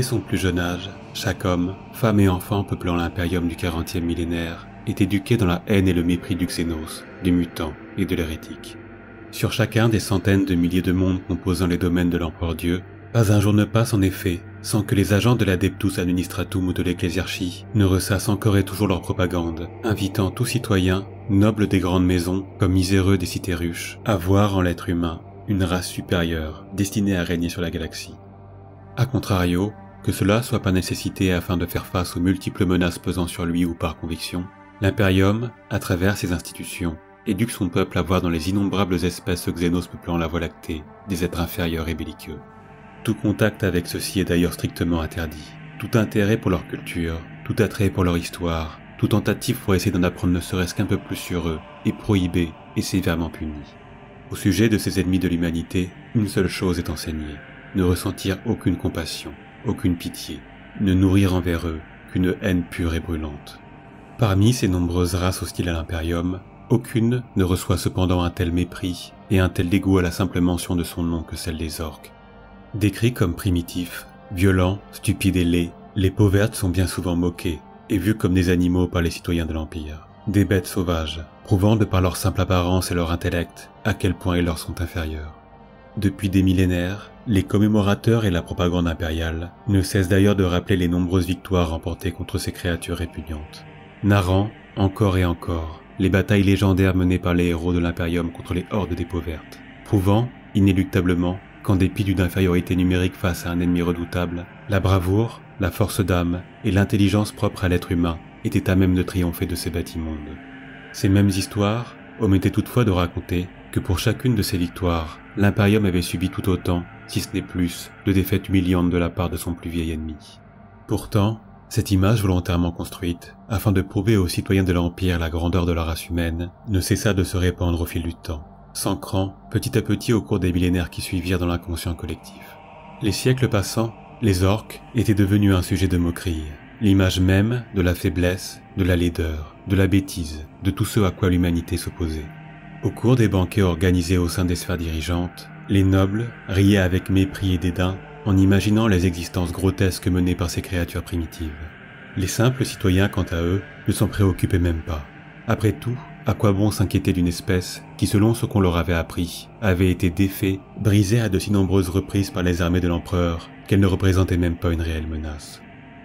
Dès son plus jeune âge, chaque homme, femme et enfant peuplant l'impérium du 40e millénaire est éduqué dans la haine et le mépris du xénos, du mutant et de l'hérétique. Sur chacun des centaines de milliers de mondes composant les domaines de l'empereur Dieu, pas un jour ne passe en effet sans que les agents de l'Adeptus Administratum ou de l'Ecclésiarchie ne ressassent encore et toujours leur propagande, invitant tout citoyen, noble des grandes maisons comme miséreux des cités ruches, à voir en l'être humain une race supérieure destinée à régner sur la galaxie. A contrario, que cela soit par nécessité afin de faire face aux multiples menaces pesant sur lui ou par conviction, l'impérium, à travers ses institutions, éduque son peuple à voir dans les innombrables espèces xénos peuplant la Voie lactée des êtres inférieurs et belliqueux. Tout contact avec ceux-ci est d'ailleurs strictement interdit. Tout intérêt pour leur culture, tout attrait pour leur histoire, toute tentative pour essayer d'en apprendre ne serait-ce qu'un peu plus sur eux est prohibé et sévèrement puni. Au sujet de ces ennemis de l'humanité, une seule chose est enseignée, ne ressentir aucune compassion, aucune pitié, ne nourrir envers eux qu'une haine pure et brûlante. Parmi ces nombreuses races hostiles à l'impérium, aucune ne reçoit cependant un tel mépris et un tel dégoût à la simple mention de son nom que celle des orques. Décrits comme primitifs, violents, stupides et laids, les peaux vertes sont bien souvent moqués et vus comme des animaux par les citoyens de l'Empire, des bêtes sauvages, prouvant de par leur simple apparence et leur intellect à quel point ils leur sont inférieurs. Depuis des millénaires, les commémorateurs et la propagande impériale ne cessent d'ailleurs de rappeler les nombreuses victoires remportées contre ces créatures répugnantes, narrant, encore et encore, les batailles légendaires menées par les héros de l'Imperium contre les hordes des peaux vertes, prouvant, inéluctablement, qu'en dépit d'une infériorité numérique face à un ennemi redoutable, la bravoure, la force d'âme et l'intelligence propre à l'être humain étaient à même de triompher de ces bâtiments. Ces mêmes histoires omettaient toutefois de raconter que pour chacune de ces victoires, l'Imperium avait subi tout autant, si ce n'est plus, de défaites humiliantes de la part de son plus vieil ennemi. Pourtant, cette image volontairement construite, afin de prouver aux citoyens de l'Empire la grandeur de la race humaine, ne cessa de se répandre au fil du temps, s'ancrant petit à petit au cours des millénaires qui suivirent dans l'inconscient collectif. Les siècles passant, les orques étaient devenus un sujet de moquerie, l'image même de la faiblesse, de la laideur, de la bêtise, de tout ce à quoi l'humanité s'opposait. Au cours des banquets organisés au sein des sphères dirigeantes, les nobles riaient avec mépris et dédain en imaginant les existences grotesques menées par ces créatures primitives. Les simples citoyens, quant à eux, ne s'en préoccupaient même pas. Après tout, à quoi bon s'inquiéter d'une espèce qui, selon ce qu'on leur avait appris, avait été défait, brisée à de si nombreuses reprises par les armées de l'empereur qu'elle ne représentait même pas une réelle menace.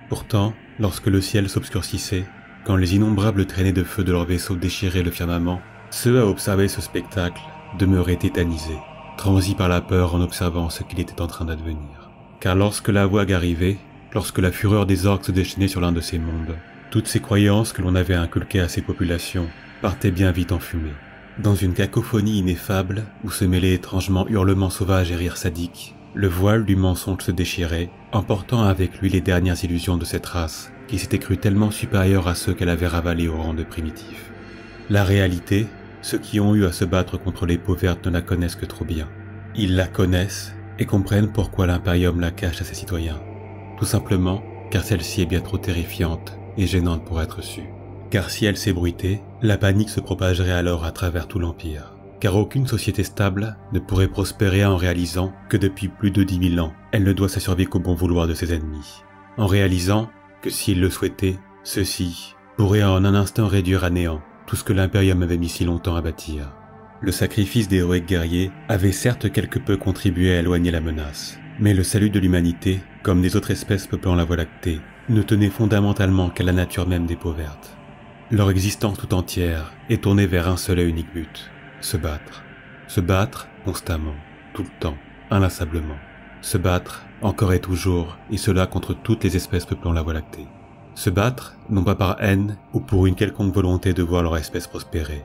Pourtant, lorsque le ciel s'obscurcissait, quand les innombrables traînées de feu de leurs vaisseaux déchiraient le firmament, ceux à observer ce spectacle demeuraient tétanisés, transis par la peur en observant ce qu'il était en train d'advenir. Car lorsque la voix arrivait, lorsque la fureur des orques se déchaînait sur l'un de ces mondes, toutes ces croyances que l'on avait inculquées à ces populations partaient bien vite en fumée. Dans une cacophonie ineffable où se mêlaient étrangement hurlements sauvages et rires sadiques, le voile du mensonge se déchirait, emportant avec lui les dernières illusions de cette race qui s'était crue tellement supérieure à ceux qu'elle avait ravalés au rang de primitifs. La réalité, ceux qui ont eu à se battre contre les peaux vertes ne la connaissent que trop bien. Ils la connaissent et comprennent pourquoi l'impérium la cache à ses citoyens. Tout simplement car celle-ci est bien trop terrifiante et gênante pour être sue. Car si elle s'ébruitait, la panique se propagerait alors à travers tout l'Empire. Car aucune société stable ne pourrait prospérer en réalisant que depuis plus de dix mille ans, elle ne doit sa survie qu'au bon vouloir de ses ennemis. En réalisant que s'ils le souhaitaient, ceux-ci pourraient en un instant réduire à néant tout ce que l'Imperium avait mis si longtemps à bâtir. Le sacrifice d'héroïques guerriers avait certes quelque peu contribué à éloigner la menace, mais le salut de l'humanité, comme des autres espèces peuplant la Voie lactée, ne tenait fondamentalement qu'à la nature même des peaux vertes. Leur existence tout entière est tournée vers un seul et unique but, se battre. Se battre constamment, tout le temps, inlassablement. Se battre encore et toujours, et cela contre toutes les espèces peuplant la Voie lactée. Se battre, non pas par haine ou pour une quelconque volonté de voir leur espèce prospérer.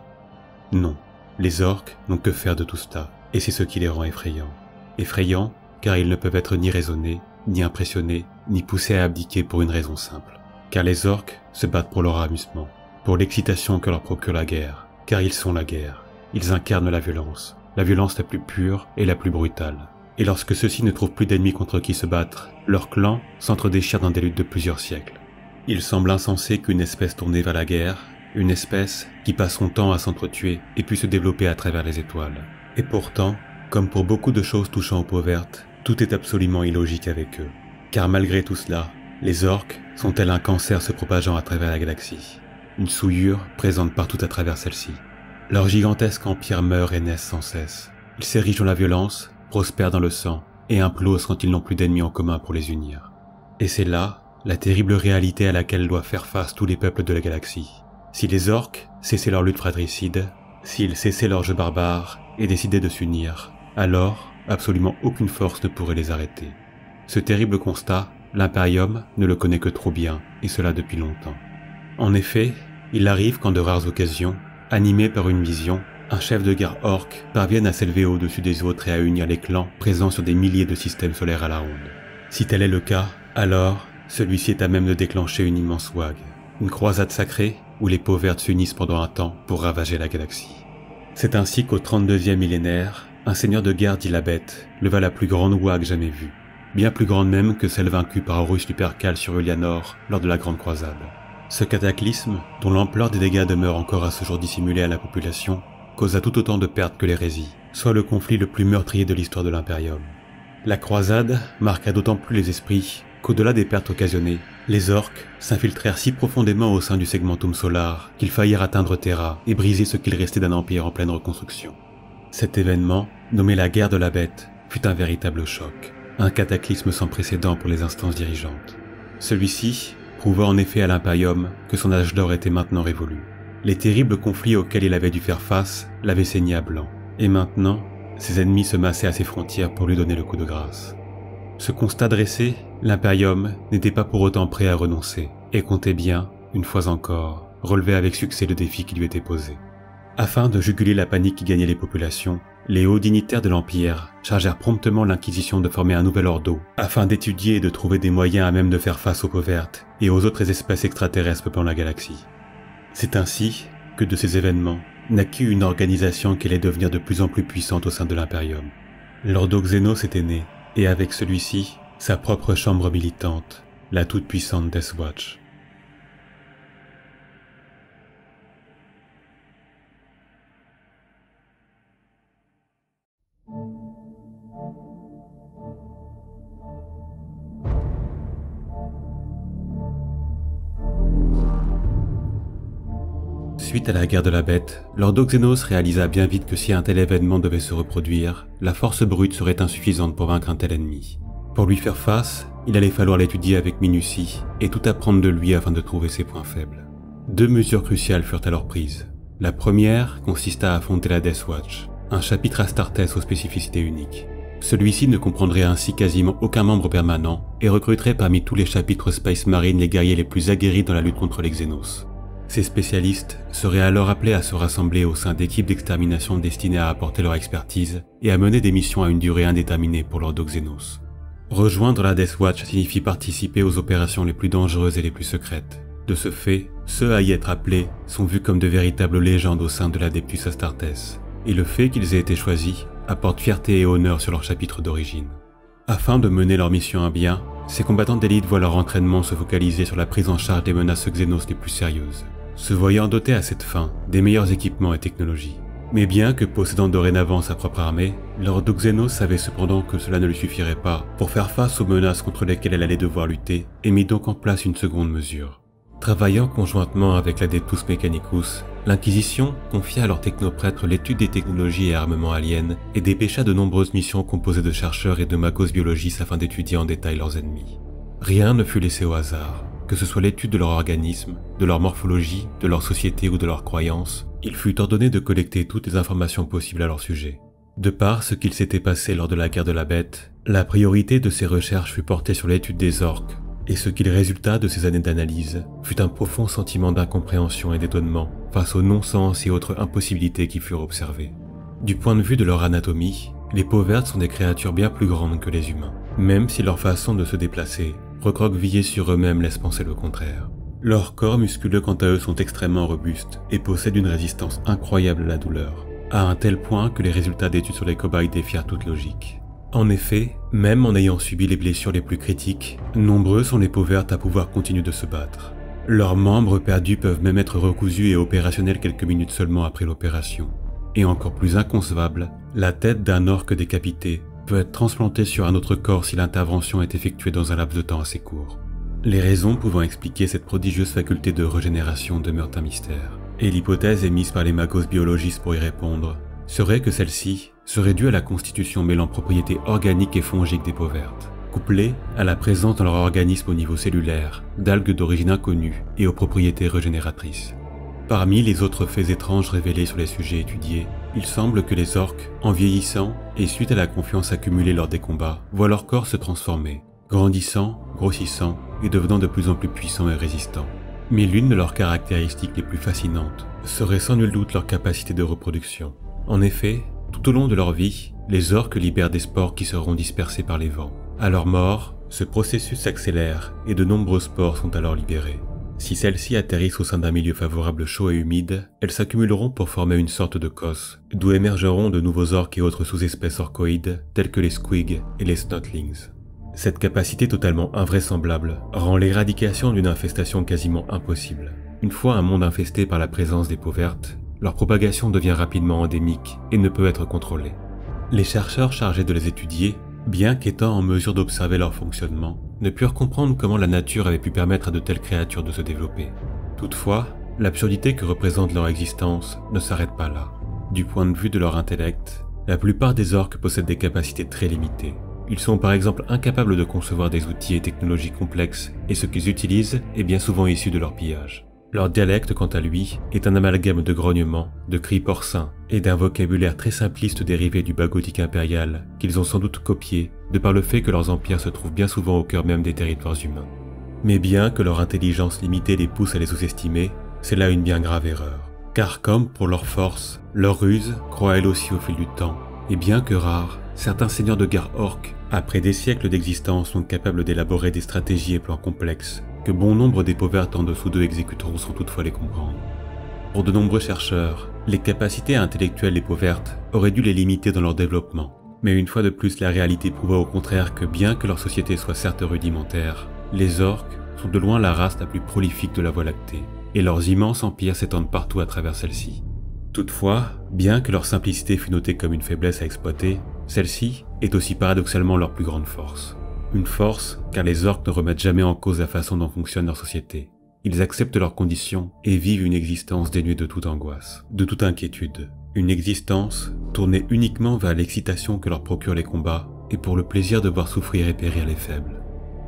Non, les orques n'ont que faire de tout cela, et c'est ce qui les rend effrayants. Effrayants car ils ne peuvent être ni raisonnés, ni impressionnés, ni poussés à abdiquer pour une raison simple. Car les orques se battent pour leur amusement, pour l'excitation que leur procure la guerre, car ils sont la guerre. Ils incarnent la violence, la violence la plus pure et la plus brutale. Et lorsque ceux-ci ne trouvent plus d'ennemis contre qui se battre, leur clan s'entre-déchire dans des luttes de plusieurs siècles. Il semble insensé qu'une espèce tournée vers la guerre, une espèce qui passe son temps à s'entretuer et puis se développer à travers les étoiles. Et pourtant, comme pour beaucoup de choses touchant aux peaux vertes, tout est absolument illogique avec eux. Car malgré tout cela, les orques sont-elles un cancer se propageant à travers la galaxie? Une souillure présente partout à travers celle-ci. Leur gigantesque empire meurt et naissent sans cesse. Ils s'érigent dans la violence, prospèrent dans le sang, et implosent quand ils n'ont plus d'ennemis en commun pour les unir? Et c'est là la terrible réalité à laquelle doivent faire face tous les peuples de la galaxie. Si les orques cessaient leur lutte fratricide, s'ils cessaient leur jeu barbare et décidaient de s'unir, alors absolument aucune force ne pourrait les arrêter. Ce terrible constat, l'Imperium ne le connaît que trop bien, et cela depuis longtemps. En effet, il arrive qu'en de rares occasions, animé par une vision, un chef de guerre orc parvienne à s'élever au-dessus des autres et à unir les clans présents sur des milliers de systèmes solaires à la ronde. Si tel est le cas, alors celui-ci est à même de déclencher une immense wag, une croisade sacrée où les peaux vertes s'unissent pendant un temps pour ravager la galaxie. C'est ainsi qu'au 32e millénaire, un seigneur de guerre dit la bête leva la plus grande wag jamais vue, bien plus grande même que celle vaincue par Horus Lupercal sur Ulianor lors de la Grande Croisade. Ce cataclysme, dont l'ampleur des dégâts demeure encore à ce jour dissimulée à la population, causa tout autant de pertes que l'hérésie, soit le conflit le plus meurtrier de l'histoire de l'Imperium. La croisade marqua d'autant plus les esprits qu'au-delà des pertes occasionnées, les orques s'infiltrèrent si profondément au sein du segmentum solar qu'ils faillirent atteindre Terra et briser ce qu'il restait d'un empire en pleine reconstruction. Cet événement, nommé la guerre de la bête, fut un véritable choc, un cataclysme sans précédent pour les instances dirigeantes. Celui-ci prouva en effet à l'Imperium que son âge d'or était maintenant révolu. Les terribles conflits auxquels il avait dû faire face l'avaient saigné à blanc, et maintenant, ses ennemis se massaient à ses frontières pour lui donner le coup de grâce. Ce constat dressé, l'Imperium n'était pas pour autant prêt à renoncer, et comptait bien, une fois encore, relever avec succès le défi qui lui était posé. Afin de juguler la panique qui gagnait les populations, les hauts dignitaires de l'Empire chargèrent promptement l'Inquisition de former un nouvel ordre, afin d'étudier et de trouver des moyens à même de faire face aux peaux vertes et aux autres espèces extraterrestres peuplant la galaxie. C'est ainsi que de ces événements naquit une organisation qui allait devenir de plus en plus puissante au sein de l'Imperium. L'Ordo Xenos était né, et avec celui-ci, sa propre chambre militante, la toute-puissante Deathwatch. Suite à la guerre de la bête, Lord Xenos réalisa bien vite que si un tel événement devait se reproduire, la force brute serait insuffisante pour vaincre un tel ennemi. Pour lui faire face, il allait falloir l'étudier avec minutie et tout apprendre de lui afin de trouver ses points faibles. Deux mesures cruciales furent alors prises. La première consista à affronter la Death Watch, un chapitre Astartes aux spécificités uniques. Celui-ci ne comprendrait ainsi quasiment aucun membre permanent et recruterait parmi tous les chapitres Space Marine les guerriers les plus aguerris dans la lutte contre les Xenos. Ces spécialistes seraient alors appelés à se rassembler au sein d'équipes d'extermination destinées à apporter leur expertise et à mener des missions à une durée indéterminée pour leur Xenos. Rejoindre la Death Watch signifie participer aux opérations les plus dangereuses et les plus secrètes. De ce fait, ceux à y être appelés sont vus comme de véritables légendes au sein de l'Adeptus Astartes, et le fait qu'ils aient été choisis apporte fierté et honneur sur leur chapitre d'origine. Afin de mener leur mission à bien, ces combattants d'élite voient leur entraînement se focaliser sur la prise en charge des menaces xénos les plus sérieuses se voyant doté à cette fin des meilleurs équipements et technologies. Mais bien que possédant dorénavant sa propre armée, Lord Xenos savait cependant que cela ne lui suffirait pas pour faire face aux menaces contre lesquelles elle allait devoir lutter et mit donc en place une seconde mesure. Travaillant conjointement avec l'Adeptus Mechanicus, l'Inquisition confia à leurs technoprêtres l'étude des technologies et armements aliens et dépêcha de nombreuses missions composées de chercheurs et de magos biologistes afin d'étudier en détail leurs ennemis. Rien ne fut laissé au hasard que ce soit l'étude de leur organisme, de leur morphologie, de leur société ou de leurs croyances, il fut ordonné de collecter toutes les informations possibles à leur sujet. De par ce qu'il s'était passé lors de la guerre de la bête, la priorité de ces recherches fut portée sur l'étude des orques, et ce qu'il résulta de ces années d'analyse fut un profond sentiment d'incompréhension et d'étonnement face aux non-sens et autres impossibilités qui furent observées. Du point de vue de leur anatomie, les peaux vertes sont des créatures bien plus grandes que les humains, même si leur façon de se déplacer recroquevillés sur eux-mêmes laissent penser le contraire. Leurs corps musculeux quant à eux sont extrêmement robustes et possèdent une résistance incroyable à la douleur, à un tel point que les résultats d'études sur les cobayes défient toute logique. En effet, même en ayant subi les blessures les plus critiques, nombreux sont les peaux vertes à pouvoir continuer de se battre. Leurs membres perdus peuvent même être recousus et opérationnels quelques minutes seulement après l'opération. Et encore plus inconcevable, la tête d'un orque décapité peut être transplanté sur un autre corps si l'intervention est effectuée dans un laps de temps assez court. Les raisons pouvant expliquer cette prodigieuse faculté de régénération demeurent un mystère, et l'hypothèse émise par les magos biologistes pour y répondre serait que celle-ci serait due à la constitution mêlant propriétés organiques et fongiques des peaux vertes, couplée à la présence dans leur organisme au niveau cellulaire d'algues d'origine inconnue et aux propriétés régénératrices. Parmi les autres faits étranges révélés sur les sujets étudiés, il semble que les orques, en vieillissant et suite à la confiance accumulée lors des combats, voient leur corps se transformer, grandissant, grossissant et devenant de plus en plus puissants et résistants. Mais l'une de leurs caractéristiques les plus fascinantes serait sans nul doute leur capacité de reproduction. En effet, tout au long de leur vie, les orques libèrent des spores qui seront dispersés par les vents. À leur mort, ce processus s'accélère et de nombreux spores sont alors libérés. Si celles-ci atterrissent au sein d'un milieu favorable chaud et humide, elles s'accumuleront pour former une sorte de cosse, d'où émergeront de nouveaux orques et autres sous-espèces orcoïdes telles que les squigs et les snotlings. Cette capacité totalement invraisemblable rend l'éradication d'une infestation quasiment impossible. Une fois un monde infesté par la présence des peaux vertes, leur propagation devient rapidement endémique et ne peut être contrôlée. Les chercheurs chargés de les étudier, bien qu'étant en mesure d'observer leur fonctionnement, ne purent comprendre comment la nature avait pu permettre à de telles créatures de se développer. Toutefois, l'absurdité que représente leur existence ne s'arrête pas là. Du point de vue de leur intellect, la plupart des orques possèdent des capacités très limitées, ils sont par exemple incapables de concevoir des outils et technologies complexes, et ce qu'ils utilisent est bien souvent issu de leur pillage. Leur dialecte, quant à lui, est un amalgame de grognements, de cris porcins et d'un vocabulaire très simpliste dérivé du bas gothique impérial, qu'ils ont sans doute copié, de par le fait que leurs empires se trouvent bien souvent au cœur même des territoires humains. Mais bien que leur intelligence limitée les pousse à les sous-estimer, c'est là une bien grave erreur. Car comme pour leur force, leur ruse croît elle aussi au fil du temps, et bien que rare, certains seigneurs de guerre orques après des siècles d'existence, sont capables d'élaborer des stratégies et plans complexes que bon nombre des pauvres en dessous d'eux exécuteront sans toutefois les comprendre. Pour de nombreux chercheurs, les capacités intellectuelles des pauvres auraient dû les limiter dans leur développement. Mais une fois de plus, la réalité prouva au contraire que bien que leur société soit certes rudimentaire, les orques sont de loin la race la plus prolifique de la Voie lactée, et leurs immenses empires s'étendent partout à travers celle-ci. Toutefois, bien que leur simplicité fût notée comme une faiblesse à exploiter, celle-ci est aussi paradoxalement leur plus grande force. Une force car les orques ne remettent jamais en cause la façon dont fonctionne leur société. Ils acceptent leurs conditions et vivent une existence dénuée de toute angoisse, de toute inquiétude. Une existence tournée uniquement vers l'excitation que leur procurent les combats et pour le plaisir de voir souffrir et périr les faibles.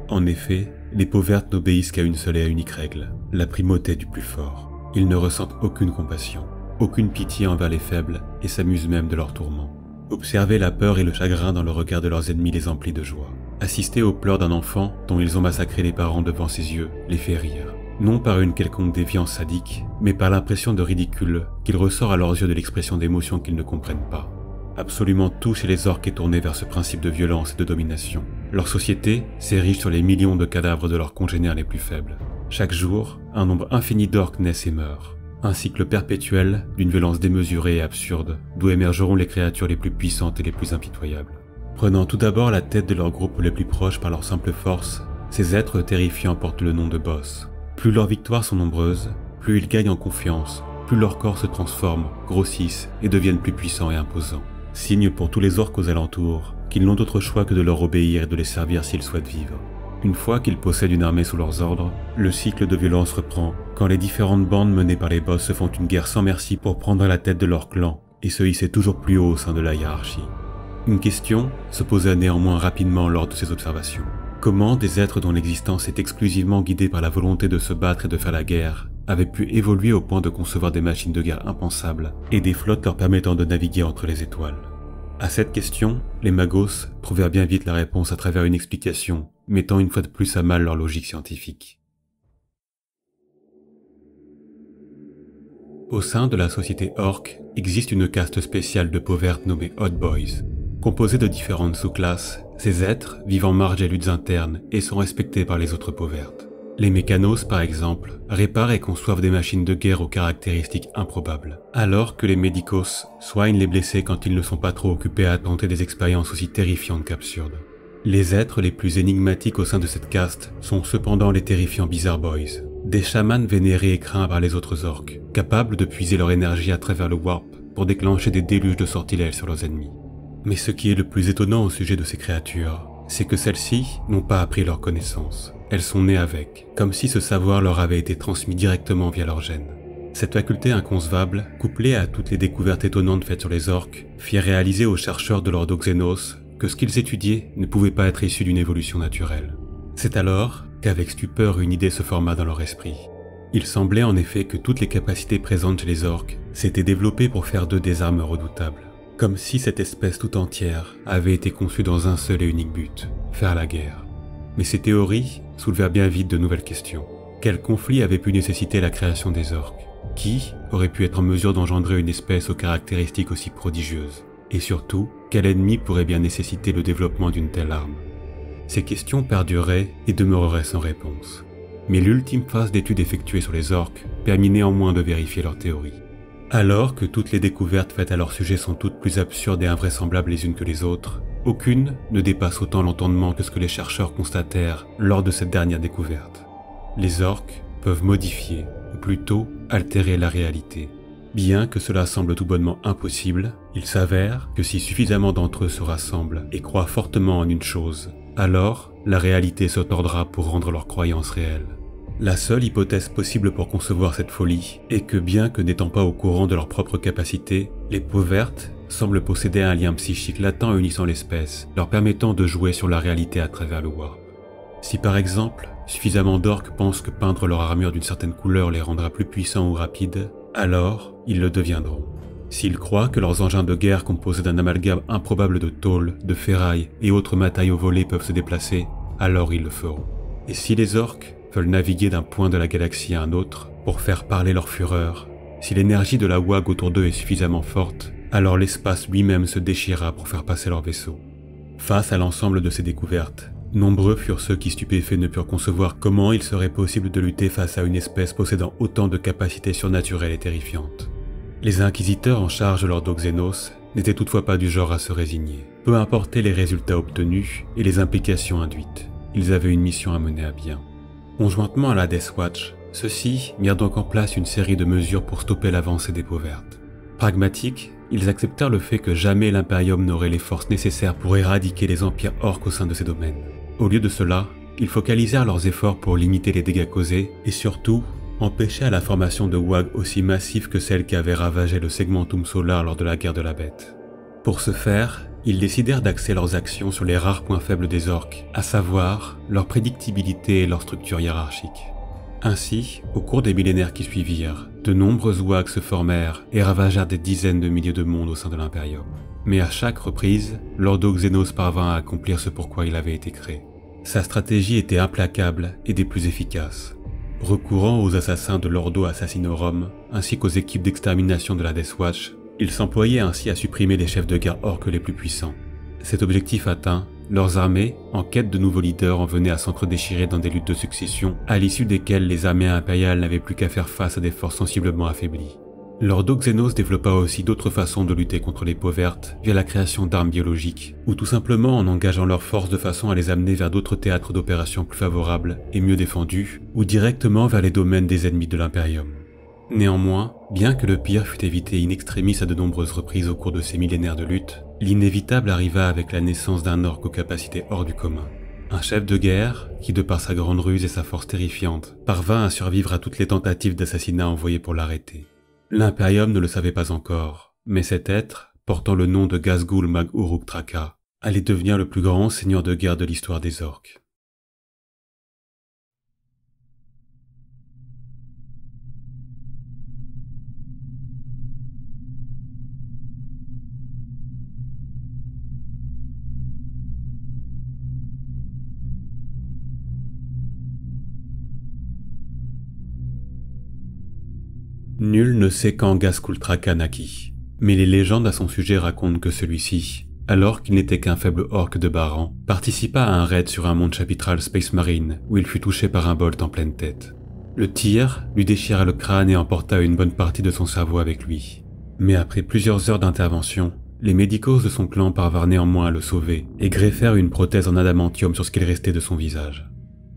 En effet, les peaux vertes n'obéissent qu'à une seule et unique règle, la primauté du plus fort. Ils ne ressentent aucune compassion, aucune pitié envers les faibles et s'amusent même de leurs tourments. Observer la peur et le chagrin dans le regard de leurs ennemis les emplit de joie. Assister aux pleurs d'un enfant dont ils ont massacré les parents devant ses yeux les fait rire. Non par une quelconque déviance sadique, mais par l'impression de ridicule qu'il ressort à leurs yeux de l'expression d'émotions qu'ils ne comprennent pas. Absolument tout chez les orques est tourné vers ce principe de violence et de domination. Leur société s'érige sur les millions de cadavres de leurs congénères les plus faibles. Chaque jour, un nombre infini d'orques naissent et meurent un cycle perpétuel d'une violence démesurée et absurde, d'où émergeront les créatures les plus puissantes et les plus impitoyables. Prenant tout d'abord la tête de leur groupe les plus proches par leur simple force, ces êtres terrifiants portent le nom de boss. Plus leurs victoires sont nombreuses, plus ils gagnent en confiance, plus leurs corps se transforment, grossissent et deviennent plus puissants et imposants. Signe pour tous les orques aux alentours qu'ils n'ont d'autre choix que de leur obéir et de les servir s'ils souhaitent vivre. Une fois qu'ils possèdent une armée sous leurs ordres, le cycle de violence reprend quand les différentes bandes menées par les boss se font une guerre sans merci pour prendre la tête de leur clan et se hisser toujours plus haut au sein de la hiérarchie. Une question se posait néanmoins rapidement lors de ces observations. Comment des êtres dont l'existence est exclusivement guidée par la volonté de se battre et de faire la guerre avaient pu évoluer au point de concevoir des machines de guerre impensables et des flottes leur permettant de naviguer entre les étoiles? À cette question, les magos trouvèrent bien vite la réponse à travers une explication mettant une fois de plus à mal leur logique scientifique. Au sein de la société orc existe une caste spéciale de peaux vertes nommée Hot Boys. Composée de différentes sous-classes, ces êtres vivent en marge des luttes internes et sont respectés par les autres peaux vertes. Les mécanos, par exemple, réparent et conçoivent des machines de guerre aux caractéristiques improbables, alors que les médicos soignent les blessés quand ils ne sont pas trop occupés à tenter des expériences aussi terrifiantes qu'absurdes. Les êtres les plus énigmatiques au sein de cette caste sont cependant les terrifiants Bizarre Boys, des chamans vénérés et craints par les autres orques, capables de puiser leur énergie à travers le warp pour déclencher des déluges de sortilèges sur leurs ennemis. Mais ce qui est le plus étonnant au sujet de ces créatures, c'est que celles-ci n'ont pas appris leur connaissance. Elles sont nées avec, comme si ce savoir leur avait été transmis directement via leurs gènes. Cette faculté inconcevable, couplée à toutes les découvertes étonnantes faites sur les orques, fit réaliser aux chercheurs de l'Ordoxénos que ce qu'ils étudiaient ne pouvait pas être issu d'une évolution naturelle. C'est alors qu'avec stupeur une idée se forma dans leur esprit. Il semblait en effet que toutes les capacités présentes chez les orques s'étaient développées pour faire d'eux des armes redoutables, comme si cette espèce tout entière avait été conçue dans un seul et unique but, faire la guerre. Mais ces théories soulevèrent bien vite de nouvelles questions. Quel conflit avait pu nécessiter la création des orques? Qui aurait pu être en mesure d'engendrer une espèce aux caractéristiques aussi prodigieuses? Et surtout, quel ennemi pourrait bien nécessiter le développement d'une telle arme? Ces questions perduraient et demeureraient sans réponse. Mais l'ultime phase d'étude effectuée sur les orques permit néanmoins de vérifier leur théorie. Alors que toutes les découvertes faites à leur sujet sont toutes plus absurdes et invraisemblables les unes que les autres, aucune ne dépasse autant l'entendement que ce que les chercheurs constatèrent lors de cette dernière découverte. Les orques peuvent modifier, ou plutôt altérer la réalité. Bien que cela semble tout bonnement impossible, il s'avère que si suffisamment d'entre eux se rassemblent et croient fortement en une chose, alors la réalité se tordra pour rendre leur croyance réelle. La seule hypothèse possible pour concevoir cette folie est que bien que n'étant pas au courant de leurs propres capacités, les peaux vertes semblent posséder un lien psychique latent unissant l'espèce, leur permettant de jouer sur la réalité à travers le warp. Si par exemple, suffisamment d'orques pensent que peindre leur armure d'une certaine couleur les rendra plus puissants ou rapides, alors ils le deviendront. S'ils croient que leurs engins de guerre composés d'un amalgame improbable de tôle, de ferraille et autres matériaux volés peuvent se déplacer, alors ils le feront. Et si les orques veulent naviguer d'un point de la galaxie à un autre pour faire parler leur fureur, si l'énergie de la WAG autour d'eux est suffisamment forte, alors l'espace lui-même se déchira pour faire passer leur vaisseau. Face à l'ensemble de ces découvertes, nombreux furent ceux qui stupéfaits ne purent concevoir comment il serait possible de lutter face à une espèce possédant autant de capacités surnaturelles et terrifiantes. Les inquisiteurs en charge de leur Doxénos n'étaient toutefois pas du genre à se résigner, peu importaient les résultats obtenus et les implications induites. Ils avaient une mission à mener à bien. Conjointement à la Death Watch, ceux-ci mirent donc en place une série de mesures pour stopper l'avancée des peaux vertes. Pragmatiques, ils acceptèrent le fait que jamais l'Imperium n'aurait les forces nécessaires pour éradiquer les empires orques au sein de ces domaines. Au lieu de cela, ils focalisèrent leurs efforts pour limiter les dégâts causés et surtout empêcher la formation de WAG aussi massive que celle qui avait ravagé le segmentum solar lors de la guerre de la bête. Pour ce faire, ils décidèrent d'axer leurs actions sur les rares points faibles des orques, à savoir leur prédictibilité et leur structure hiérarchique. Ainsi, au cours des millénaires qui suivirent, de nombreuses WAG se formèrent et ravagèrent des dizaines de milliers de mondes au sein de l'Imperium. Mais à chaque reprise, l'Ordo Xenos parvint à accomplir ce pourquoi il avait été créé. Sa stratégie était implacable et des plus efficaces. Recourant aux assassins de l'Ordo Assassinorum, ainsi qu'aux équipes d'extermination de la Death Watch, il s'employait ainsi à supprimer les chefs de guerre orques les plus puissants. Cet objectif atteint, leurs armées, en quête de nouveaux leaders, en venaient à s'entre-déchirer dans des luttes de succession, à l'issue desquelles les armées impériales n'avaient plus qu'à faire face à des forces sensiblement affaiblies. Lord Xenos développa aussi d'autres façons de lutter contre les peaux vertes via la création d'armes biologiques, ou tout simplement en engageant leurs forces de façon à les amener vers d'autres théâtres d'opérations plus favorables et mieux défendus, ou directement vers les domaines des ennemis de l'Imperium. Néanmoins, bien que le pire fût évité in extremis à de nombreuses reprises au cours de ces millénaires de lutte, l'inévitable arriva avec la naissance d'un orque aux capacités hors du commun. Un chef de guerre qui, de par sa grande ruse et sa force terrifiante, parvint à survivre à toutes les tentatives d'assassinat envoyées pour l'arrêter. L'Imperium ne le savait pas encore, mais cet être, portant le nom de Gazgul Mag allait devenir le plus grand seigneur de guerre de l'histoire des orques. Nul ne sait quand Gaskultraka naquit, mais les légendes à son sujet racontent que celui-ci, alors qu'il n'était qu'un faible orque de Baran, participa à un raid sur un monde chapitral Space Marine où il fut touché par un bolt en pleine tête. Le tir lui déchira le crâne et emporta une bonne partie de son cerveau avec lui. Mais après plusieurs heures d'intervention, les médicaux de son clan parvinrent néanmoins à le sauver et greffèrent une prothèse en adamantium sur ce qu'il restait de son visage.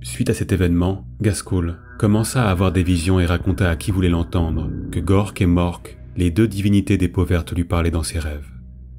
Suite à cet événement, Gaskul commença à avoir des visions et raconta à qui voulait l'entendre que Gork et Mork, les deux divinités des peaux vertes, lui parlaient dans ses rêves.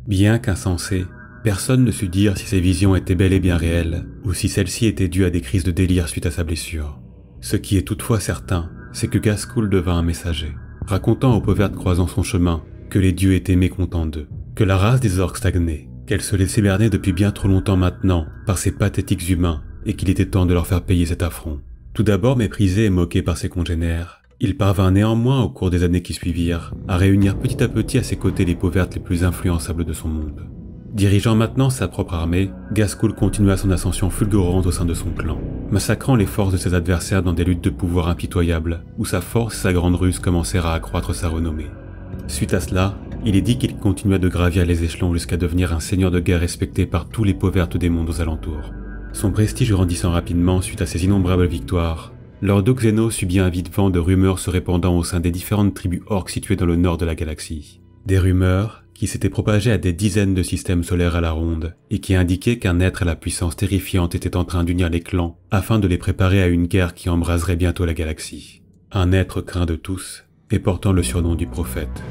Bien qu'insensé, personne ne sut dire si ces visions étaient bel et bien réelles ou si celles-ci étaient dues à des crises de délire suite à sa blessure. Ce qui est toutefois certain, c'est que Gascoul devint un messager, racontant aux pauvres croisant son chemin que les dieux étaient mécontents d'eux, que la race des orques stagnait, qu'elle se laissait berner depuis bien trop longtemps maintenant par ces pathétiques humains et qu'il était temps de leur faire payer cet affront. Tout d'abord méprisé et moqué par ses congénères, il parvint néanmoins au cours des années qui suivirent à réunir petit à petit à ses côtés les peaux vertes les plus influençables de son monde. Dirigeant maintenant sa propre armée, Gascoul continua son ascension fulgurante au sein de son clan, massacrant les forces de ses adversaires dans des luttes de pouvoir impitoyables, où sa force et sa grande ruse commencèrent à accroître sa renommée. Suite à cela, il est dit qu'il continua de gravir les échelons jusqu'à devenir un seigneur de guerre respecté par tous les peaux vertes des mondes aux alentours. Son prestige grandissant rapidement suite à ses innombrables victoires, Lord Xeno subit un vide vent de rumeurs se répandant au sein des différentes tribus orques situées dans le nord de la galaxie. Des rumeurs qui s'étaient propagées à des dizaines de systèmes solaires à la ronde et qui indiquaient qu'un être à la puissance terrifiante était en train d'unir les clans afin de les préparer à une guerre qui embraserait bientôt la galaxie. Un être craint de tous et portant le surnom du prophète.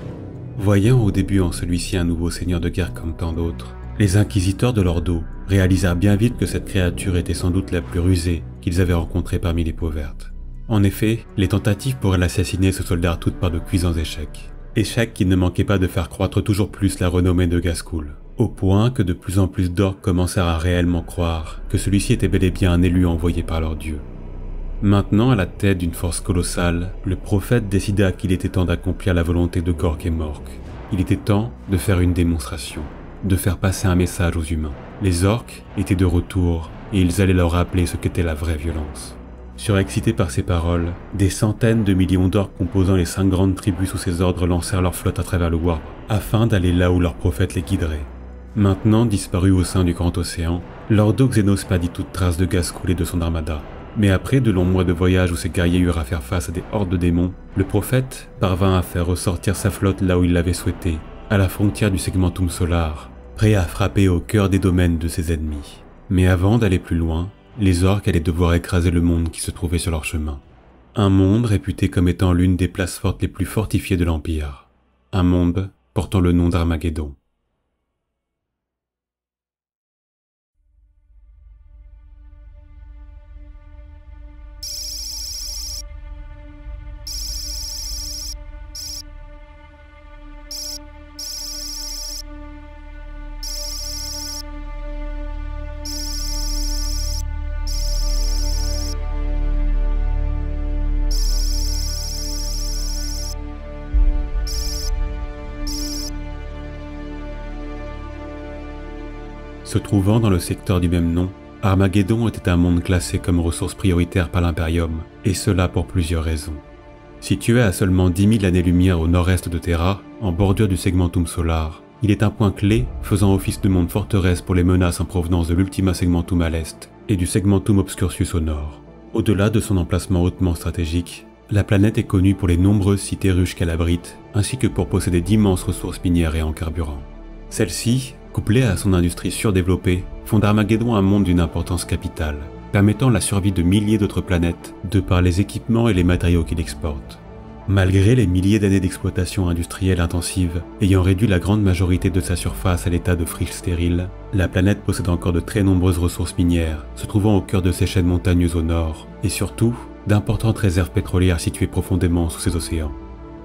Voyant au début en celui-ci un nouveau seigneur de guerre comme tant d'autres, les inquisiteurs de l'Ordo réalisèrent bien vite que cette créature était sans doute la plus rusée qu'ils avaient rencontrée parmi les peaux vertes. En effet, les tentatives pour l'assassiner se soldèrent toutes par de cuisants échecs. Échecs qui ne manquaient pas de faire croître toujours plus la renommée de Gascoul, au point que de plus en plus d'orques commencèrent à réellement croire que celui-ci était bel et bien un élu envoyé par leur dieu. Maintenant, à la tête d'une force colossale, le prophète décida qu'il était temps d'accomplir la volonté de Gork et Mork. Il était temps de faire une démonstration de faire passer un message aux humains. Les orques étaient de retour et ils allaient leur rappeler ce qu'était la vraie violence. Surexcités par ces paroles, des centaines de millions d'orques composant les cinq grandes tribus sous ses ordres lancèrent leur flotte à travers le Warp, afin d'aller là où leur prophète les guiderait. Maintenant disparu au sein du grand océan, Lordo Xenos perdit toute trace de gaz coulé de son armada. Mais après de longs mois de voyage où ses guerriers eurent à faire face à des hordes de démons, le prophète parvint à faire ressortir sa flotte là où il l'avait souhaité, à la frontière du segmentum solar, prêt à frapper au cœur des domaines de ses ennemis. Mais avant d'aller plus loin, les orques allaient devoir écraser le monde qui se trouvait sur leur chemin. Un monde réputé comme étant l'une des places fortes les plus fortifiées de l'Empire. Un monde portant le nom d'Armageddon. Se trouvant dans le secteur du même nom, Armageddon était un monde classé comme ressource prioritaire par l'Imperium, et cela pour plusieurs raisons. Situé à seulement 10 000 années-lumière au nord-est de Terra, en bordure du segmentum solar, il est un point clé faisant office de monde forteresse pour les menaces en provenance de l'Ultima Segmentum à l'est et du Segmentum Obscurcius au nord. Au-delà de son emplacement hautement stratégique, la planète est connue pour les nombreuses cités ruches qu'elle abrite, ainsi que pour posséder d'immenses ressources minières et en carburant. Celle-ci, couplée à son industrie surdéveloppée, font d'Armageddon un monde d'une importance capitale, permettant la survie de milliers d'autres planètes de par les équipements et les matériaux qu'il exporte. Malgré les milliers d'années d'exploitation industrielle intensive ayant réduit la grande majorité de sa surface à l'état de friche stérile, la planète possède encore de très nombreuses ressources minières, se trouvant au cœur de ses chaînes montagneuses au nord, et surtout d'importantes réserves pétrolières situées profondément sous ses océans.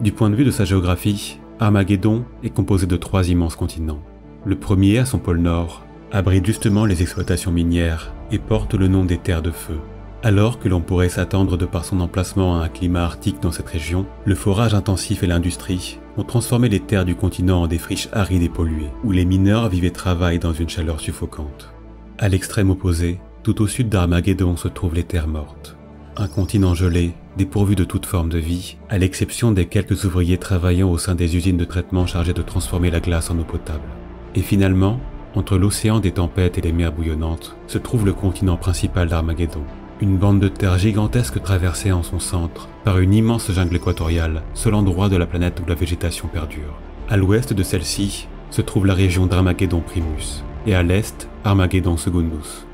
Du point de vue de sa géographie, Armageddon est composé de trois immenses continents. Le premier, à son pôle nord, abrite justement les exploitations minières et porte le nom des terres de feu. Alors que l'on pourrait s'attendre de par son emplacement à un climat arctique dans cette région, le forage intensif et l'industrie ont transformé les terres du continent en des friches arides et polluées, où les mineurs vivent et travaillent dans une chaleur suffocante. À l'extrême opposé, tout au sud d'Armageddon se trouvent les terres mortes. Un continent gelé, dépourvu de toute forme de vie, à l'exception des quelques ouvriers travaillant au sein des usines de traitement chargées de transformer la glace en eau potable. Et finalement, entre l'océan des tempêtes et les mers bouillonnantes, se trouve le continent principal d'Armageddon. Une bande de terre gigantesque traversée en son centre par une immense jungle équatoriale, seul endroit de la planète où la végétation perdure. À l'ouest de celle-ci se trouve la région d'Armageddon Primus, et à l'est, Armageddon Secundus.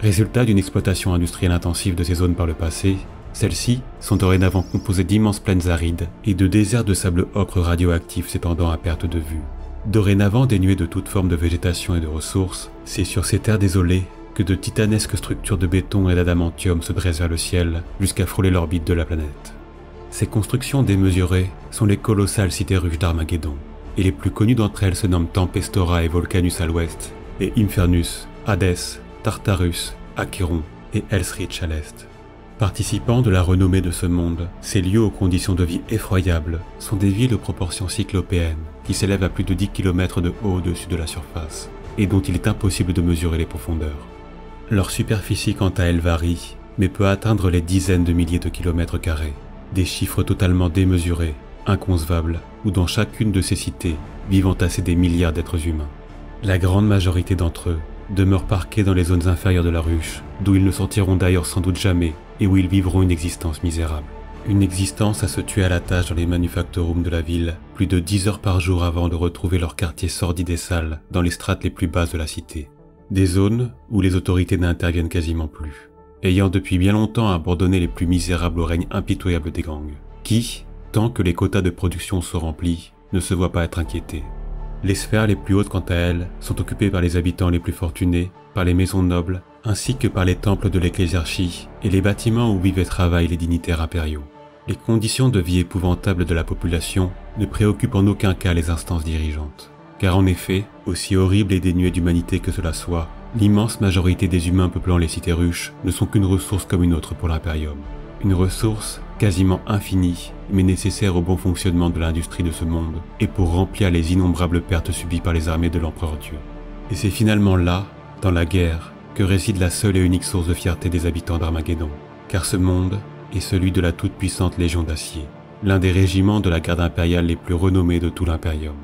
Résultat d'une exploitation industrielle intensive de ces zones par le passé, celles-ci sont dorénavant composées d'immenses plaines arides et de déserts de sable ocre radioactif s'étendant à perte de vue. Dorénavant dénuée de toute forme de végétation et de ressources, c'est sur ces terres désolées que de titanesques structures de béton et d'adamantium se dressent vers le ciel jusqu'à frôler l'orbite de la planète. Ces constructions démesurées sont les colossales cités ruches d'Armageddon, et les plus connues d'entre elles se nomment Tempestora et Volcanus à l'ouest, et Infernus, Hades, Tartarus, Acheron et Elsrich à l'est. Participant de la renommée de ce monde, ces lieux aux conditions de vie effroyables sont des villes aux proportions cyclopéennes qui s'élèvent à plus de 10 km de haut au-dessus de la surface et dont il est impossible de mesurer les profondeurs. Leur superficie quant à elle varie, mais peut atteindre les dizaines de milliers de kilomètres carrés, des chiffres totalement démesurés, inconcevables, où dans chacune de ces cités vivent entassés des milliards d'êtres humains. La grande majorité d'entre eux demeurent parqués dans les zones inférieures de la ruche, d'où ils ne sortiront d'ailleurs sans doute jamais et où ils vivront une existence misérable. Une existence à se tuer à la tâche dans les manufactorums de la ville, plus de 10 heures par jour avant de retrouver leur quartier sordide et sale dans les strates les plus basses de la cité. Des zones où les autorités n'interviennent quasiment plus, ayant depuis bien longtemps abandonné les plus misérables au règne impitoyable des gangs, qui, tant que les quotas de production sont remplis, ne se voient pas être inquiétés. Les sphères les plus hautes quant à elles sont occupées par les habitants les plus fortunés, par les maisons nobles, ainsi que par les temples de l'ecclésiarchie et les bâtiments où vivent et travaillent les dignitaires impériaux. Les conditions de vie épouvantables de la population ne préoccupent en aucun cas les instances dirigeantes. Car en effet, aussi horrible et dénué d'humanité que cela soit, l'immense majorité des humains peuplant les cités ruches ne sont qu'une ressource comme une autre pour l'impérium. Une ressource quasiment infinie, mais nécessaire au bon fonctionnement de l'industrie de ce monde, et pour remplir les innombrables pertes subies par les armées de l'empereur Dieu. Et c'est finalement là, dans la guerre, que réside la seule et unique source de fierté des habitants d'Armageddon, car ce monde est celui de la toute-puissante Légion d'Acier, l'un des régiments de la garde impériale les plus renommés de tout l'Imperium.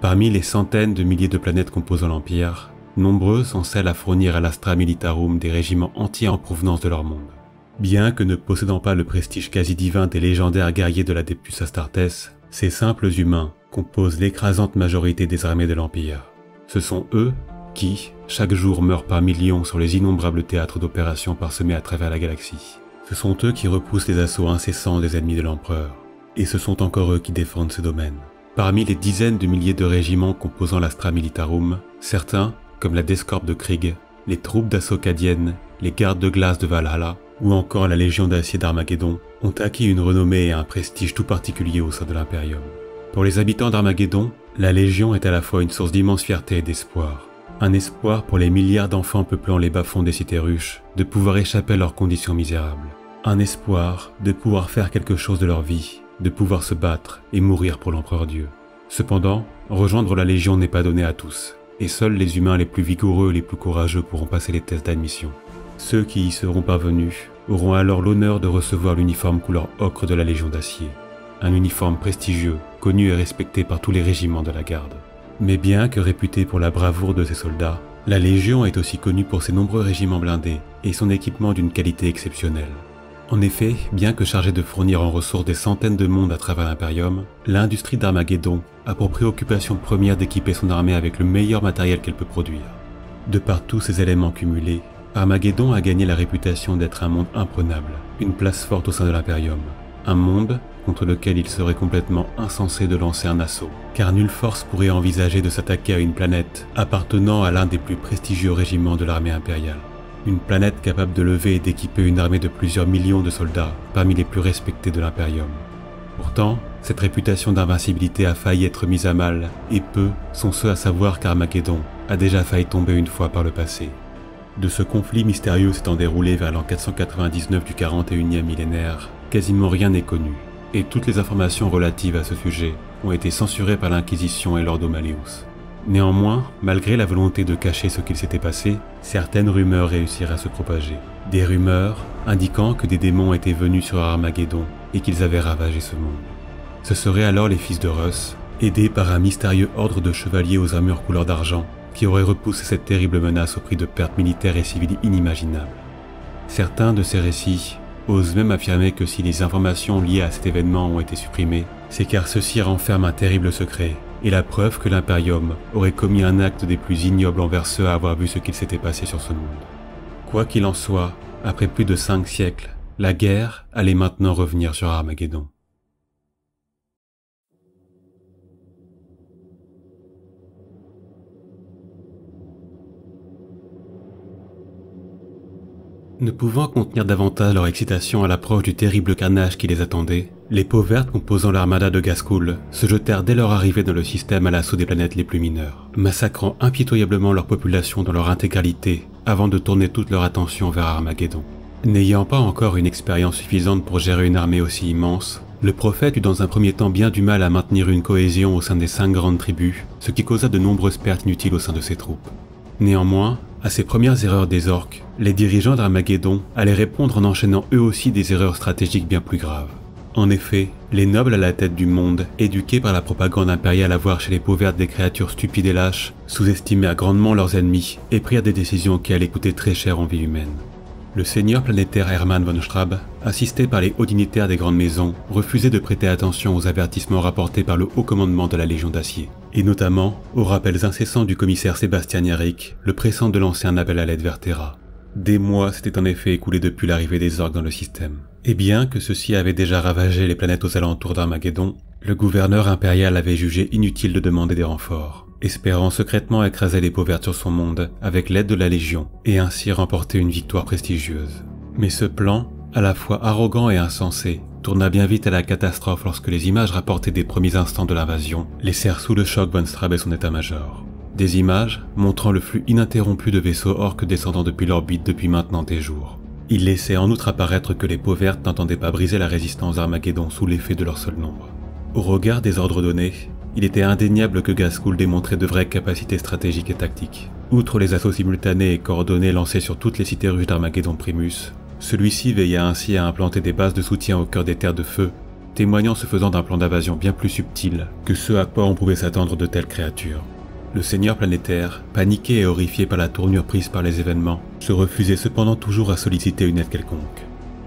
Parmi les centaines de milliers de planètes composant l'Empire, nombreuses sont celles à fournir à l'Astra Militarum des régiments entiers en provenance de leur monde. Bien que ne possédant pas le prestige quasi divin des légendaires guerriers de la Depus Astartes, ces simples humains composent l'écrasante majorité des armées de l'Empire. Ce sont eux qui, chaque jour, meurent par millions sur les innombrables théâtres d'opérations parsemés à travers la galaxie. Ce sont eux qui repoussent les assauts incessants des ennemis de l'Empereur, et ce sont encore eux qui défendent ce domaine. Parmi les dizaines de milliers de régiments composant l'Astra Militarum, certains, comme la Descorp de Krieg, les troupes d'assaut cadiennes, les gardes de glace de Valhalla, ou encore la Légion d'acier d'Armageddon, ont acquis une renommée et un prestige tout particulier au sein de l'Imperium. Pour les habitants d'Armageddon, la Légion est à la fois une source d'immense fierté et d'espoir. Un espoir pour les milliards d'enfants peuplant les bas-fonds des cités ruches de pouvoir échapper à leurs conditions misérables. Un espoir de pouvoir faire quelque chose de leur vie, de pouvoir se battre et mourir pour l'empereur Dieu. Cependant, rejoindre la Légion n'est pas donné à tous, et seuls les humains les plus vigoureux et les plus courageux pourront passer les tests d'admission. Ceux qui y seront parvenus auront alors l'honneur de recevoir l'uniforme couleur ocre de la Légion d'acier, un uniforme prestigieux, connu et respecté par tous les régiments de la garde. Mais bien que réputée pour la bravoure de ses soldats, la Légion est aussi connue pour ses nombreux régiments blindés et son équipement d'une qualité exceptionnelle. En effet, bien que chargée de fournir en ressources des centaines de mondes à travers l'Imperium, l'industrie d'Armageddon a pour préoccupation première d'équiper son armée avec le meilleur matériel qu'elle peut produire. De par tous ces éléments cumulés, Armageddon a gagné la réputation d'être un monde imprenable, une place forte au sein de l'Imperium, un monde contre lequel il serait complètement insensé de lancer un assaut, car nulle force pourrait envisager de s'attaquer à une planète appartenant à l'un des plus prestigieux régiments de l'armée impériale. Une planète capable de lever et d'équiper une armée de plusieurs millions de soldats parmi les plus respectés de l'Imperium. Pourtant, cette réputation d'invincibilité a failli être mise à mal, et peu sont ceux à savoir qu'Armageddon a déjà failli tomber une fois par le passé. De ce conflit mystérieux s'étant déroulé vers l'an 499 du 41e millénaire, quasiment rien n'est connu, et toutes les informations relatives à ce sujet ont été censurées par l'Inquisition et l'Ordo Malleus. Néanmoins, malgré la volonté de cacher ce qu'il s'était passé, certaines rumeurs réussirent à se propager. Des rumeurs indiquant que des démons étaient venus sur Armageddon et qu'ils avaient ravagé ce monde. Ce seraient alors les fils de Russ, aidés par un mystérieux ordre de chevaliers aux armures couleur d'argent, qui aurait repoussé cette terrible menace au prix de pertes militaires et civiles inimaginables. Certains de ces récits osent même affirmer que si les informations liées à cet événement ont été supprimées, c'est car ceci renferme un terrible secret et la preuve que l'Imperium aurait commis un acte des plus ignobles envers ceux à avoir vu ce qu'il s'était passé sur ce monde. Quoi qu'il en soit, après plus de cinq siècles, la guerre allait maintenant revenir sur Armageddon. Ne pouvant contenir davantage leur excitation à l'approche du terrible carnage qui les attendait, les peaux vertes composant l'armada de Gascoul se jetèrent dès leur arrivée dans le système à l'assaut des planètes les plus mineures, massacrant impitoyablement leur population dans leur intégralité avant de tourner toute leur attention vers Armageddon. N'ayant pas encore une expérience suffisante pour gérer une armée aussi immense, le prophète eut dans un premier temps bien du mal à maintenir une cohésion au sein des cinq grandes tribus, ce qui causa de nombreuses pertes inutiles au sein de ses troupes. Néanmoins, à ces premières erreurs des orques, les dirigeants d'Armageddon allaient répondre en enchaînant eux aussi des erreurs stratégiques bien plus graves. En effet, les nobles à la tête du monde, éduqués par la propagande impériale à voir chez les peaux vertes des créatures stupides et lâches, sous-estimèrent grandement leurs ennemis et prirent des décisions qui allaient coûter très cher en vie humaine. Le seigneur planétaire Hermann von Straub, assisté par les hauts dignitaires des grandes maisons, refusait de prêter attention aux avertissements rapportés par le haut commandement de la Légion d'Acier, et notamment aux rappels incessants du commissaire Sébastien Yarrick, le pressant de lancer un appel à l'aide vers Terra. Des mois s'étaient en effet écoulés depuis l'arrivée des orques dans le système. Et bien que ceux-ci avaient déjà ravagé les planètes aux alentours d'Armageddon, le gouverneur impérial avait jugé inutile de demander des renforts espérant secrètement écraser les pauvres sur son monde avec l'aide de la Légion et ainsi remporter une victoire prestigieuse. Mais ce plan, à la fois arrogant et insensé, tourna bien vite à la catastrophe lorsque les images rapportées des premiers instants de l'invasion laissèrent sous le choc Von Straub et son état-major. Des images montrant le flux ininterrompu de vaisseaux orques descendant depuis l'orbite depuis maintenant des jours. Il laissait en outre apparaître que les peaux vertes n'entendaient pas briser la résistance d'Armageddon sous l'effet de leur seul nombre. Au regard des ordres donnés, il était indéniable que Gascoul démontrait de vraies capacités stratégiques et tactiques. Outre les assauts simultanés et coordonnés lancés sur toutes les cités ruches d'Armageddon Primus, celui-ci veilla ainsi à implanter des bases de soutien au cœur des terres de feu, témoignant ce faisant d'un plan d'invasion bien plus subtil que ce à quoi on pouvait s'attendre de telles créatures. Le seigneur planétaire, paniqué et horrifié par la tournure prise par les événements, se refusait cependant toujours à solliciter une aide quelconque.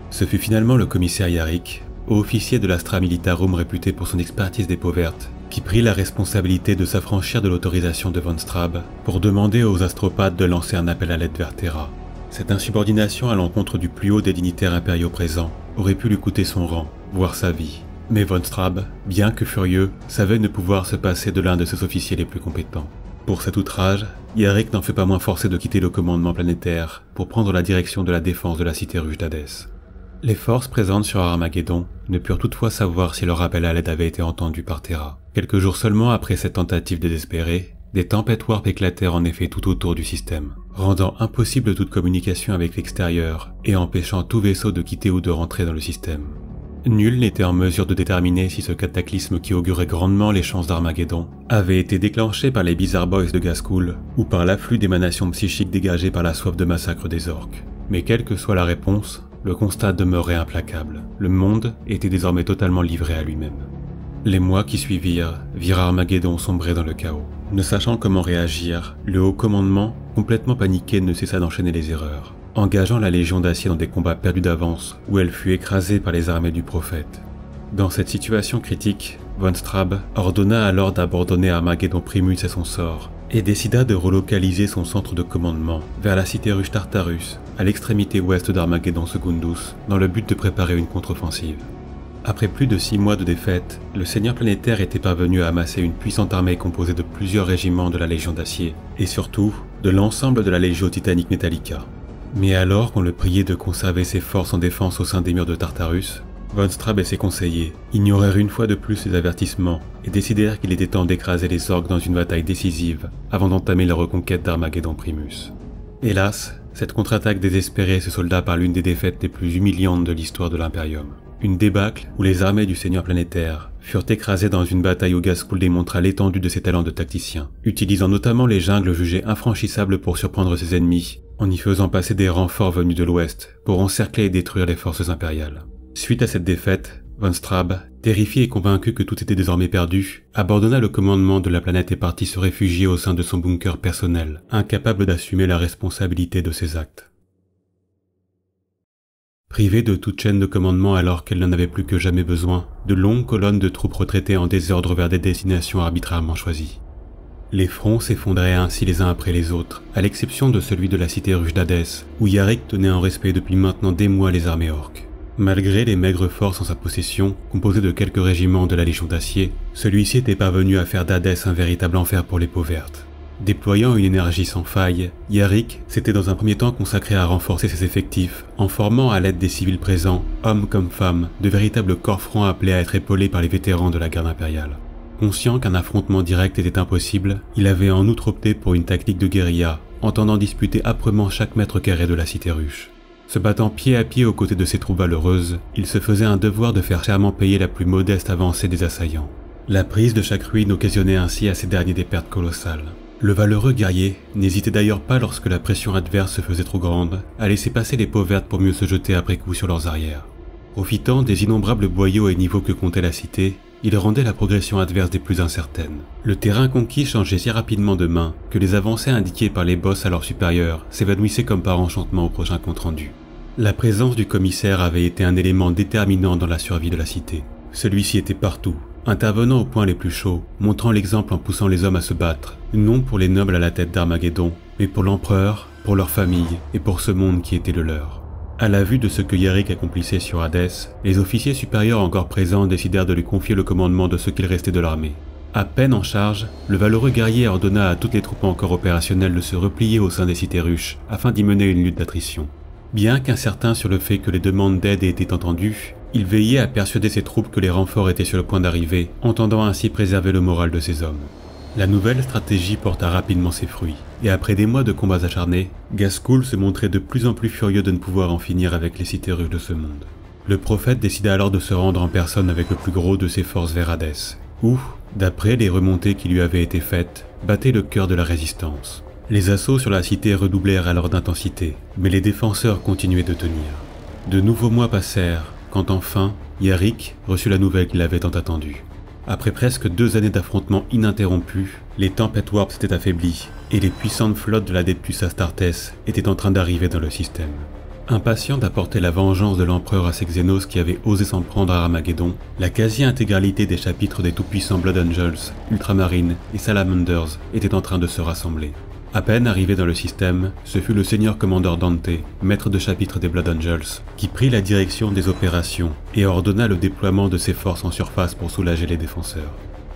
Ce fut finalement le commissaire Yarrick, officier de l'Astra Militarum réputé pour son expertise des peaux vertes, qui prit la responsabilité de s'affranchir de l'autorisation de Von Straub pour demander aux astropathes de lancer un appel à l'aide vers Terra. Cette insubordination à l'encontre du plus haut des dignitaires impériaux présents aurait pu lui coûter son rang, voire sa vie. Mais Von Straub, bien que furieux, savait ne pouvoir se passer de l'un de ses officiers les plus compétents. Pour cet outrage, Yarrick n'en fait pas moins forcé de quitter le commandement planétaire pour prendre la direction de la défense de la cité ruche d'Hadès. Les forces présentes sur Armageddon ne purent toutefois savoir si leur appel à l'aide avait été entendu par Terra. Quelques jours seulement après cette tentative désespérée, des tempêtes warp éclatèrent en effet tout autour du système, rendant impossible toute communication avec l'extérieur et empêchant tout vaisseau de quitter ou de rentrer dans le système. Nul n'était en mesure de déterminer si ce cataclysme qui augurait grandement les chances d'Armageddon avait été déclenché par les Bizarre Boys de Gascoul ou par l'afflux d'émanations psychiques dégagées par la soif de massacre des orques. Mais quelle que soit la réponse, le constat demeurait implacable. Le monde était désormais totalement livré à lui-même. Les mois qui suivirent virent Armageddon sombrer dans le chaos. Ne sachant comment réagir, le haut commandement, complètement paniqué, ne cessa d'enchaîner les erreurs, engageant la Légion d'Acier dans des combats perdus d'avance où elle fut écrasée par les armées du prophète. Dans cette situation critique, Von Straub ordonna alors d'abandonner Armageddon Primus à son sort et décida de relocaliser son centre de commandement vers la cité ruche Tartarus, à l'extrémité ouest d'Armageddon Secundus, dans le but de préparer une contre-offensive. Après plus de six mois de défaite, le Seigneur planétaire était parvenu à amasser une puissante armée composée de plusieurs régiments de la Légion d'Acier, et surtout de l'ensemble de la Légion Titanique Metallica. Mais alors qu'on le priait de conserver ses forces en défense au sein des murs de Tartarus, Von Straub et ses conseillers ignorèrent une fois de plus ses avertissements et décidèrent qu'il était temps d'écraser les orques dans une bataille décisive avant d'entamer la reconquête d'Armageddon Primus. Hélas, cette contre-attaque désespérée se solda par l'une des défaites les plus humiliantes de l'histoire de l'Imperium. Une débâcle où les armées du Seigneur planétaire furent écrasées dans une bataille où Gascoul démontra l'étendue de ses talents de tacticien, utilisant notamment les jungles jugées infranchissables pour surprendre ses ennemis, en y faisant passer des renforts venus de l'ouest pour encercler et détruire les forces impériales. Suite à cette défaite, Von Straub, terrifié et convaincu que tout était désormais perdu, abandonna le commandement de la planète et partit se réfugier au sein de son bunker personnel, incapable d'assumer la responsabilité de ses actes. Privée de toute chaîne de commandement alors qu'elle n'en avait plus que jamais besoin, de longues colonnes de troupes retraitées en désordre vers des destinations arbitrairement choisies. Les fronts s'effondraient ainsi les uns après les autres, à l'exception de celui de la cité ruche d'Hadès, où Yarrick tenait en respect depuis maintenant des mois les armées orques. Malgré les maigres forces en sa possession, composées de quelques régiments de la Légion d'Acier, celui-ci était parvenu à faire d'Hadès un véritable enfer pour les peaux vertes. Déployant une énergie sans faille, Yarik s'était dans un premier temps consacré à renforcer ses effectifs, en formant à l'aide des civils présents, hommes comme femmes, de véritables corps francs appelés à être épaulés par les vétérans de la garde impériale. Conscient qu'un affrontement direct était impossible, il avait en outre opté pour une tactique de guérilla, entendant disputer âprement chaque mètre carré de la cité ruche. Se battant pied à pied aux côtés de ses troupes valeureuses, il se faisait un devoir de faire chèrement payer la plus modeste avancée des assaillants. La prise de chaque ruine occasionnait ainsi à ces derniers des pertes colossales. Le valeureux guerrier n'hésitait d'ailleurs pas lorsque la pression adverse se faisait trop grande à laisser passer les peaux vertes pour mieux se jeter après coup sur leurs arrières. Profitant des innombrables boyaux et niveaux que comptait la cité, il rendait la progression adverse des plus incertaines. Le terrain conquis changeait si rapidement de main que les avancées indiquées par les boss à leurs supérieurs s'évanouissaient comme par enchantement au prochain compte rendu. La présence du commissaire avait été un élément déterminant dans la survie de la cité. Celui-ci était partout, intervenant au point les plus chauds, montrant l'exemple en poussant les hommes à se battre, non pour les nobles à la tête d'Armageddon, mais pour l'empereur, pour leur famille et pour ce monde qui était le leur. À la vue de ce que Yarick accomplissait sur Hadès, les officiers supérieurs encore présents décidèrent de lui confier le commandement de ce qu'il restait de l'armée. À peine en charge, le valeureux guerrier ordonna à toutes les troupes encore opérationnelles de se replier au sein des cités ruches afin d'y mener une lutte d'attrition. Bien qu'incertain sur le fait que les demandes d'aide aient été entendues, il veillait à persuader ses troupes que les renforts étaient sur le point d'arriver, entendant ainsi préserver le moral de ses hommes. La nouvelle stratégie porta rapidement ses fruits, et après des mois de combats acharnés, Gascoul se montrait de plus en plus furieux de ne pouvoir en finir avec les cités de ce monde. Le prophète décida alors de se rendre en personne avec le plus gros de ses forces vers Hadès, où, d'après les remontées qui lui avaient été faites, battait le cœur de la résistance. Les assauts sur la cité redoublèrent alors d'intensité, mais les défenseurs continuaient de tenir. De nouveaux mois passèrent, quand enfin, Yarik reçut la nouvelle qu'il avait tant attendue. Après presque deux années d'affrontements ininterrompus, les Tempest Warp s'étaient affaiblis et les puissantes flottes de la Deptus Astartes étaient en train d'arriver dans le système. Impatient d'apporter la vengeance de l'empereur à ces Xenos qui avaient osé s'en prendre à Armageddon, la quasi-intégralité des chapitres des tout-puissants Blood Angels, Ultramarines et Salamanders étaient en train de se rassembler. À peine arrivé dans le système, ce fut le seigneur commandeur Dante, maître de chapitre des Blood Angels, qui prit la direction des opérations et ordonna le déploiement de ses forces en surface pour soulager les défenseurs.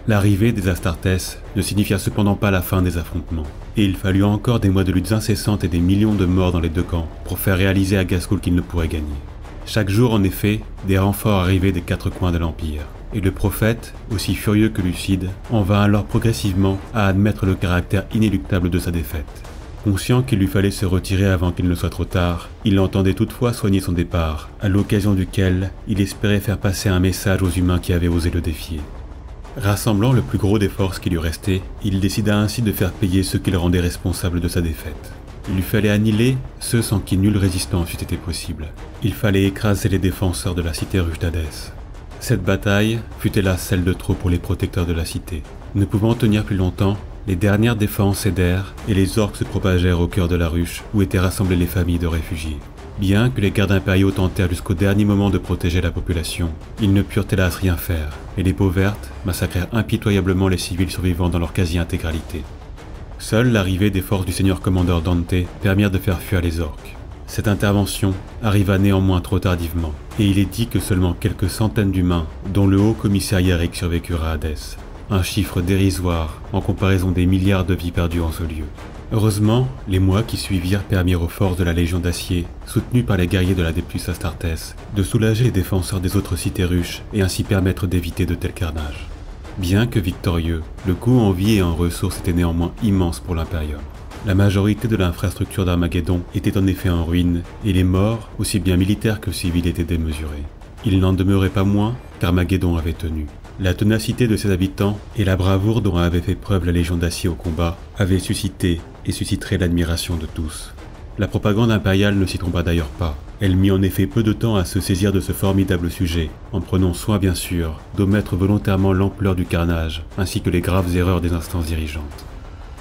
L'arrivée des Astartes ne signifia cependant pas la fin des affrontements, et il fallut encore des mois de luttes incessantes et des millions de morts dans les deux camps pour faire réaliser à Gascoul qu'il ne pourrait gagner. Chaque jour, en effet, des renforts arrivaient des quatre coins de l'Empire, et le prophète, aussi furieux que lucide, en vint alors progressivement à admettre le caractère inéluctable de sa défaite. Conscient qu'il lui fallait se retirer avant qu'il ne soit trop tard, il entendait toutefois soigner son départ, à l'occasion duquel il espérait faire passer un message aux humains qui avaient osé le défier. Rassemblant le plus gros des forces qui lui restaient, il décida ainsi de faire payer ceux qu'il rendait responsables de sa défaite. Il lui fallait annihiler ceux sans qui nulle résistance eût été possible. Il fallait écraser les défenseurs de la cité. Cette bataille fut hélas celle de trop pour les protecteurs de la cité. Ne pouvant tenir plus longtemps, les dernières défenses cédèrent et les orques se propagèrent au cœur de la ruche où étaient rassemblées les familles de réfugiés. Bien que les gardes impériaux tentèrent jusqu'au dernier moment de protéger la population, ils ne purent hélas rien faire, et les peaux vertes massacrèrent impitoyablement les civils survivants dans leur quasi-intégralité. Seule l'arrivée des forces du seigneur commandeur Dante permirent de faire fuir les orques. Cette intervention arriva néanmoins trop tardivement, et il est dit que seulement quelques centaines d'humains, dont le haut commissaire Yarrick, survécurent à Hadès. Un chiffre dérisoire en comparaison des milliards de vies perdues en ce lieu. Heureusement, les mois qui suivirent permirent aux forces de la Légion d'Acier, soutenues par les guerriers de la Deptus Astartes, de soulager les défenseurs des autres cités ruches et ainsi permettre d'éviter de tels carnages. Bien que victorieux, le coût en vie et en ressources était néanmoins immense pour l'Imperium. La majorité de l'infrastructure d'Armageddon était en effet en ruine, et les morts, aussi bien militaires que civils, étaient démesurés. Il n'en demeurait pas moins qu'Armageddon avait tenu. La ténacité de ses habitants et la bravoure dont avait fait preuve la Légion d'Acier au combat avaient suscité et susciterait l'admiration de tous. La propagande impériale ne s'y trompa d'ailleurs pas. Elle mit en effet peu de temps à se saisir de ce formidable sujet, en prenant soin bien sûr d'omettre volontairement l'ampleur du carnage, ainsi que les graves erreurs des instances dirigeantes.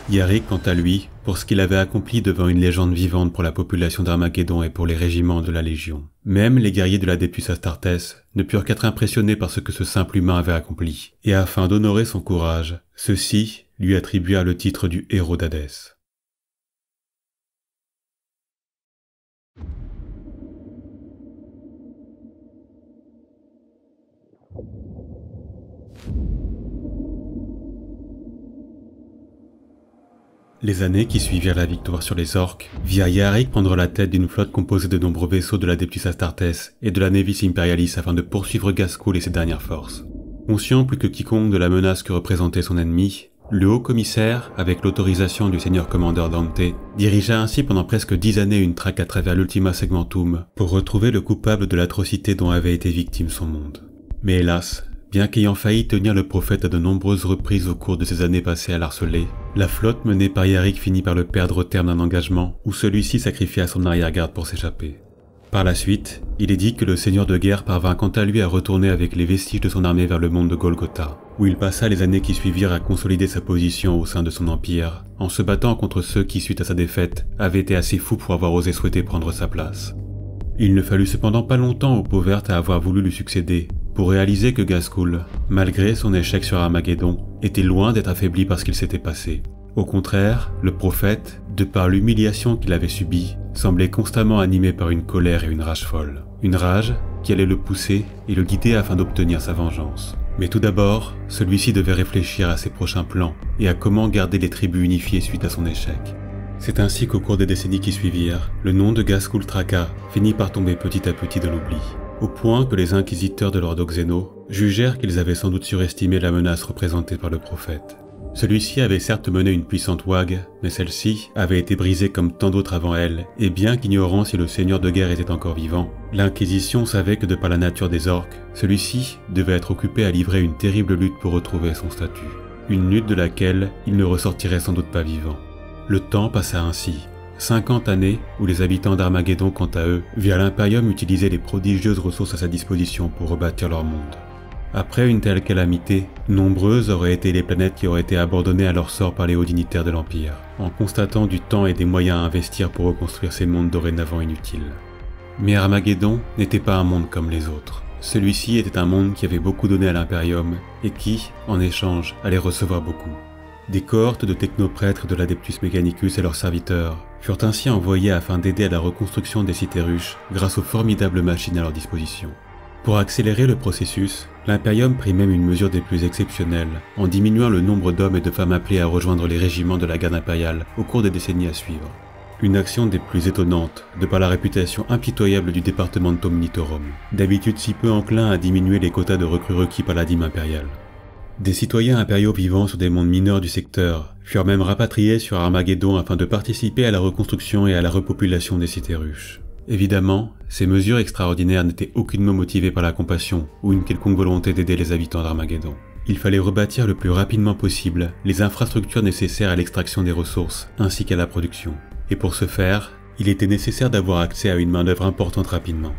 Yarick, quant à lui, pour ce qu'il avait accompli devant une légende vivante pour la population d'Armageddon et pour les régiments de la Légion. Même les guerriers de la Deptus Astartes ne purent qu'être impressionnés par ce que ce simple humain avait accompli, et afin d'honorer son courage, ceux-ci lui attribuèrent le titre du héros d'Hadès. Les années qui suivirent la victoire sur les orques virent Yarick prendre la tête d'une flotte composée de nombreux vaisseaux de la Deptus Astartes et de la Nevis Imperialis afin de poursuivre Gascoul et ses dernières forces. Conscient plus que quiconque de la menace que représentait son ennemi, le haut commissaire, avec l'autorisation du seigneur commandeur Dante, dirigea ainsi pendant presque dix années une traque à travers l'Ultima Segmentum pour retrouver le coupable de l'atrocité dont avait été victime son monde. Mais hélas, bien qu'ayant failli tenir le prophète à de nombreuses reprises au cours de ces années passées à l'harceler, la flotte menée par Yarick finit par le perdre au terme d'un engagement où celui-ci sacrifia son arrière-garde pour s'échapper. Par la suite, il est dit que le seigneur de guerre parvint quant à lui à retourner avec les vestiges de son armée vers le monde de Golgotha, où il passa les années qui suivirent à consolider sa position au sein de son empire, en se battant contre ceux qui, suite à sa défaite, avaient été assez fous pour avoir osé souhaiter prendre sa place. Il ne fallut cependant pas longtemps au pauvre à avoir voulu lui succéder, pour réaliser que Gascoul, malgré son échec sur Armageddon, était loin d'être affaibli par ce qu'il s'était passé. Au contraire, le prophète, de par l'humiliation qu'il avait subie, semblait constamment animé par une colère et une rage folle. Une rage qui allait le pousser et le guider afin d'obtenir sa vengeance. Mais tout d'abord, celui-ci devait réfléchir à ses prochains plans et à comment garder les tribus unifiées suite à son échec. C'est ainsi qu'au cours des décennies qui suivirent, le nom de Gascoul Traka finit par tomber petit à petit de l'oubli, au point que les inquisiteurs de Lord Xeno jugèrent qu'ils avaient sans doute surestimé la menace représentée par le prophète. Celui-ci avait certes mené une puissante ouague, mais celle-ci avait été brisée comme tant d'autres avant elle, et bien qu'ignorant si le seigneur de guerre était encore vivant, l'Inquisition savait que de par la nature des orques, celui-ci devait être occupé à livrer une terrible lutte pour retrouver son statut. Une lutte de laquelle il ne ressortirait sans doute pas vivant. Le temps passa ainsi, 50 années où les habitants d'Armageddon, quant à eux, virent l'Imperium utiliser les prodigieuses ressources à sa disposition pour rebâtir leur monde. Après une telle calamité, nombreuses auraient été les planètes qui auraient été abandonnées à leur sort par les hauts dignitaires de l'Empire, en constatant du temps et des moyens à investir pour reconstruire ces mondes dorénavant inutiles. Mais Armageddon n'était pas un monde comme les autres. Celui-ci était un monde qui avait beaucoup donné à l'Imperium et qui, en échange, allait recevoir beaucoup. Des cohortes de technoprêtres de l'Adeptus Mechanicus et leurs serviteurs furent ainsi envoyés afin d'aider à la reconstruction des cités ruches grâce aux formidables machines à leur disposition. Pour accélérer le processus, l'Imperium prit même une mesure des plus exceptionnelles, en diminuant le nombre d'hommes et de femmes appelés à rejoindre les régiments de la garde impériale au cours des décennies à suivre. Une action des plus étonnantes, de par la réputation impitoyable du département de Tomnitorum, d'habitude si peu enclin à diminuer les quotas de recrues requis par la dîme impériale. Des citoyens impériaux vivant sur des mondes mineurs du secteur furent même rapatriés sur Armageddon afin de participer à la reconstruction et à la repopulation des cités ruches. Évidemment, ces mesures extraordinaires n'étaient aucunement motivées par la compassion ou une quelconque volonté d'aider les habitants d'Armageddon. Il fallait rebâtir le plus rapidement possible les infrastructures nécessaires à l'extraction des ressources ainsi qu'à la production. Et pour ce faire, il était nécessaire d'avoir accès à une main-d'œuvre importante rapidement.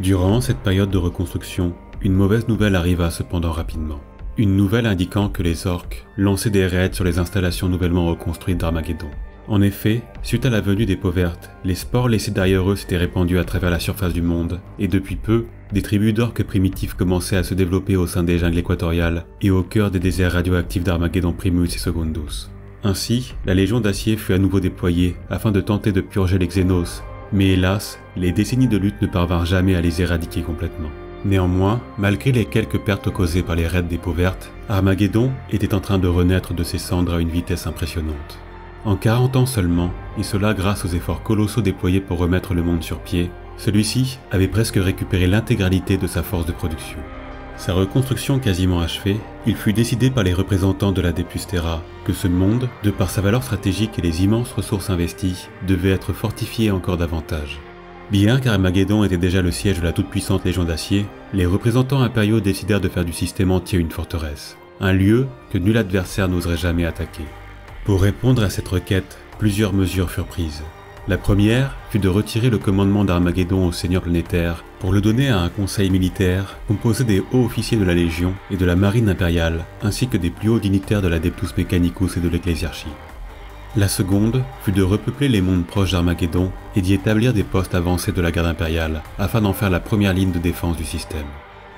Durant cette période de reconstruction, une mauvaise nouvelle arriva cependant rapidement. Une nouvelle indiquant que les orques lançaient des raids sur les installations nouvellement reconstruites d'Armageddon. En effet, suite à la venue des peaux vertes, les spores laissés derrière eux s'étaient répandus à travers la surface du monde, et depuis peu, des tribus d'orques primitifs commençaient à se développer au sein des jungles équatoriales et au cœur des déserts radioactifs d'Armageddon Primus et Secondus. Ainsi, la Légion d'Acier fut à nouveau déployée afin de tenter de purger les Xénos, mais hélas, les décennies de lutte ne parvinrent jamais à les éradiquer complètement. Néanmoins, malgré les quelques pertes causées par les raids des peaux vertes, Armageddon était en train de renaître de ses cendres à une vitesse impressionnante. En 40 ans seulement, et cela grâce aux efforts colossaux déployés pour remettre le monde sur pied, celui-ci avait presque récupéré l'intégralité de sa force de production. Sa reconstruction quasiment achevée, il fut décidé par les représentants de la Depustera que ce monde, de par sa valeur stratégique et les immenses ressources investies, devait être fortifié encore davantage. Bien qu'Armageddon était déjà le siège de la toute-puissante Légion d'Acier, les représentants impériaux décidèrent de faire du système entier une forteresse, un lieu que nul adversaire n'oserait jamais attaquer. Pour répondre à cette requête, plusieurs mesures furent prises. La première fut de retirer le commandement d'Armageddon au Seigneur planétaire pour le donner à un conseil militaire composé des hauts officiers de la Légion et de la Marine impériale, ainsi que des plus hauts dignitaires de la Deptus Mechanicus et de l'Ecclésiarchie. La seconde fut de repeupler les mondes proches d'Armageddon et d'y établir des postes avancés de la garde impériale afin d'en faire la première ligne de défense du système.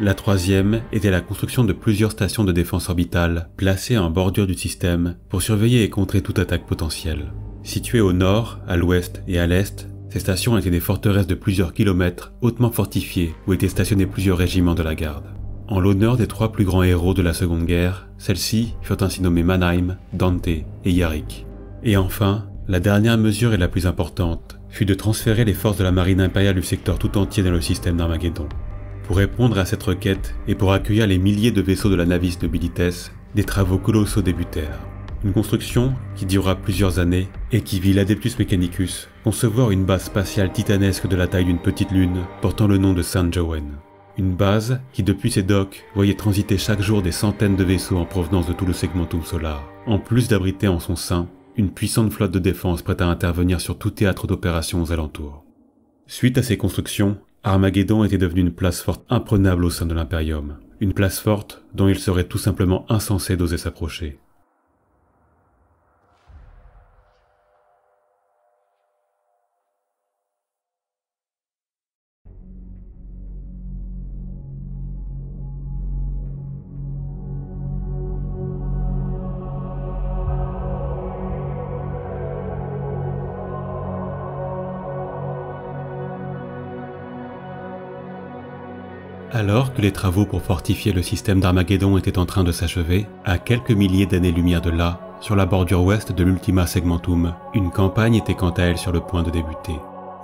La troisième était la construction de plusieurs stations de défense orbitale placées en bordure du système pour surveiller et contrer toute attaque potentielle. Situées au nord, à l'ouest et à l'est, ces stations étaient des forteresses de plusieurs kilomètres hautement fortifiées où étaient stationnés plusieurs régiments de la garde. En l'honneur des trois plus grands héros de la Seconde Guerre, celles-ci furent ainsi nommées Mannheim, Dante et Yarick. Et enfin, la dernière mesure et la plus importante fut de transférer les forces de la marine impériale du secteur tout entier dans le système d'Armageddon. Pour répondre à cette requête et pour accueillir les milliers de vaisseaux de la navis Nobilites, des travaux colossaux débutèrent. Une construction qui durera plusieurs années et qui vit l'Adeptus Mechanicus concevoir une base spatiale titanesque de la taille d'une petite lune portant le nom de Saint Joen. Une base qui depuis ses docks voyait transiter chaque jour des centaines de vaisseaux en provenance de tout le segmentum solar, en plus d'abriter en son sein une puissante flotte de défense prête à intervenir sur tout théâtre d'opérations aux alentours. Suite à ces constructions, Armageddon était devenu une place forte imprenable au sein de l'Imperium, une place forte dont il serait tout simplement insensé d'oser s'approcher. Alors que les travaux pour fortifier le système d'Armageddon étaient en train de s'achever, à quelques milliers d'années-lumière de là, sur la bordure ouest de l'Ultima Segmentum, une campagne était quant à elle sur le point de débuter.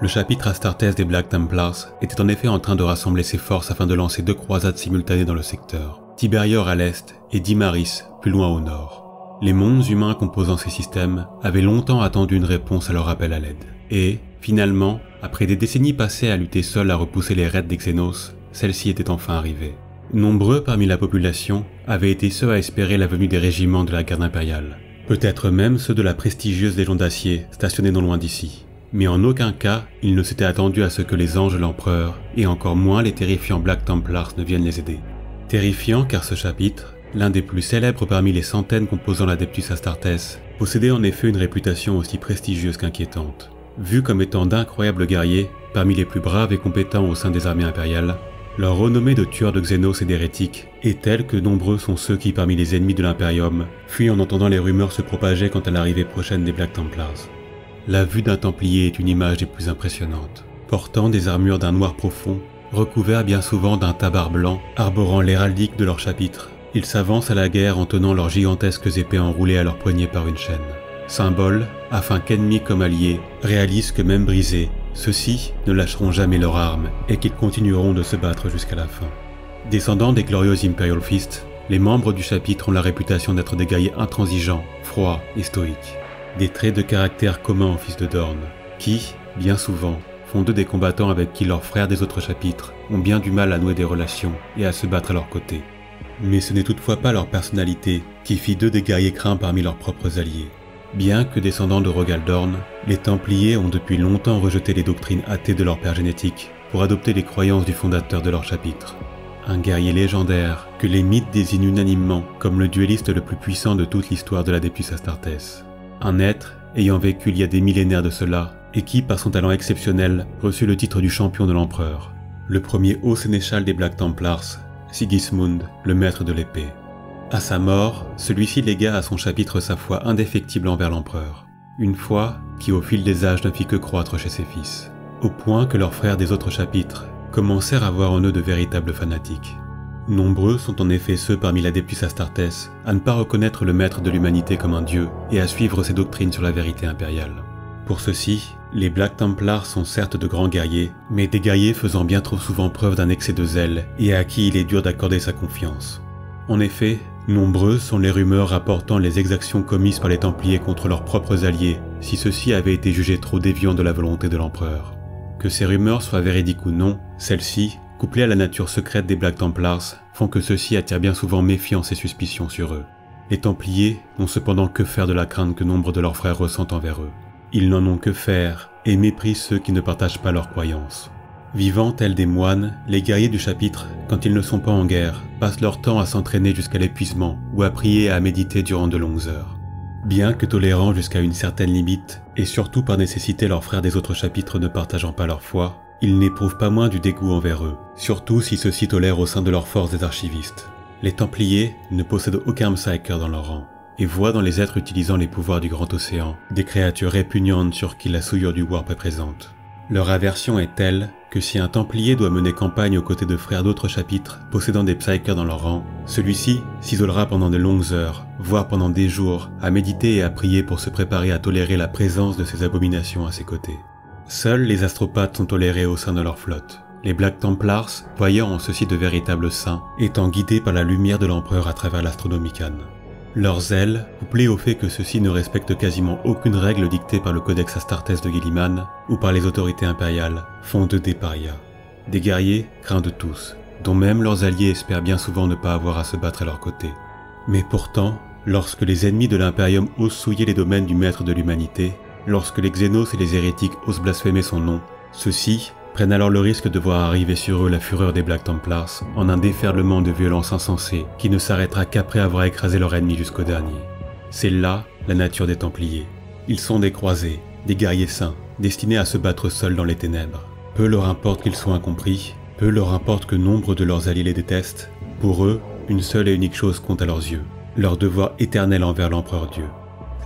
Le chapitre Astartes des Black Templars était en effet en train de rassembler ses forces afin de lancer deux croisades simultanées dans le secteur, Tiberior à l'est et Dimaris plus loin au nord. Les mondes humains composant ces systèmes avaient longtemps attendu une réponse à leur appel à l'aide. Et, finalement, après des décennies passées à lutter seuls à repousser les raids des Xenos, celle-ci était enfin arrivée. Nombreux parmi la population avaient été ceux à espérer la venue des régiments de la garde impériale, peut-être même ceux de la prestigieuse Légion d'acier stationnée non loin d'ici. Mais en aucun cas, ils ne s'étaient attendus à ce que les anges de l'empereur, et encore moins les terrifiants Black Templars ne viennent les aider. Terrifiant car ce chapitre, l'un des plus célèbres parmi les centaines composant l'Adeptus Astartes, possédait en effet une réputation aussi prestigieuse qu'inquiétante. Vu comme étant d'incroyables guerriers, parmi les plus braves et compétents au sein des armées impériales, leur renommée de tueurs de Xénos et d'hérétiques est telle que nombreux sont ceux qui, parmi les ennemis de l'Imperium, fuient en entendant les rumeurs se propager quant à l'arrivée prochaine des Black Templars. La vue d'un Templier est une image des plus impressionnantes. Portant des armures d'un noir profond, recouverts bien souvent d'un tabard blanc, arborant l'héraldique de leur chapitre, ils s'avancent à la guerre en tenant leurs gigantesques épées enroulées à leurs poignets par une chaîne. Symbole, afin qu'ennemis comme alliés réalisent que même brisés, ceux-ci ne lâcheront jamais leurs armes et qu'ils continueront de se battre jusqu'à la fin. Descendants des glorieux Imperial Fist, les membres du chapitre ont la réputation d'être des guerriers intransigeants, froids et stoïques. Des traits de caractère communs aux fils de Dorn, qui, bien souvent, font d'eux des combattants avec qui leurs frères des autres chapitres ont bien du mal à nouer des relations et à se battre à leur côté. Mais ce n'est toutefois pas leur personnalité qui fit d'eux des guerriers craints parmi leurs propres alliés. Bien que descendants de Rogaldorn, les Templiers ont depuis longtemps rejeté les doctrines athées de leur père génétique pour adopter les croyances du fondateur de leur chapitre. Un guerrier légendaire que les mythes désignent unanimement comme le duelliste le plus puissant de toute l'histoire de la Dépus Astartes. Un être ayant vécu il y a des millénaires de cela et qui, par son talent exceptionnel, reçut le titre du champion de l'empereur. Le premier haut sénéchal des Black Templars, Sigismund, le maître de l'épée. À sa mort, celui-ci légua à son chapitre sa foi indéfectible envers l'empereur, une foi qui au fil des âges ne fit que croître chez ses fils, au point que leurs frères des autres chapitres commencèrent à voir en eux de véritables fanatiques. Nombreux sont en effet ceux parmi l'Adeptus Astartes à ne pas reconnaître le maître de l'humanité comme un dieu et à suivre ses doctrines sur la vérité impériale. Pour ceux-ci, les Black Templars sont certes de grands guerriers, mais des guerriers faisant bien trop souvent preuve d'un excès de zèle et à qui il est dur d'accorder sa confiance. En effet, Nombreuses sont les rumeurs rapportant les exactions commises par les Templiers contre leurs propres alliés, si ceux-ci avaient été jugés trop déviants de la volonté de l'empereur. Que ces rumeurs soient véridiques ou non, celles-ci, couplées à la nature secrète des Black Templars, font que ceux-ci attirent bien souvent méfiance et suspicion sur eux. Les Templiers n'ont cependant que faire de la crainte que nombre de leurs frères ressentent envers eux. Ils n'en ont que faire et méprisent ceux qui ne partagent pas leurs croyances. Vivant tels des moines, les guerriers du chapitre, quand ils ne sont pas en guerre, passent leur temps à s'entraîner jusqu'à l'épuisement ou à prier et à méditer durant de longues heures. Bien que tolérants jusqu'à une certaine limite, et surtout par nécessité leurs frères des autres chapitres ne partageant pas leur foi, ils n'éprouvent pas moins du dégoût envers eux, surtout si ceux-ci tolèrent au sein de leur force des archivistes. Les Templiers ne possèdent aucun Psyker dans leur rang, et voient dans les êtres utilisant les pouvoirs du grand océan des créatures répugnantes sur qui la souillure du warp est présente. Leur aversion est telle que si un Templier doit mener campagne aux côtés de frères d'autres chapitres possédant des Psykers dans leur rang, celui-ci s'isolera pendant de longues heures, voire pendant des jours, à méditer et à prier pour se préparer à tolérer la présence de ces abominations à ses côtés. Seuls les astropathes sont tolérés au sein de leur flotte, les Black Templars voyant en ceci de véritables saints, étant guidés par la lumière de l'empereur à travers l'astronomicane. Leurs ailes, couplées au fait que ceux-ci ne respectent quasiment aucune règle dictée par le Codex Astartes de Gilliman ou par les autorités impériales, font d'eux des parias. Des guerriers craints de tous, dont même leurs alliés espèrent bien souvent ne pas avoir à se battre à leur côté. Mais pourtant, lorsque les ennemis de l'Imperium osent souiller les domaines du maître de l'humanité, lorsque les Xénos et les hérétiques osent blasphémer son nom, ceux-ci, prennent alors le risque de voir arriver sur eux la fureur des Black Templars en un déferlement de violence insensée qui ne s'arrêtera qu'après avoir écrasé leur ennemi jusqu'au dernier. C'est là la nature des Templiers. Ils sont des croisés, des guerriers saints, destinés à se battre seuls dans les ténèbres. Peu leur importe qu'ils soient incompris, peu leur importe que nombre de leurs alliés les détestent, pour eux, une seule et unique chose compte à leurs yeux, leur devoir éternel envers l'empereur Dieu.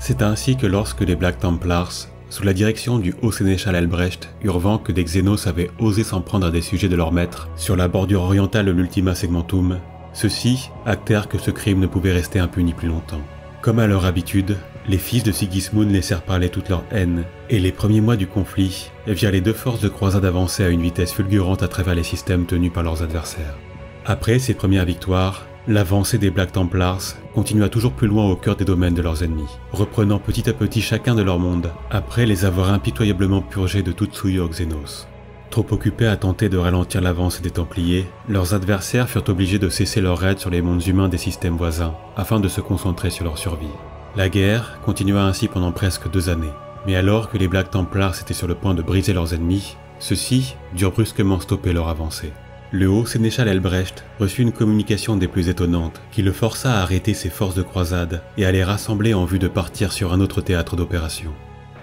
C'est ainsi que lorsque les Black Templars sous la direction du haut sénéchal Albrecht, urvant que des Xénos avaient osé s'en prendre à des sujets de leur maître sur la bordure orientale de l'Ultima Segmentum, ceux-ci actèrent que ce crime ne pouvait rester impuni plus longtemps. Comme à leur habitude, les fils de Sigismund laissèrent parler toute leur haine, et les premiers mois du conflit virent les deux forces de croisade avancer à une vitesse fulgurante à travers les systèmes tenus par leurs adversaires. Après ces premières victoires, L'avancée des Black Templars continua toujours plus loin au cœur des domaines de leurs ennemis, reprenant petit à petit chacun de leur monde, après les avoir impitoyablement purgés de toute souillure Xenos. Trop occupés à tenter de ralentir l'avancée des Templiers, leurs adversaires furent obligés de cesser leur raid sur les mondes humains des systèmes voisins, afin de se concentrer sur leur survie. La guerre continua ainsi pendant presque deux années, mais alors que les Black Templars étaient sur le point de briser leurs ennemis, ceux-ci durent brusquement stopper leur avancée. Le haut sénéchal Elbrecht reçut une communication des plus étonnantes qui le força à arrêter ses forces de croisade et à les rassembler en vue de partir sur un autre théâtre d'opération.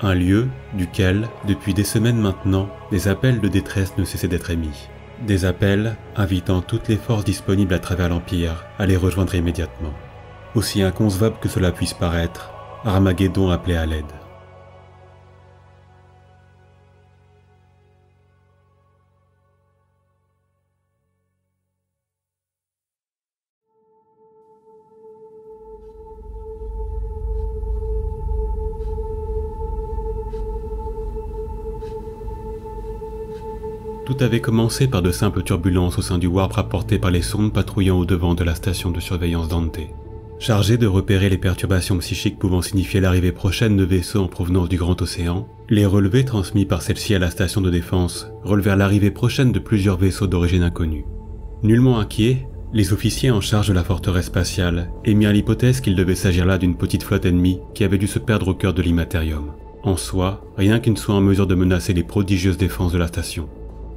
Un lieu duquel, depuis des semaines maintenant, des appels de détresse ne cessaient d'être émis. Des appels invitant toutes les forces disponibles à travers l'Empire à les rejoindre immédiatement. Aussi inconcevable que cela puisse paraître, Armageddon appelait à l'aide. Tout avait commencé par de simples turbulences au sein du warp rapporté par les sondes patrouillant au devant de la station de surveillance Dante. Chargées de repérer les perturbations psychiques pouvant signifier l'arrivée prochaine de vaisseaux en provenance du grand océan, les relevés transmis par celle-ci à la station de défense relevèrent l'arrivée prochaine de plusieurs vaisseaux d'origine inconnue. Nullement inquiets, les officiers en charge de la forteresse spatiale émirent l'hypothèse qu'il devait s'agir là d'une petite flotte ennemie qui avait dû se perdre au cœur de l'immatérium. En soi, rien qui ne soit en mesure de menacer les prodigieuses défenses de la station.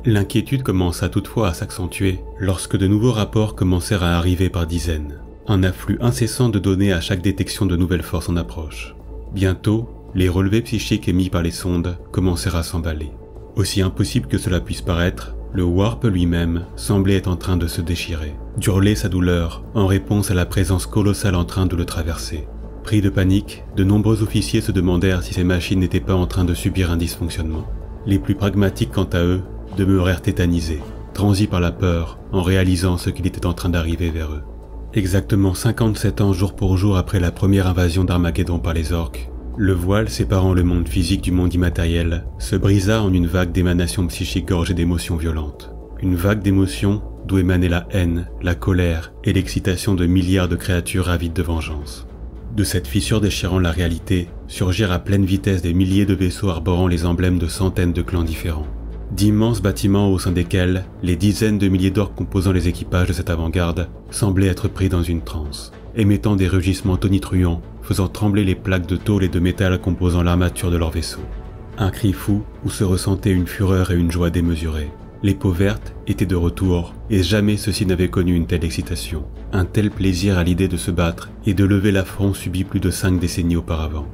L'inquiétude commença toutefois à s'accentuer lorsque de nouveaux rapports commencèrent à arriver par dizaines. Un afflux incessant de données à chaque détection de nouvelles forces en approche. Bientôt, les relevés psychiques émis par les sondes commencèrent à s'emballer. Aussi impossible que cela puisse paraître, le Warp lui-même semblait être en train de se déchirer, d'hurler sa douleur en réponse à la présence colossale en train de le traverser. Pris de panique, de nombreux officiers se demandèrent si ces machines n'étaient pas en train de subir un dysfonctionnement. Les plus pragmatiques quant à eux demeurèrent tétanisés, transis par la peur en réalisant ce qu'il était en train d'arriver vers eux. Exactement 57 ans jour pour jour après la première invasion d'Armageddon par les orques, le voile séparant le monde physique du monde immatériel se brisa en une vague d'émanations psychiques gorgées d'émotions violentes. Une vague d'émotions d'où émanait la haine, la colère et l'excitation de milliards de créatures avides de vengeance. De cette fissure déchirant la réalité surgirent à pleine vitesse des milliers de vaisseaux arborant les emblèmes de centaines de clans différents d'immenses bâtiments au sein desquels les dizaines de milliers d'orques composant les équipages de cette avant-garde semblaient être pris dans une transe, émettant des rugissements tonitruants, faisant trembler les plaques de tôle et de métal composant l'armature de leur vaisseau. Un cri fou où se ressentait une fureur et une joie démesurées. Les peaux vertes étaient de retour, et jamais ceux-ci n'avaient connu une telle excitation, un tel plaisir à l'idée de se battre et de lever l'affront subi plus de cinq décennies auparavant.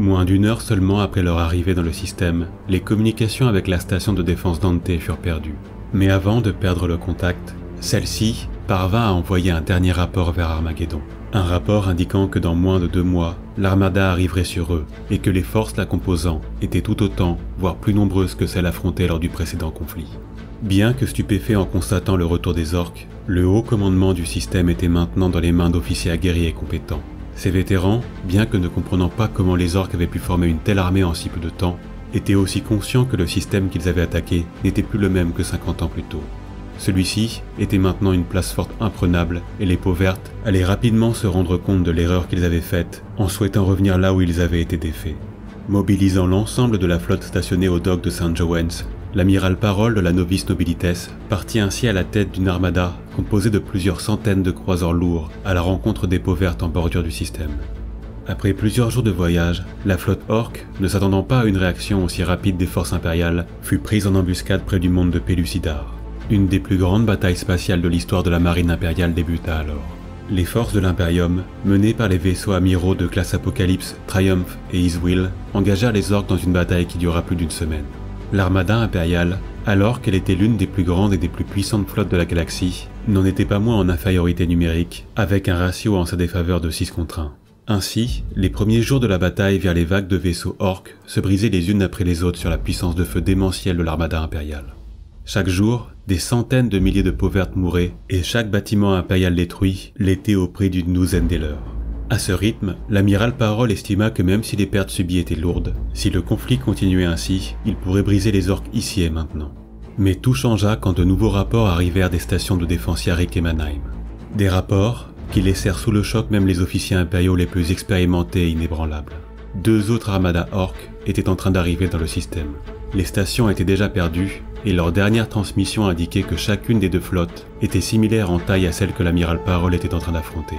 Moins d'une heure seulement après leur arrivée dans le système, les communications avec la station de défense Dante furent perdues. Mais avant de perdre le contact, celle-ci parvint à envoyer un dernier rapport vers Armageddon. Un rapport indiquant que dans moins de deux mois, l'armada arriverait sur eux et que les forces la composant étaient tout autant, voire plus nombreuses que celles affrontées lors du précédent conflit. Bien que stupéfait en constatant le retour des orques, le haut commandement du système était maintenant dans les mains d'officiers aguerris et compétents. Ces vétérans, bien que ne comprenant pas comment les orques avaient pu former une telle armée en si peu de temps, étaient aussi conscients que le système qu'ils avaient attaqué n'était plus le même que 50 ans plus tôt. Celui-ci était maintenant une place forte imprenable et les peaux vertes allaient rapidement se rendre compte de l'erreur qu'ils avaient faite en souhaitant revenir là où ils avaient été défaits. Mobilisant l'ensemble de la flotte stationnée au dock de St. John's, l'amiral Parole de la Novice Nobilites partit ainsi à la tête d'une armada composée de plusieurs centaines de croiseurs lourds à la rencontre des peaux vertes en bordure du système. Après plusieurs jours de voyage, la flotte orque, ne s'attendant pas à une réaction aussi rapide des forces impériales, fut prise en embuscade près du monde de Pellucidar. Une des plus grandes batailles spatiales de l'histoire de la marine impériale débuta alors. Les forces de l'Imperium, menées par les vaisseaux amiraux de classe Apocalypse, Triumph et Easewill, engagèrent les orques dans une bataille qui dura plus d'une semaine. L'armada impériale, alors qu'elle était l'une des plus grandes et des plus puissantes flottes de la galaxie, n'en était pas moins en infériorité numérique, avec un ratio en sa défaveur de 6 contre 1. Ainsi, les premiers jours de la bataille vers les vagues de vaisseaux orques se brisaient les unes après les autres sur la puissance de feu démentielle de l'armada impériale. Chaque jour, des centaines de milliers de peaux vertes mouraient, et chaque bâtiment impérial détruit l'était au prix d'une douzaine des leurs. À ce rythme, l'amiral Parole estima que même si les pertes subies étaient lourdes, si le conflit continuait ainsi, il pourrait briser les orques ici et maintenant. Mais tout changea quand de nouveaux rapports arrivèrent des stations de défense Yarik et Mannheim. Des rapports qui laissèrent sous le choc même les officiers impériaux les plus expérimentés et inébranlables. Deux autres armadas orques étaient en train d'arriver dans le système. Les stations étaient déjà perdues et leur dernière transmission indiquait que chacune des deux flottes était similaire en taille à celle que l'amiral Parole était en train d'affronter.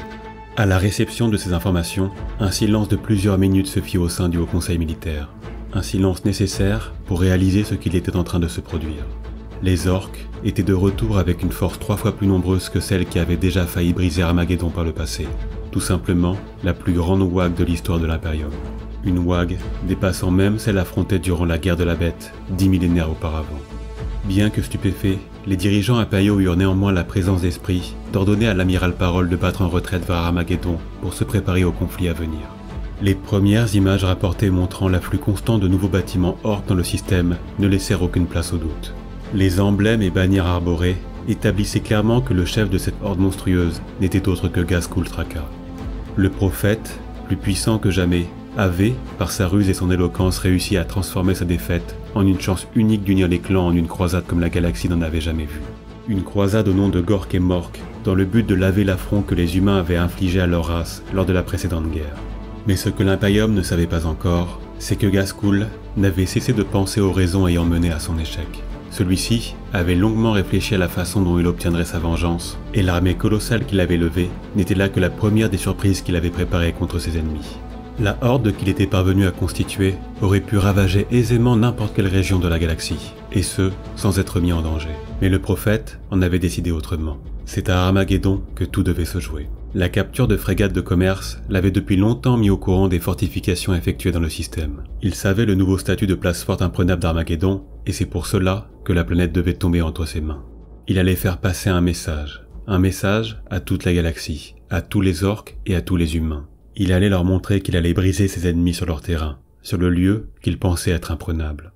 À la réception de ces informations, un silence de plusieurs minutes se fit au sein du Haut Conseil militaire. Un silence nécessaire pour réaliser ce qu'il était en train de se produire. Les orques étaient de retour avec une force trois fois plus nombreuse que celle qui avait déjà failli briser Armageddon par le passé. Tout simplement, la plus grande WAG de l'histoire de l'Imperium. Une WAG dépassant même celle affrontée durant la guerre de la bête, dix millénaires auparavant. Bien que stupéfaits, les dirigeants impériaux eurent néanmoins la présence d'esprit d'ordonner à l'amiral Parole de battre en retraite vers Armageddon pour se préparer au conflit à venir. Les premières images rapportées montrant l'afflux constant de nouveaux bâtiments orques dans le système ne laissèrent aucune place au doute. Les emblèmes et bannières arborées établissaient clairement que le chef de cette horde monstrueuse n'était autre que Gazkul Traka. Le prophète, plus puissant que jamais, avait, par sa ruse et son éloquence, réussi à transformer sa défaite en une chance unique d'unir les clans en une croisade comme la galaxie n'en avait jamais vu. Une croisade au nom de Gork et Mork, dans le but de laver l'affront que les humains avaient infligé à leur race lors de la précédente guerre. Mais ce que l'Imperium ne savait pas encore, c'est que Gaskul n'avait cessé de penser aux raisons ayant mené à son échec. Celui-ci avait longuement réfléchi à la façon dont il obtiendrait sa vengeance, et l'armée colossale qu'il avait levée n'était là que la première des surprises qu'il avait préparées contre ses ennemis. La horde qu'il était parvenu à constituer aurait pu ravager aisément n'importe quelle région de la galaxie, et ce, sans être mis en danger. Mais le prophète en avait décidé autrement. C'est à Armageddon que tout devait se jouer. La capture de frégates de commerce l'avait depuis longtemps mis au courant des fortifications effectuées dans le système. Il savait le nouveau statut de place forte imprenable d'Armageddon, et c'est pour cela que la planète devait tomber entre ses mains. Il allait faire passer un message. Un message à toute la galaxie, à tous les orques et à tous les humains. Il allait leur montrer qu'il allait briser ses ennemis sur leur terrain, sur le lieu qu'il pensait être imprenable.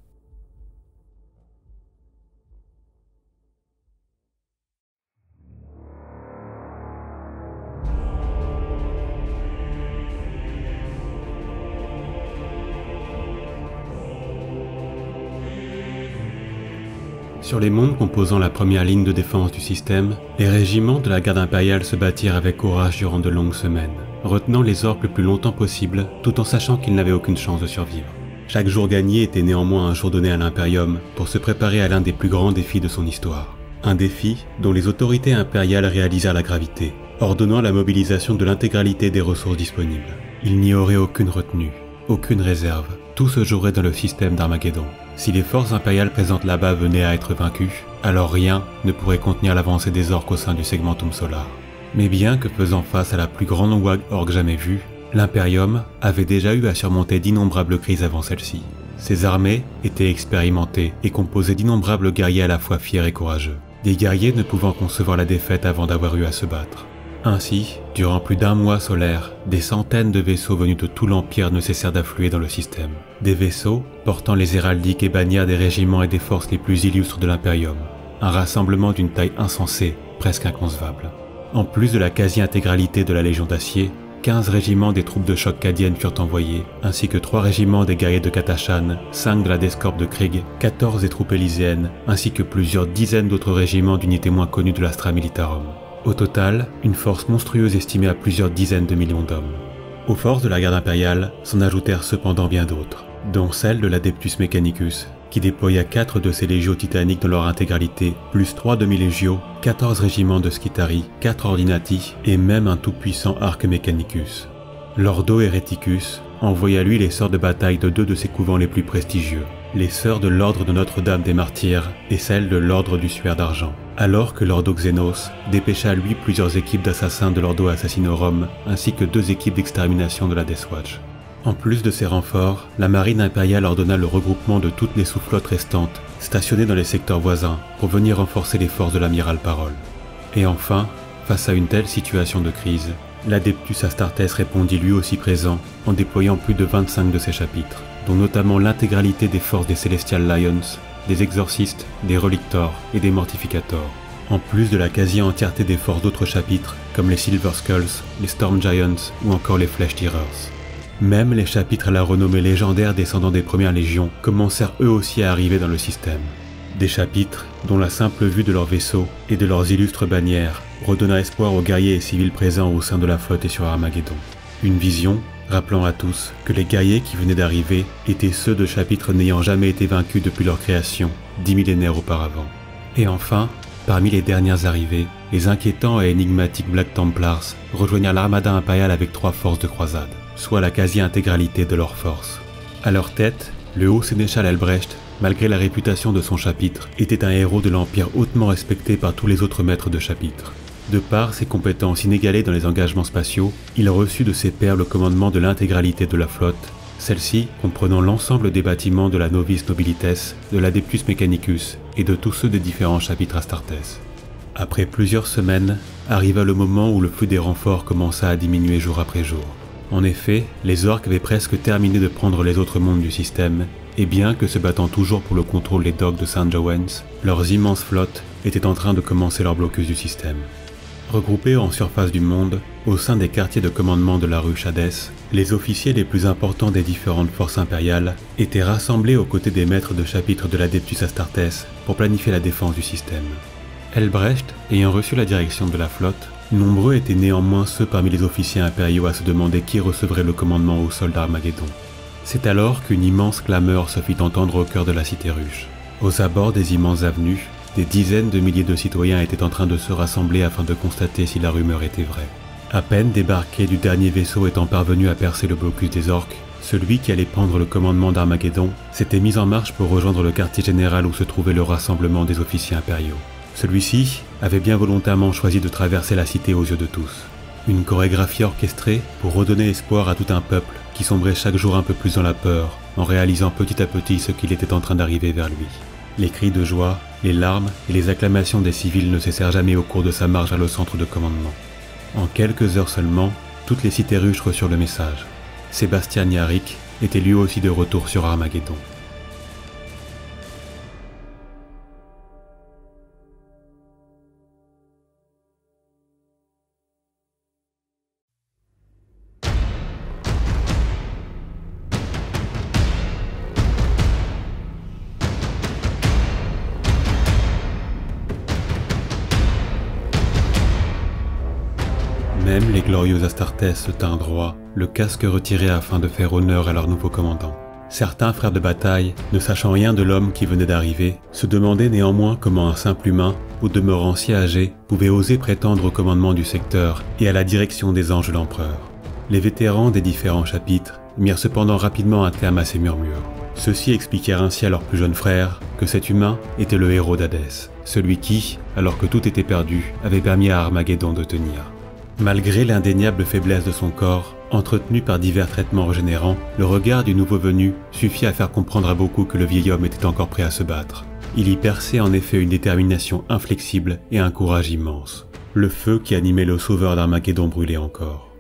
Sur les mondes composant la première ligne de défense du système, les régiments de la garde impériale se battirent avec courage durant de longues semaines, retenant les orques le plus longtemps possible tout en sachant qu'ils n'avaient aucune chance de survivre. Chaque jour gagné était néanmoins un jour donné à l'Imperium pour se préparer à l'un des plus grands défis de son histoire. Un défi dont les autorités impériales réalisèrent la gravité, ordonnant la mobilisation de l'intégralité des ressources disponibles. Il n'y aurait aucune retenue, aucune réserve, tout se jouerait dans le système d'Armageddon. Si les forces impériales présentes là-bas venaient à être vaincues, alors rien ne pourrait contenir l'avancée des orques au sein du segmentum solar. Mais bien que faisant face à la plus grande wag orque jamais vue, l'Imperium avait déjà eu à surmonter d'innombrables crises avant celle-ci. Ses armées étaient expérimentées et composées d'innombrables guerriers à la fois fiers et courageux. Des guerriers ne pouvant concevoir la défaite avant d'avoir eu à se battre. Ainsi, durant plus d'un mois solaire, des centaines de vaisseaux venus de tout l'Empire ne cessèrent d'affluer dans le système. Des vaisseaux portant les héraldiques et bannières des régiments et des forces les plus illustres de l'Imperium. un rassemblement d'une taille insensée, presque inconcevable. En plus de la quasi-intégralité de la Légion d'Acier, 15 régiments des troupes de choc cadiennes furent envoyés, ainsi que 3 régiments des guerriers de Katachan, 5 de la Descorp de Krieg, 14 des troupes élyséennes, ainsi que plusieurs dizaines d'autres régiments d'unités moins connues de l'Astra Militarum. Au total, une force monstrueuse estimée à plusieurs dizaines de millions d'hommes. Aux forces de la garde impériale s'en ajoutèrent cependant bien d'autres, dont celle de l'Adeptus Mechanicus, qui déploya 4 de ses légios titaniques dans leur intégralité, plus 3 demi-légios, 14 régiments de Scitari, 4 ordinati et même un tout-puissant arc Mechanicus. L'Ordo Hereticus envoya lui les sœurs de bataille de deux de ses couvents les plus prestigieux, les sœurs de l'Ordre de Notre-Dame des Martyrs et celles de l'Ordre du Suaire d'Argent, alors que l'Ordo Xenos dépêcha lui plusieurs équipes d'assassins de l'Ordo Assassinorum ainsi que deux équipes d'extermination de la Death Watch. En plus de ces renforts, la marine impériale ordonna le regroupement de toutes les sous-flottes restantes, stationnées dans les secteurs voisins, pour venir renforcer les forces de l'amiral Parole. Et enfin, face à une telle situation de crise, l'Adeptus Astartes répondit lui aussi présent en déployant plus de 25 de ses chapitres, dont notamment l'intégralité des forces des Celestial Lions, des Exorcistes, des Relictors et des Mortificators, en plus de la quasi-entièreté des forces d'autres chapitres comme les Silver Skulls, les Storm Giants ou encore les Flesh Tearers. Même les chapitres à la renommée légendaire descendant des premières légions commencèrent eux aussi à arriver dans le système. Des chapitres dont la simple vue de leurs vaisseaux et de leurs illustres bannières redonna espoir aux guerriers et civils présents au sein de la flotte et sur Armageddon. Une vision rappelant à tous que les guerriers qui venaient d'arriver étaient ceux de chapitres n'ayant jamais été vaincus depuis leur création, dix millénaires auparavant. Et enfin, parmi les dernières arrivées, les inquiétants et énigmatiques Black Templars rejoignirent l'armada impériale avec trois forces de croisade soit la quasi-intégralité de leurs forces. À leur tête, le haut sénéchal Albrecht, malgré la réputation de son chapitre, était un héros de l'Empire hautement respecté par tous les autres maîtres de chapitre. De par ses compétences inégalées dans les engagements spatiaux, il reçut de ses pairs le commandement de l'intégralité de la flotte, celle-ci comprenant l'ensemble des bâtiments de la Novis Nobilites, de l'Adeptus Mechanicus et de tous ceux des différents chapitres Astartes. Après plusieurs semaines, arriva le moment où le flux des renforts commença à diminuer jour après jour. En effet, les orques avaient presque terminé de prendre les autres mondes du système, et bien que se battant toujours pour le contrôle des docks de St. John's, leurs immenses flottes étaient en train de commencer leur blocus du système. Regroupés en surface du monde, au sein des quartiers de commandement de la rue Chades, les officiers les plus importants des différentes forces impériales étaient rassemblés aux côtés des maîtres de chapitre de l'Adeptus Astartes pour planifier la défense du système. Elbrecht, ayant reçu la direction de la flotte, Nombreux étaient néanmoins ceux parmi les officiers impériaux à se demander qui recevrait le commandement au soldats Armageddon. C'est alors qu'une immense clameur se fit entendre au cœur de la cité ruche. Aux abords des immenses avenues, des dizaines de milliers de citoyens étaient en train de se rassembler afin de constater si la rumeur était vraie. À peine débarqué du dernier vaisseau étant parvenu à percer le blocus des orques, celui qui allait prendre le commandement d'Armageddon s'était mis en marche pour rejoindre le quartier général où se trouvait le rassemblement des officiers impériaux. Celui-ci avait bien volontairement choisi de traverser la cité aux yeux de tous. Une chorégraphie orchestrée pour redonner espoir à tout un peuple qui sombrait chaque jour un peu plus dans la peur en réalisant petit à petit ce qu'il était en train d'arriver vers lui. Les cris de joie, les larmes et les acclamations des civils ne cessèrent jamais au cours de sa marche vers le centre de commandement. En quelques heures seulement, toutes les cités ruches reçurent le message. Sébastien Yarik était lui aussi de retour sur Armageddon. Astartes se tinrent droit, le casque retiré afin de faire honneur à leur nouveau commandant. Certains frères de bataille, ne sachant rien de l'homme qui venait d'arriver, se demandaient néanmoins comment un simple humain, au demeurant si âgé, pouvait oser prétendre au commandement du secteur et à la direction des anges de l'empereur. Les vétérans des différents chapitres mirent cependant rapidement un terme à ces murmures. Ceux-ci expliquèrent ainsi à leur plus jeune frère que cet humain était le héros d'Hadès, celui qui, alors que tout était perdu, avait permis à Armageddon de tenir. Malgré l'indéniable faiblesse de son corps, entretenu par divers traitements régénérants, le regard du nouveau venu suffit à faire comprendre à beaucoup que le vieil homme était encore prêt à se battre. Il y perçait en effet une détermination inflexible et un courage immense. Le feu qui animait le sauveur d'Armageddon brûlait encore.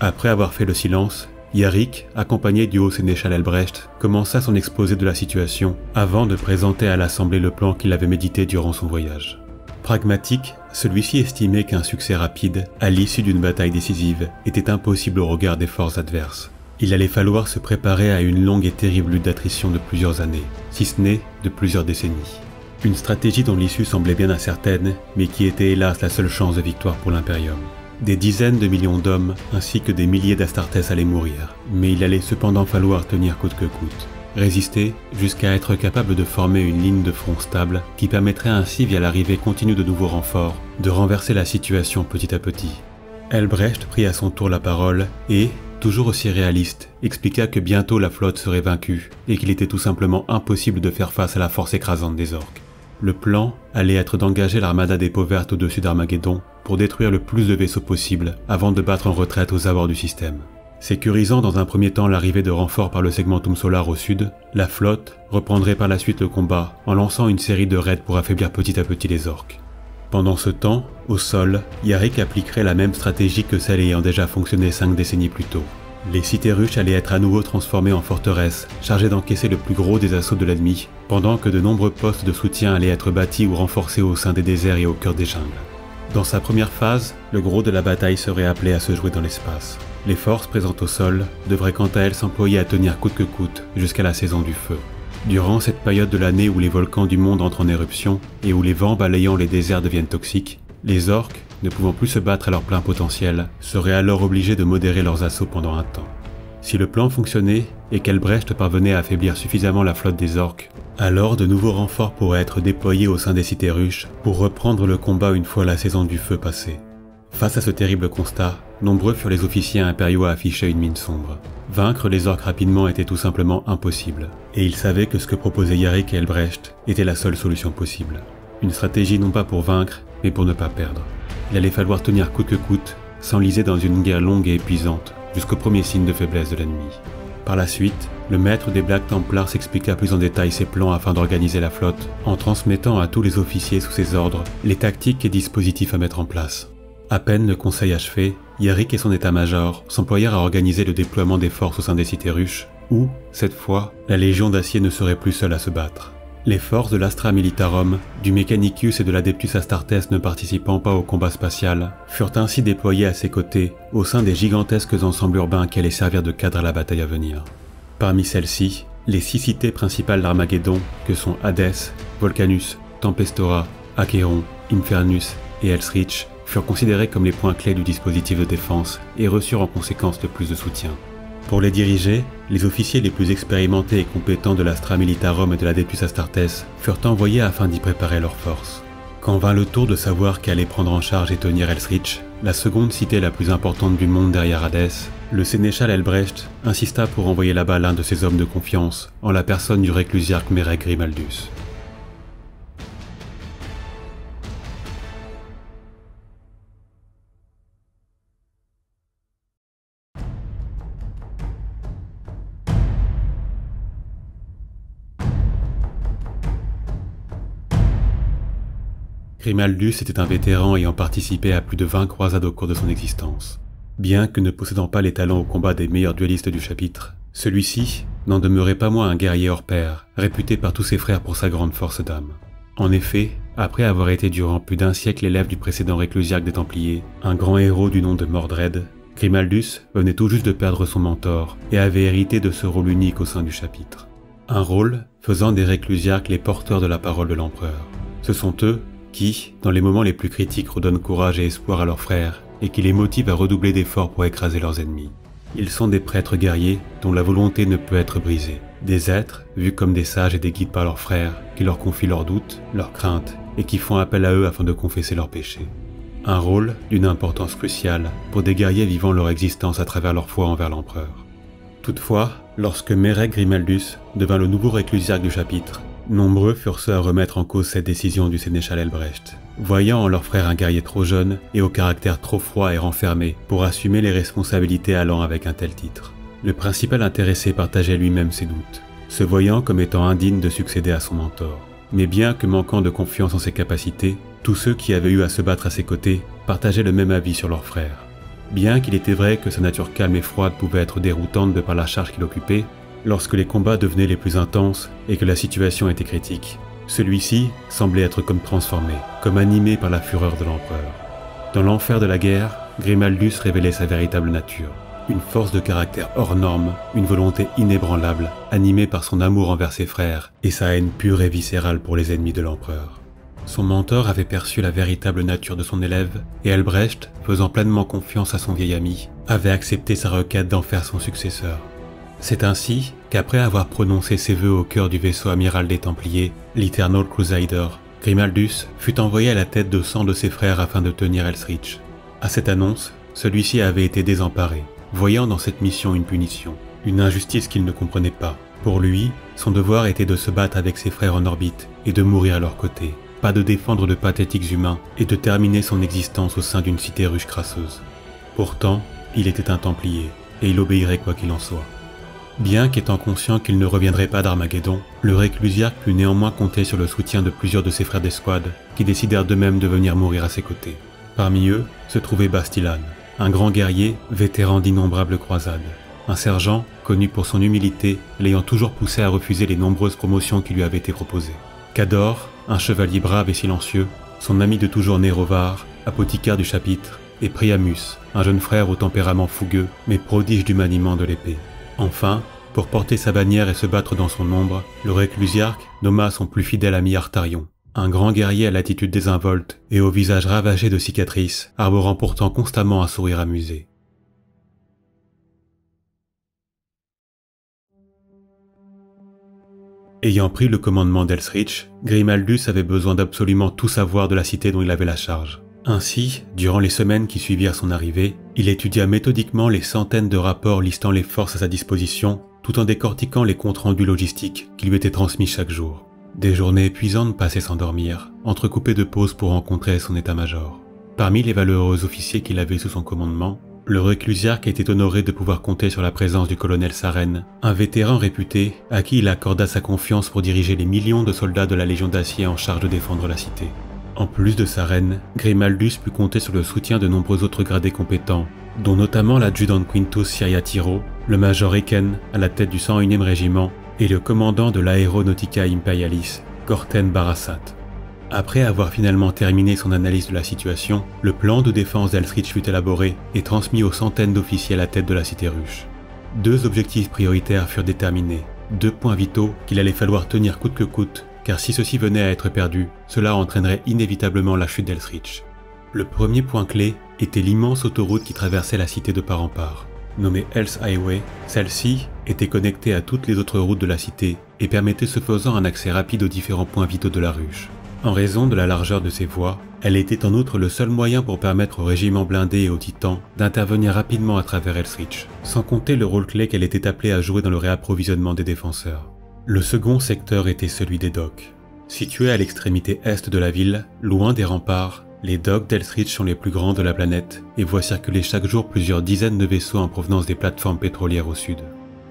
Après avoir fait le silence, Yarick, accompagné du haut sénéchal Albrecht, commença son exposé de la situation avant de présenter à l'Assemblée le plan qu'il avait médité durant son voyage. Pragmatique, celui-ci estimait qu'un succès rapide, à l'issue d'une bataille décisive, était impossible au regard des forces adverses. Il allait falloir se préparer à une longue et terrible lutte d'attrition de plusieurs années, si ce n'est de plusieurs décennies. Une stratégie dont l'issue semblait bien incertaine, mais qui était hélas la seule chance de victoire pour l'Imperium. Des dizaines de millions d'hommes ainsi que des milliers d'Astartes allaient mourir, mais il allait cependant falloir tenir coûte que coûte. Résister jusqu'à être capable de former une ligne de front stable qui permettrait ainsi, via l'arrivée continue de nouveaux renforts, de renverser la situation petit à petit. Elbrecht prit à son tour la parole et, toujours aussi réaliste, expliqua que bientôt la flotte serait vaincue et qu'il était tout simplement impossible de faire face à la force écrasante des orques. Le plan allait être d'engager l'armada des peaux au-dessus d'Armageddon pour détruire le plus de vaisseaux possible avant de battre en retraite aux abords du système. Sécurisant dans un premier temps l'arrivée de renforts par le segmentum solar au sud, la flotte reprendrait par la suite le combat en lançant une série de raids pour affaiblir petit à petit les orques. Pendant ce temps, au sol, Yarick appliquerait la même stratégie que celle ayant déjà fonctionné cinq décennies plus tôt. Les cités ruches allaient être à nouveau transformées en forteresses, chargées d'encaisser le plus gros des assauts de l'ennemi, pendant que de nombreux postes de soutien allaient être bâtis ou renforcés au sein des déserts et au cœur des jungles. Dans sa première phase, le gros de la bataille serait appelé à se jouer dans l'espace. Les forces présentes au sol devraient quant à elles s'employer à tenir coûte que coûte jusqu'à la saison du feu. Durant cette période de l'année où les volcans du monde entrent en éruption et où les vents balayant les déserts deviennent toxiques, les orques ne pouvant plus se battre à leur plein potentiel, seraient alors obligés de modérer leurs assauts pendant un temps. Si le plan fonctionnait et qu'Elbrecht parvenait à affaiblir suffisamment la flotte des orques, alors de nouveaux renforts pourraient être déployés au sein des cités ruches pour reprendre le combat une fois la saison du feu passée. Face à ce terrible constat, nombreux furent les officiers impériaux à afficher une mine sombre. Vaincre les orques rapidement était tout simplement impossible, et ils savaient que ce que proposaient Yarick et Elbrecht était la seule solution possible. Une stratégie non pas pour vaincre, mais pour ne pas perdre. Il allait falloir tenir coûte que coûte, s'enliser dans une guerre longue et épuisante, jusqu'au premier signe de faiblesse de l'ennemi. Par la suite, le maître des Black Templars expliqua plus en détail ses plans afin d'organiser la flotte, en transmettant à tous les officiers sous ses ordres les tactiques et dispositifs à mettre en place. À peine le conseil achevé, Yarick et son état-major s'employèrent à organiser le déploiement des forces au sein des cités ruches, où, cette fois, la Légion d'Acier ne serait plus seule à se battre. Les forces de l'Astra Militarum, du Mechanicus et de l'Adeptus Astartes ne participant pas au combat spatial, furent ainsi déployées à ses côtés au sein des gigantesques ensembles urbains qui allaient servir de cadre à la bataille à venir. Parmi celles-ci, les six cités principales d'Armageddon, que sont Hades, Volcanus, Tempestora, Acheron, Infernus et Elsrich, furent considérées comme les points clés du dispositif de défense et reçurent en conséquence le plus de soutien. Pour les diriger, les officiers les plus expérimentés et compétents de l'Astra Militarum et de la Deptus Astartes furent envoyés afin d'y préparer leurs forces. Quand vint le tour de savoir qu'allait prendre en charge et tenir Elsrich, la seconde cité la plus importante du monde derrière Hades, le sénéchal Elbrecht insista pour envoyer là-bas l'un de ses hommes de confiance, en la personne du réclusiarque Merek Grimaldus. Grimaldus était un vétéran ayant participé à plus de 20 croisades au cours de son existence. Bien que ne possédant pas les talents au combat des meilleurs duellistes du chapitre, celui-ci n'en demeurait pas moins un guerrier hors pair, réputé par tous ses frères pour sa grande force d'âme. En effet, après avoir été durant plus d'un siècle élève du précédent réclusiarque des Templiers, un grand héros du nom de Mordred, Grimaldus venait tout juste de perdre son mentor et avait hérité de ce rôle unique au sein du chapitre. Un rôle faisant des réclusiarques les porteurs de la parole de l'empereur. Ce sont eux qui, dans les moments les plus critiques, redonnent courage et espoir à leurs frères et qui les motivent à redoubler d'efforts pour écraser leurs ennemis. Ils sont des prêtres guerriers dont la volonté ne peut être brisée, des êtres vus comme des sages et des guides par leurs frères qui leur confient leurs doutes, leurs craintes et qui font appel à eux afin de confesser leurs péchés. Un rôle d'une importance cruciale pour des guerriers vivant leur existence à travers leur foi envers l'empereur. Toutefois, lorsque Merek Grimaldus devint le nouveau réclusiarque du chapitre, Nombreux furent ceux à remettre en cause cette décision du sénéchal Elbrecht, voyant en leur frère un guerrier trop jeune et au caractère trop froid et renfermé pour assumer les responsabilités allant avec un tel titre. Le principal intéressé partageait lui-même ses doutes, se voyant comme étant indigne de succéder à son mentor. Mais bien que manquant de confiance en ses capacités, tous ceux qui avaient eu à se battre à ses côtés partageaient le même avis sur leur frère. Bien qu'il était vrai que sa nature calme et froide pouvait être déroutante de par la charge qu'il occupait, lorsque les combats devenaient les plus intenses et que la situation était critique, celui-ci semblait être comme transformé, comme animé par la fureur de l'empereur. Dans l'enfer de la guerre, Grimaldus révélait sa véritable nature. Une force de caractère hors norme, une volonté inébranlable, animée par son amour envers ses frères et sa haine pure et viscérale pour les ennemis de l'empereur. Son mentor avait perçu la véritable nature de son élève, et Albrecht, faisant pleinement confiance à son vieil ami, avait accepté sa requête d'en faire son successeur. C'est ainsi qu'après avoir prononcé ses vœux au cœur du vaisseau amiral des Templiers, l'Eternal Crusader, Grimaldus fut envoyé à la tête de 100 de ses frères afin de tenir Elsrich. À cette annonce, celui-ci avait été désemparé, voyant dans cette mission une punition, une injustice qu'il ne comprenait pas. Pour lui, son devoir était de se battre avec ses frères en orbite et de mourir à leur côté, pas de défendre de pathétiques humains et de terminer son existence au sein d'une cité ruche crasseuse. Pourtant, il était un Templier, et il obéirait quoi qu'il en soit. Bien qu'étant conscient qu'il ne reviendrait pas d'Armageddon, le réclusiarque put néanmoins compter sur le soutien de plusieurs de ses frères d'escouade qui décidèrent d'eux-mêmes de venir mourir à ses côtés. Parmi eux se trouvait Bastilan, un grand guerrier vétéran d'innombrables croisades, un sergent connu pour son humilité l'ayant toujours poussé à refuser les nombreuses promotions qui lui avaient été proposées. Cador, un chevalier brave et silencieux, son ami de toujours Nérovar, apothicaire du chapitre, et Priamus, un jeune frère au tempérament fougueux mais prodige du maniement de l'épée. Enfin, pour porter sa bannière et se battre dans son ombre, le réclusiarque nomma son plus fidèle ami Artarion, un grand guerrier à l'attitude désinvolte et au visage ravagé de cicatrices, arborant pourtant constamment un sourire amusé. Ayant pris le commandement d'Elsrich, Grimaldus avait besoin d'absolument tout savoir de la cité dont il avait la charge. Ainsi, durant les semaines qui suivirent son arrivée, il étudia méthodiquement les centaines de rapports listant les forces à sa disposition, tout en décortiquant les comptes rendus logistiques qui lui étaient transmis chaque jour. Des journées épuisantes passaient sans dormir, entrecoupées de pauses pour rencontrer son état-major. Parmi les valeureux officiers qu'il avait sous son commandement, le réclusiarque était honoré de pouvoir compter sur la présence du colonel Saren, un vétéran réputé à qui il accorda sa confiance pour diriger les millions de soldats de la Légion d'Acier en charge de défendre la cité. En plus de sa reine, Grimaldus put compter sur le soutien de nombreux autres gradés compétents, dont notamment l'adjudant Quintus Tiro, le major Eken à la tête du 101e régiment et le commandant de l'Aeronautica Imperialis, Corten Barasat. Après avoir finalement terminé son analyse de la situation, le plan de défense d'Elstrich fut élaboré et transmis aux centaines d'officiers à la tête de la cité ruche. Deux objectifs prioritaires furent déterminés, deux points vitaux qu'il allait falloir tenir coûte que coûte car si ceci venait à être perdu, cela entraînerait inévitablement la chute d'Elsrich. Le premier point clé était l'immense autoroute qui traversait la cité de part en part. Nommée Else Highway, celle-ci était connectée à toutes les autres routes de la cité et permettait ce faisant un accès rapide aux différents points vitaux de la ruche. En raison de la largeur de ses voies, elle était en outre le seul moyen pour permettre aux régiments blindés et aux titans d'intervenir rapidement à travers Elsrich, sans compter le rôle clé qu'elle était appelée à jouer dans le réapprovisionnement des défenseurs. Le second secteur était celui des docks. Situés à l'extrémité est de la ville, loin des remparts, les docks d'Elsrich sont les plus grands de la planète et voient circuler chaque jour plusieurs dizaines de vaisseaux en provenance des plateformes pétrolières au sud.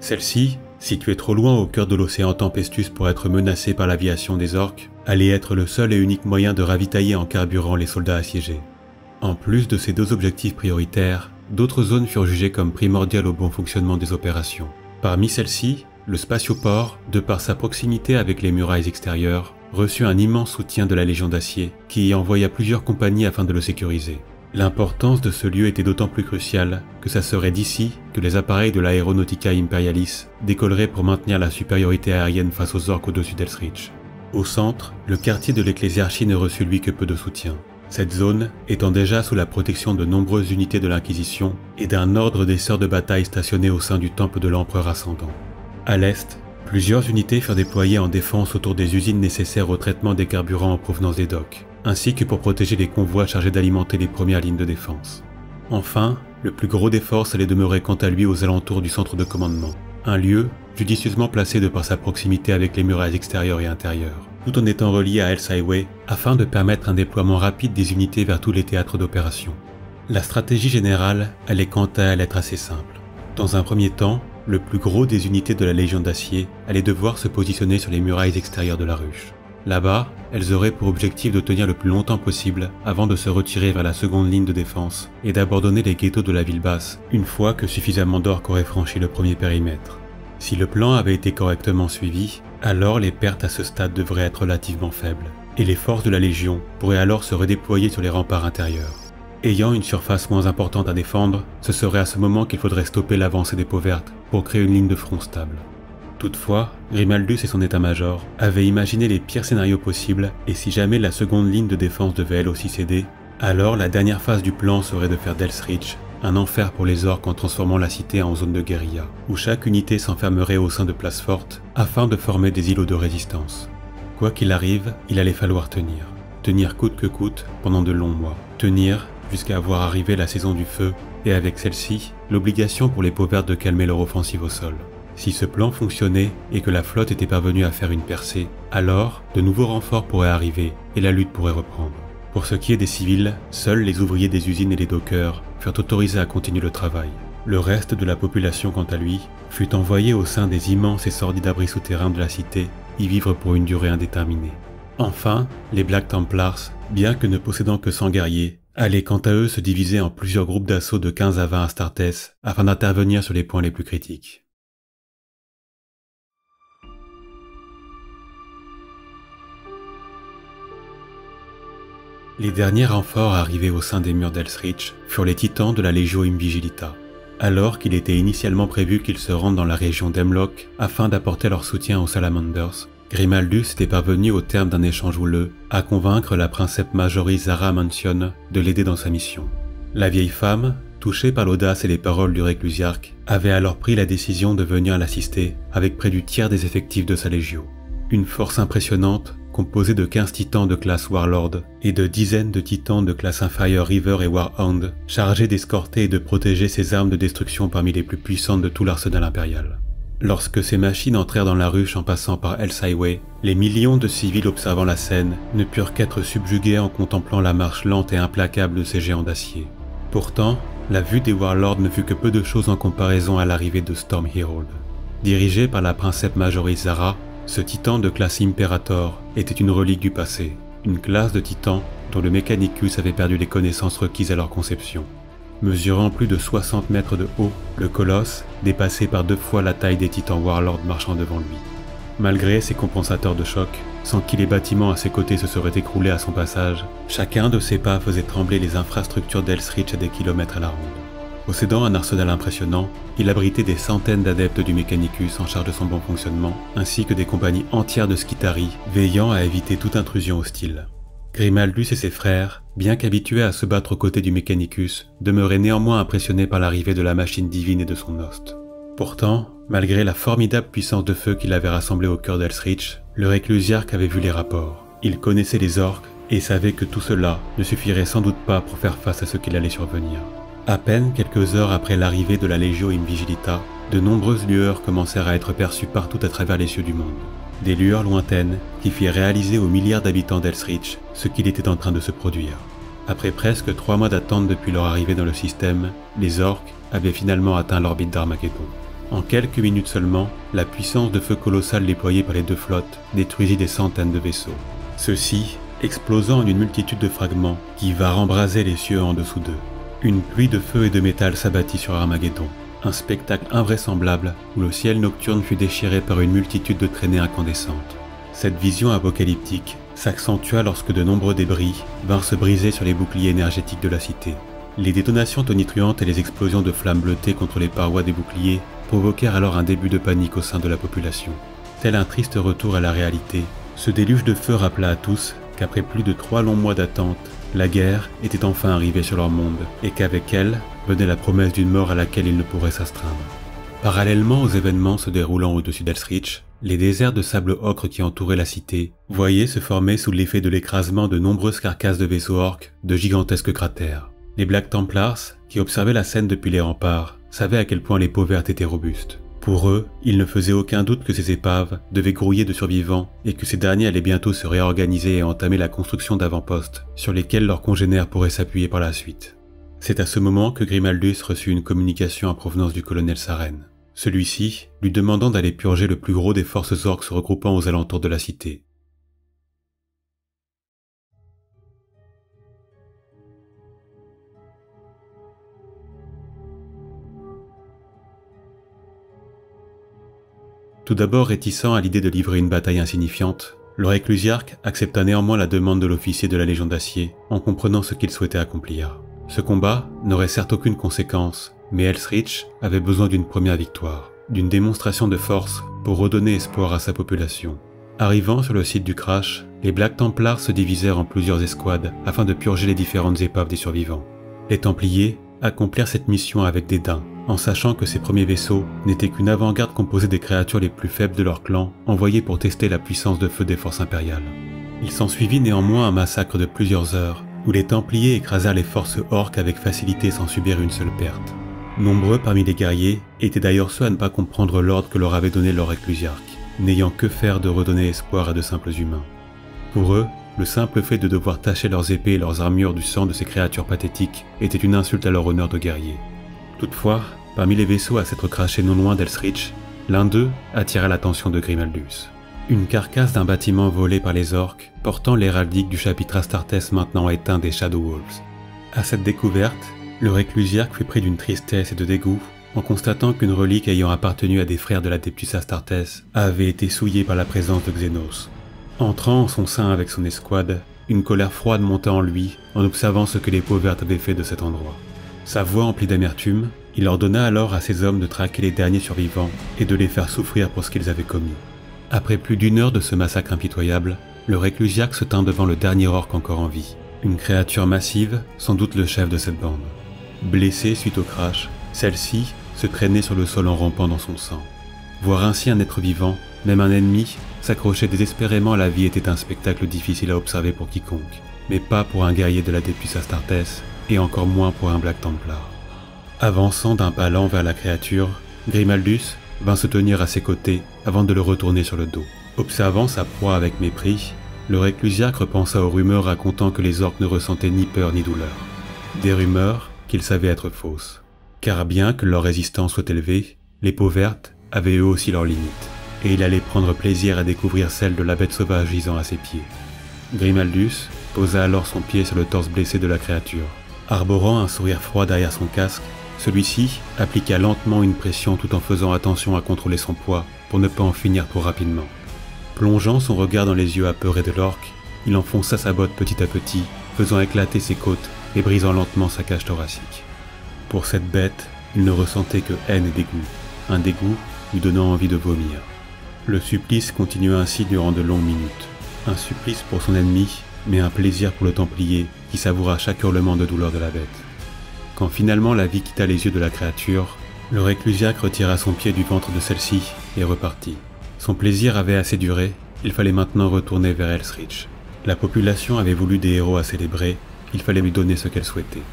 Celles-ci, situées trop loin au cœur de l'océan Tempestus pour être menacées par l'aviation des orques, allaient être le seul et unique moyen de ravitailler en carburant les soldats assiégés. En plus de ces deux objectifs prioritaires, d'autres zones furent jugées comme primordiales au bon fonctionnement des opérations. Parmi celles-ci, le spatioport, de par sa proximité avec les murailles extérieures, reçut un immense soutien de la Légion d'Acier, qui y envoya plusieurs compagnies afin de le sécuriser. L'importance de ce lieu était d'autant plus cruciale que ça serait d'ici que les appareils de l'Aeronautica Imperialis décolleraient pour maintenir la supériorité aérienne face aux orques au-dessus d'Elsrich. Au centre, le quartier de l'Ecclésiarchie ne reçut lui que peu de soutien. Cette zone étant déjà sous la protection de nombreuses unités de l'Inquisition et d'un ordre des sœurs de bataille stationnés au sein du temple de l'empereur ascendant. À l'est, plusieurs unités furent déployées en défense autour des usines nécessaires au traitement des carburants en provenance des docks, ainsi que pour protéger les convois chargés d'alimenter les premières lignes de défense. Enfin, le plus gros des forces allait demeurer quant à lui aux alentours du centre de commandement, un lieu judicieusement placé de par sa proximité avec les murailles extérieures et intérieures, tout en étant relié à Else Highway afin de permettre un déploiement rapide des unités vers tous les théâtres d'opération. La stratégie générale allait quant à elle être assez simple. Dans un premier temps, le plus gros des unités de la Légion d'Acier allait devoir se positionner sur les murailles extérieures de la ruche. Là-bas, elles auraient pour objectif de tenir le plus longtemps possible avant de se retirer vers la seconde ligne de défense et d'abandonner les ghettos de la ville basse une fois que suffisamment d'orques auraient franchi le premier périmètre. Si le plan avait été correctement suivi, alors les pertes à ce stade devraient être relativement faibles, et les forces de la Légion pourraient alors se redéployer sur les remparts intérieurs. Ayant une surface moins importante à défendre, ce serait à ce moment qu'il faudrait stopper l'avancée des peaux vertes pour créer une ligne de front stable. Toutefois, Grimaldus et son état-major avaient imaginé les pires scénarios possibles et si jamais la seconde ligne de défense devait elle aussi céder, alors la dernière phase du plan serait de faire d'Elsrich un enfer pour les orques en transformant la cité en zone de guérilla, où chaque unité s'enfermerait au sein de places fortes afin de former des îlots de résistance. Quoi qu'il arrive, il allait falloir tenir. Tenir coûte que coûte pendant de longs mois. Tenir jusqu'à voir arriver la saison du feu, et avec celle-ci, l'obligation pour les peaux vertes de calmer leur offensive au sol. Si ce plan fonctionnait et que la flotte était parvenue à faire une percée, alors de nouveaux renforts pourraient arriver et la lutte pourrait reprendre. Pour ce qui est des civils, seuls les ouvriers des usines et les dockers furent autorisés à continuer le travail. Le reste de la population, quant à lui, fut envoyé au sein des immenses et sordides abris souterrains de la cité, y vivre pour une durée indéterminée. Enfin, les Black Templars, bien que ne possédant que 100 guerriers, allaient quant à eux se diviser en plusieurs groupes d'assaut de 15 à 20 Astartes afin d'intervenir sur les points les plus critiques. Les derniers renforts arrivés au sein des murs d'Elsrich furent les titans de la Legio Invigilita, alors qu'il était initialement prévu qu'ils se rendent dans la région d'Emlock afin d'apporter leur soutien aux Salamanders Grimaldus était parvenu au terme d'un échange houleux à convaincre la princesse Majorie Zara Mansion de l'aider dans sa mission. La vieille femme, touchée par l'audace et les paroles du réclusiarque, avait alors pris la décision de venir l'assister avec près du tiers des effectifs de sa légio. Une force impressionnante composée de 15 titans de classe Warlord et de dizaines de titans de classe inférieure River et Warhound, chargés d'escorter et de protéger ces armes de destruction parmi les plus puissantes de tout l'arsenal impérial. Lorsque ces machines entrèrent dans la ruche en passant par Hell's Highway, les millions de civils observant la scène ne purent qu'être subjugués en contemplant la marche lente et implacable de ces géants d'acier. Pourtant, la vue des Warlords ne fut que peu de choses en comparaison à l'arrivée de Storm Herald. Dirigé par la princesse Majorie Zara, ce titan de classe Imperator était une relique du passé, une classe de titans dont le Mechanicus avait perdu les connaissances requises à leur conception. Mesurant plus de 60 mètres de haut, le colosse dépassait par deux fois la taille des titans Warlords marchant devant lui. Malgré ses compensateurs de choc, sans qui les bâtiments à ses côtés se seraient écroulés à son passage, chacun de ses pas faisait trembler les infrastructures d'Elsrich à des kilomètres à la ronde. Possédant un arsenal impressionnant, il abritait des centaines d'adeptes du Mechanicus en charge de son bon fonctionnement, ainsi que des compagnies entières de Skitari, veillant à éviter toute intrusion hostile. Grimaldus et ses frères, bien qu'habitués à se battre aux côtés du Mechanicus, demeuraient néanmoins impressionnés par l'arrivée de la machine divine et de son host. Pourtant, malgré la formidable puissance de feu qu'il avait rassemblée au cœur d'Elsrich, le réclusiarque avait vu les rapports. Il connaissait les orques et savait que tout cela ne suffirait sans doute pas pour faire face à ce qu'il allait survenir. À peine quelques heures après l'arrivée de la Legio Invigilita, de nombreuses lueurs commencèrent à être perçues partout à travers les cieux du monde des lueurs lointaines qui firent réaliser aux milliards d'habitants d'Elsrich ce qu'il était en train de se produire. Après presque trois mois d'attente depuis leur arrivée dans le système, les orques avaient finalement atteint l'orbite d'Armageddon. En quelques minutes seulement, la puissance de feu colossal déployée par les deux flottes détruisit des centaines de vaisseaux. Ceux-ci explosant en une multitude de fragments qui va embraser les cieux en dessous d'eux. Une pluie de feu et de métal s'abattit sur Armageddon, un spectacle invraisemblable où le ciel nocturne fut déchiré par une multitude de traînées incandescentes. Cette vision apocalyptique s'accentua lorsque de nombreux débris vinrent se briser sur les boucliers énergétiques de la cité. Les détonations tonitruantes et les explosions de flammes bleutées contre les parois des boucliers provoquèrent alors un début de panique au sein de la population. Tel un triste retour à la réalité, ce déluge de feu rappela à tous qu'après plus de trois longs mois d'attente, la guerre était enfin arrivée sur leur monde et qu'avec elle venait la promesse d'une mort à laquelle ils ne pourraient s'astreindre. Parallèlement aux événements se déroulant au-dessus d'Elsrich, les déserts de sable ocre qui entouraient la cité voyaient se former sous l'effet de l'écrasement de nombreuses carcasses de vaisseaux orques de gigantesques cratères. Les Black Templars, qui observaient la scène depuis les remparts, savaient à quel point les peaux vertes étaient robustes. Pour eux, il ne faisait aucun doute que ces épaves devaient grouiller de survivants et que ces derniers allaient bientôt se réorganiser et entamer la construction d'avant-postes sur lesquels leurs congénères pourraient s'appuyer par la suite. C'est à ce moment que Grimaldus reçut une communication en provenance du colonel Saren. Celui-ci lui demandant d'aller purger le plus gros des forces orques se regroupant aux alentours de la cité. Tout d'abord réticent à l'idée de livrer une bataille insignifiante, le réclusiarque accepta néanmoins la demande de l'officier de la Légion d'Acier en comprenant ce qu'il souhaitait accomplir. Ce combat n'aurait certes aucune conséquence, mais Elsrich avait besoin d'une première victoire, d'une démonstration de force pour redonner espoir à sa population. Arrivant sur le site du crash, les Black Templars se divisèrent en plusieurs escouades afin de purger les différentes épaves des survivants. Les Templiers accomplirent cette mission avec dédain, en sachant que ces premiers vaisseaux n'étaient qu'une avant-garde composée des créatures les plus faibles de leur clan, envoyées pour tester la puissance de feu des forces impériales. Il s'ensuivit néanmoins un massacre de plusieurs heures, où les Templiers écrasèrent les forces orques avec facilité sans subir une seule perte. Nombreux parmi les guerriers étaient d'ailleurs ceux à ne pas comprendre l'ordre que leur avait donné leur ecclésiarque, n'ayant que faire de redonner espoir à de simples humains. Pour eux, le simple fait de devoir tacher leurs épées et leurs armures du sang de ces créatures pathétiques était une insulte à leur honneur de guerrier. Toutefois, parmi les vaisseaux à s'être crachés non loin d'Elsrich, l'un d'eux attira l'attention de Grimaldus. Une carcasse d'un bâtiment volé par les orques, portant l'héraldique du chapitre Astartes maintenant éteint des Shadow Wolves. À cette découverte, le réclusiarque fut pris d'une tristesse et de dégoût en constatant qu'une relique ayant appartenu à des frères de l'Adeptus Astartes avait été souillée par la présence de Xenos. Entrant en son sein avec son escouade, une colère froide monta en lui en observant ce que les peaux vertes avaient fait de cet endroit. Sa voix emplie d'amertume, il ordonna alors à ses hommes de traquer les derniers survivants et de les faire souffrir pour ce qu'ils avaient commis. Après plus d'une heure de ce massacre impitoyable, le réclusiaque se tint devant le dernier orc encore en vie, une créature massive, sans doute le chef de cette bande. Blessée suite au crash, celle-ci se traînait sur le sol en rampant dans son sang. Voir ainsi un être vivant, même un ennemi, s'accrocher désespérément à la vie était un spectacle difficile à observer pour quiconque, mais pas pour un guerrier de la Depus Astartes et encore moins pour un Black Templar. Avançant d'un pas lent vers la créature, Grimaldus vint se tenir à ses côtés avant de le retourner sur le dos. Observant sa proie avec mépris, le réclusiacre pensa aux rumeurs racontant que les orques ne ressentaient ni peur ni douleur. Des rumeurs qu'il savait être fausses. Car bien que leur résistance soit élevée, les peaux vertes avaient eux aussi leurs limites, et il allait prendre plaisir à découvrir celle de la bête sauvage gisant à ses pieds. Grimaldus posa alors son pied sur le torse blessé de la créature. Arborant un sourire froid derrière son casque, celui-ci appliqua lentement une pression tout en faisant attention à contrôler son poids pour ne pas en finir trop rapidement. Plongeant son regard dans les yeux apeurés de l'orque, il enfonça sa botte petit à petit, faisant éclater ses côtes et brisant lentement sa cage thoracique. Pour cette bête, il ne ressentait que haine et dégoût, un dégoût lui donnant envie de vomir. Le supplice continua ainsi durant de longues minutes. Un supplice pour son ennemi, mais un plaisir pour le Templier qui savoura chaque hurlement de douleur de la bête. Quand finalement la vie quitta les yeux de la créature, le réclusiaque retira son pied du ventre de celle-ci et repartit. Son plaisir avait assez duré, il fallait maintenant retourner vers Elsrich. La population avait voulu des héros à célébrer, il fallait lui donner ce qu'elle souhaitait.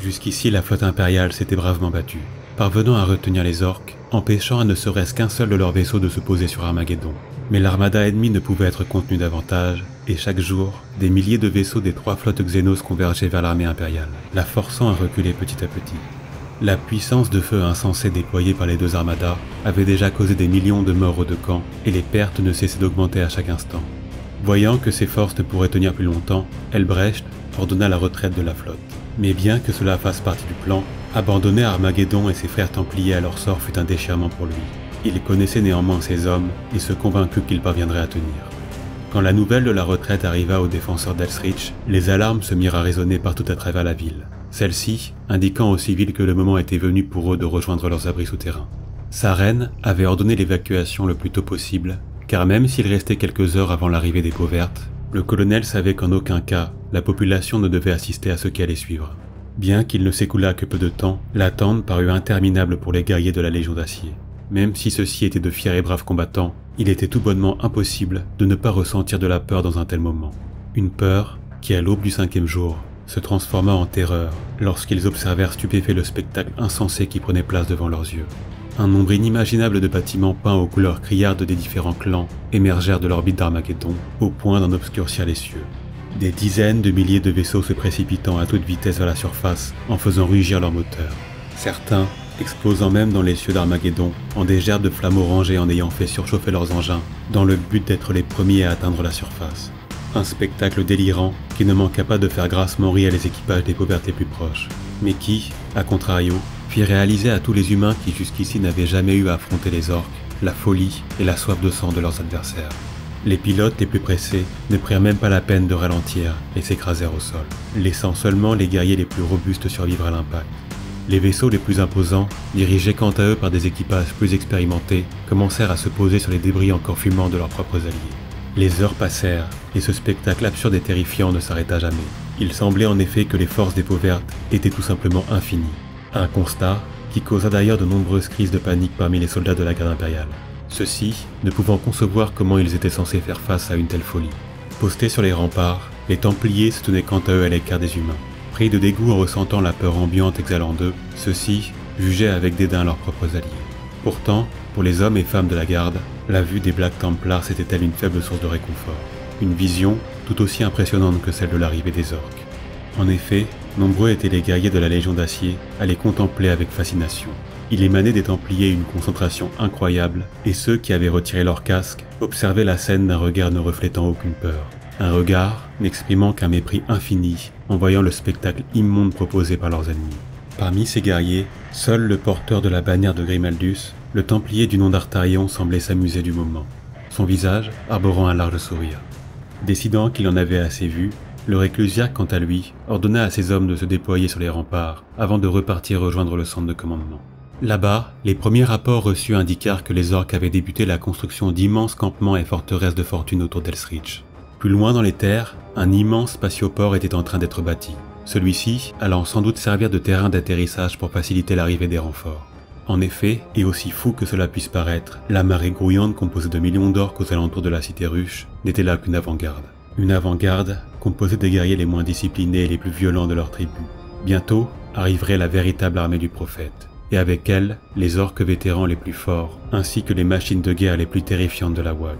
Jusqu'ici, la flotte impériale s'était bravement battue, parvenant à retenir les orques, empêchant à ne serait-ce qu'un seul de leurs vaisseaux de se poser sur Armageddon. Mais l'armada ennemie ne pouvait être contenue davantage, et chaque jour, des milliers de vaisseaux des trois flottes Xénos convergeaient vers l'armée impériale, la forçant à reculer petit à petit. La puissance de feu insensée déployée par les deux armadas avait déjà causé des millions de morts aux deux camps, et les pertes ne cessaient d'augmenter à chaque instant. Voyant que ses forces ne pourraient tenir plus longtemps, Elbrecht ordonna la retraite de la flotte. Mais bien que cela fasse partie du plan, abandonner Armageddon et ses frères templiers à leur sort fut un déchirement pour lui. Il connaissait néanmoins ses hommes et se convaincut qu'ils parviendraient à tenir. Quand la nouvelle de la retraite arriva aux défenseurs d'Elsrich, les alarmes se mirent à résonner partout à travers la ville. Celles-ci indiquant aux civils que le moment était venu pour eux de rejoindre leurs abris souterrains. Sa reine avait ordonné l'évacuation le plus tôt possible, car même s'il restait quelques heures avant l'arrivée des peaux le colonel savait qu'en aucun cas la population ne devait assister à ce qui allait suivre. Bien qu'il ne s'écoulât que peu de temps, l'attente parut interminable pour les guerriers de la Légion d'Acier. Même si ceux-ci étaient de fiers et braves combattants, il était tout bonnement impossible de ne pas ressentir de la peur dans un tel moment. Une peur qui, à l'aube du cinquième jour, se transforma en terreur lorsqu'ils observèrent stupéfaits le spectacle insensé qui prenait place devant leurs yeux. Un nombre inimaginable de bâtiments peints aux couleurs criardes des différents clans émergèrent de l'orbite d'Armageddon, au point d'en obscurcir les cieux. Des dizaines de milliers de vaisseaux se précipitant à toute vitesse vers la surface en faisant rugir leurs moteurs. Certains explosant même dans les cieux d'Armageddon en des gerbes de flammes oranges et en ayant fait surchauffer leurs engins, dans le but d'être les premiers à atteindre la surface. Un spectacle délirant qui ne manqua pas de faire grassement rire les équipages des pauvertes les plus proches, mais qui, à contrario, fit réaliser à tous les humains qui jusqu'ici n'avaient jamais eu à affronter les orques la folie et la soif de sang de leurs adversaires. Les pilotes les plus pressés ne prirent même pas la peine de ralentir et s'écrasèrent au sol, laissant seulement les guerriers les plus robustes survivre à l'impact. Les vaisseaux les plus imposants, dirigés quant à eux par des équipages plus expérimentés, commencèrent à se poser sur les débris encore fumants de leurs propres alliés. Les heures passèrent, et ce spectacle absurde et terrifiant ne s'arrêta jamais. Il semblait en effet que les forces des peaux vertes étaient tout simplement infinies. Un constat qui causa d'ailleurs de nombreuses crises de panique parmi les soldats de la garde impériale. Ceux-ci ne pouvant concevoir comment ils étaient censés faire face à une telle folie. Postés sur les remparts, les Templiers se tenaient quant à eux à l'écart des humains. Pris de dégoût en ressentant la peur ambiante exhalant d'eux, ceux-ci jugeaient avec dédain leurs propres alliés. Pourtant, pour les hommes et femmes de la garde, la vue des Black Templars était-elle une faible source de réconfort Une vision tout aussi impressionnante que celle de l'arrivée des orques. En effet, nombreux étaient les guerriers de la Légion d'Acier à les contempler avec fascination. Il émanait des Templiers une concentration incroyable, et ceux qui avaient retiré leur casque observaient la scène d'un regard ne reflétant aucune peur. Un regard n'exprimant qu'un mépris infini en voyant le spectacle immonde proposé par leurs ennemis. Parmi ces guerriers, seul le porteur de la bannière de Grimaldus, le Templier du nom d'Artarion, semblait s'amuser du moment, son visage arborant un large sourire. Décidant qu'il en avait assez vu, le réclusiaque, quant à lui, ordonna à ses hommes de se déployer sur les remparts avant de repartir rejoindre le centre de commandement. Là-bas, les premiers rapports reçus indiquèrent que les orques avaient débuté la construction d'immenses campements et forteresses de fortune autour d'Elsrich. Plus loin dans les terres, un immense spatioport était en train d'être bâti, celui-ci allant sans doute servir de terrain d'atterrissage pour faciliter l'arrivée des renforts. En effet, et aussi fou que cela puisse paraître, la marée grouillante composée de millions d'orques aux alentours de la cité ruche n'était là qu'une avant-garde. Une avant-garde composée des guerriers les moins disciplinés et les plus violents de leur tribu. Bientôt arriverait la véritable armée du prophète et avec elle les orques vétérans les plus forts, ainsi que les machines de guerre les plus terrifiantes de la WAG.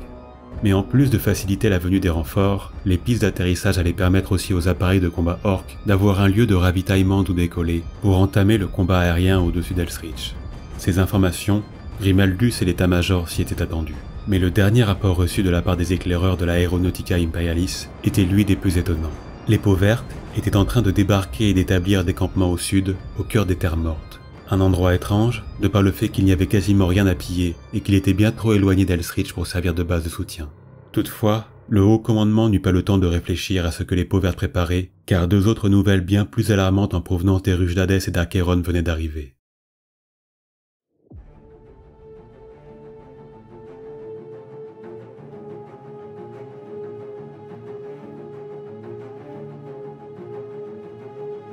Mais en plus de faciliter la venue des renforts, les pistes d'atterrissage allaient permettre aussi aux appareils de combat orques d'avoir un lieu de ravitaillement d'où décoller pour entamer le combat aérien au-dessus d'Elsrich. Ces informations, Grimaldus et l'état-major s'y étaient attendus. Mais le dernier rapport reçu de la part des éclaireurs de l'Aeronautica Imperialis était lui des plus étonnants. Les peaux vertes étaient en train de débarquer et d'établir des campements au sud, au cœur des terres mortes. Un endroit étrange, de par le fait qu'il n'y avait quasiment rien à piller et qu'il était bien trop éloigné d'Elsrich pour servir de base de soutien. Toutefois, le haut commandement n'eut pas le temps de réfléchir à ce que les pauvres préparaient, car deux autres nouvelles bien plus alarmantes en provenance des ruches d'Hadès et d'Acheron venaient d'arriver.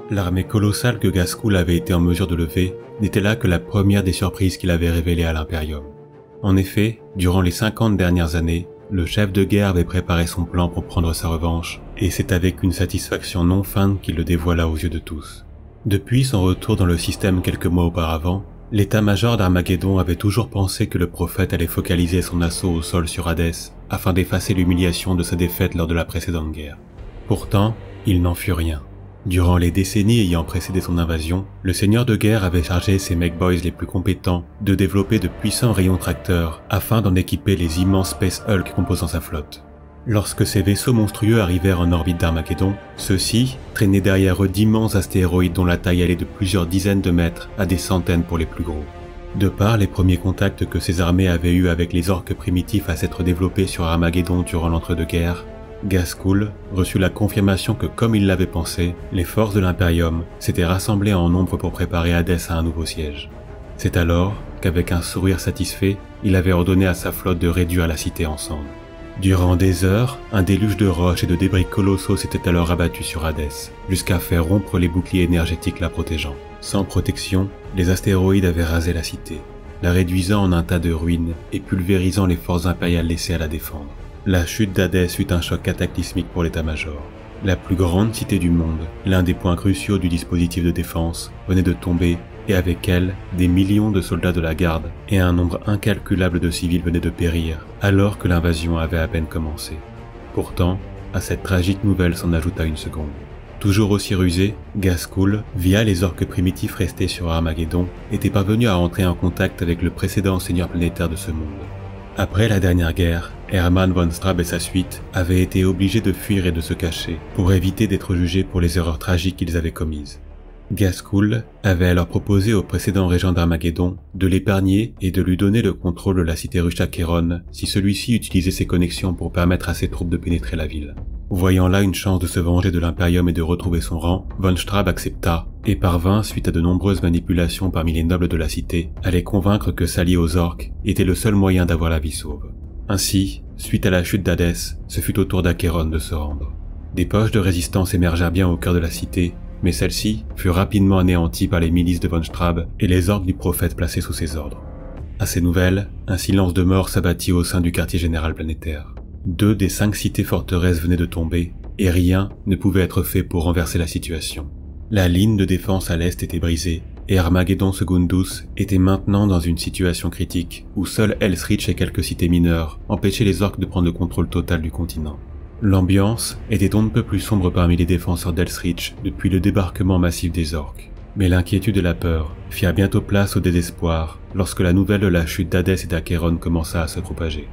L'armée colossale que Gascoul avait été en mesure de lever n'était là que la première des surprises qu'il avait révélées à l'Imperium. En effet, durant les 50 dernières années, le chef de guerre avait préparé son plan pour prendre sa revanche, et c'est avec une satisfaction non feinte qu'il le dévoila aux yeux de tous. Depuis son retour dans le système quelques mois auparavant, l'état-major d'Armageddon avait toujours pensé que le prophète allait focaliser son assaut au sol sur Hadès afin d'effacer l'humiliation de sa défaite lors de la précédente guerre. Pourtant, il n'en fut rien. Durant les décennies ayant précédé son invasion, le seigneur de guerre avait chargé ses Boys les plus compétents de développer de puissants rayons tracteurs afin d'en équiper les immenses Space Hulk composant sa flotte. Lorsque ces vaisseaux monstrueux arrivèrent en orbite d'Armageddon, ceux-ci traînaient derrière eux d'immenses astéroïdes dont la taille allait de plusieurs dizaines de mètres à des centaines pour les plus gros. De par les premiers contacts que ces armées avaient eus avec les orques primitifs à s'être développés sur Armageddon durant l'entre-deux-guerres, Gascoul reçut la confirmation que, comme il l'avait pensé, les forces de l'Imperium s'étaient rassemblées en nombre pour préparer Hadès à un nouveau siège. C'est alors qu'avec un sourire satisfait, il avait ordonné à sa flotte de réduire la cité ensemble. Durant des heures, un déluge de roches et de débris colossaux s'était alors abattu sur Hadès, jusqu'à faire rompre les boucliers énergétiques la protégeant. Sans protection, les astéroïdes avaient rasé la cité, la réduisant en un tas de ruines et pulvérisant les forces impériales laissées à la défendre. La chute d'Hadès fut un choc cataclysmique pour l'état-major. La plus grande cité du monde, l'un des points cruciaux du dispositif de défense, venait de tomber et avec elle, des millions de soldats de la garde et un nombre incalculable de civils venaient de périr alors que l'invasion avait à peine commencé. Pourtant, à cette tragique nouvelle s'en ajouta une seconde. Toujours aussi rusé, Gaskul, via les orques primitifs restés sur Armageddon, était parvenu à entrer en contact avec le précédent seigneur planétaire de ce monde. Après la dernière guerre, Hermann von Straub et sa suite avaient été obligés de fuir et de se cacher pour éviter d'être jugés pour les erreurs tragiques qu'ils avaient commises. Gaskul avait alors proposé au précédent régent d'Armageddon de l'épargner et de lui donner le contrôle de la cité Rushakeron si celui-ci utilisait ses connexions pour permettre à ses troupes de pénétrer la ville. Voyant là une chance de se venger de l'Imperium et de retrouver son rang, von Straub accepta et parvint, suite à de nombreuses manipulations parmi les nobles de la cité, à les convaincre que s'allier aux orques était le seul moyen d'avoir la vie sauve. Ainsi, suite à la chute d'Hadès, ce fut au tour d'Acheron de se rendre. Des poches de résistance émergèrent bien au cœur de la cité mais celle-ci fut rapidement anéantie par les milices de von Straub et les ordres du prophète placés sous ses ordres. À ces nouvelles, un silence de mort s'abattit au sein du quartier général planétaire. Deux des cinq cités forteresses venaient de tomber, et rien ne pouvait être fait pour renverser la situation. La ligne de défense à l'est était brisée, et Armageddon Secundus était maintenant dans une situation critique où seuls Elsrich et quelques cités mineures empêchaient les orques de prendre le contrôle total du continent. L'ambiance était on ne peu plus sombre parmi les défenseurs d'Elsrich depuis le débarquement massif des orques. Mais l'inquiétude et la peur firent bientôt place au désespoir lorsque la nouvelle de la chute d'Hadès et d'Acheron commença à se propager.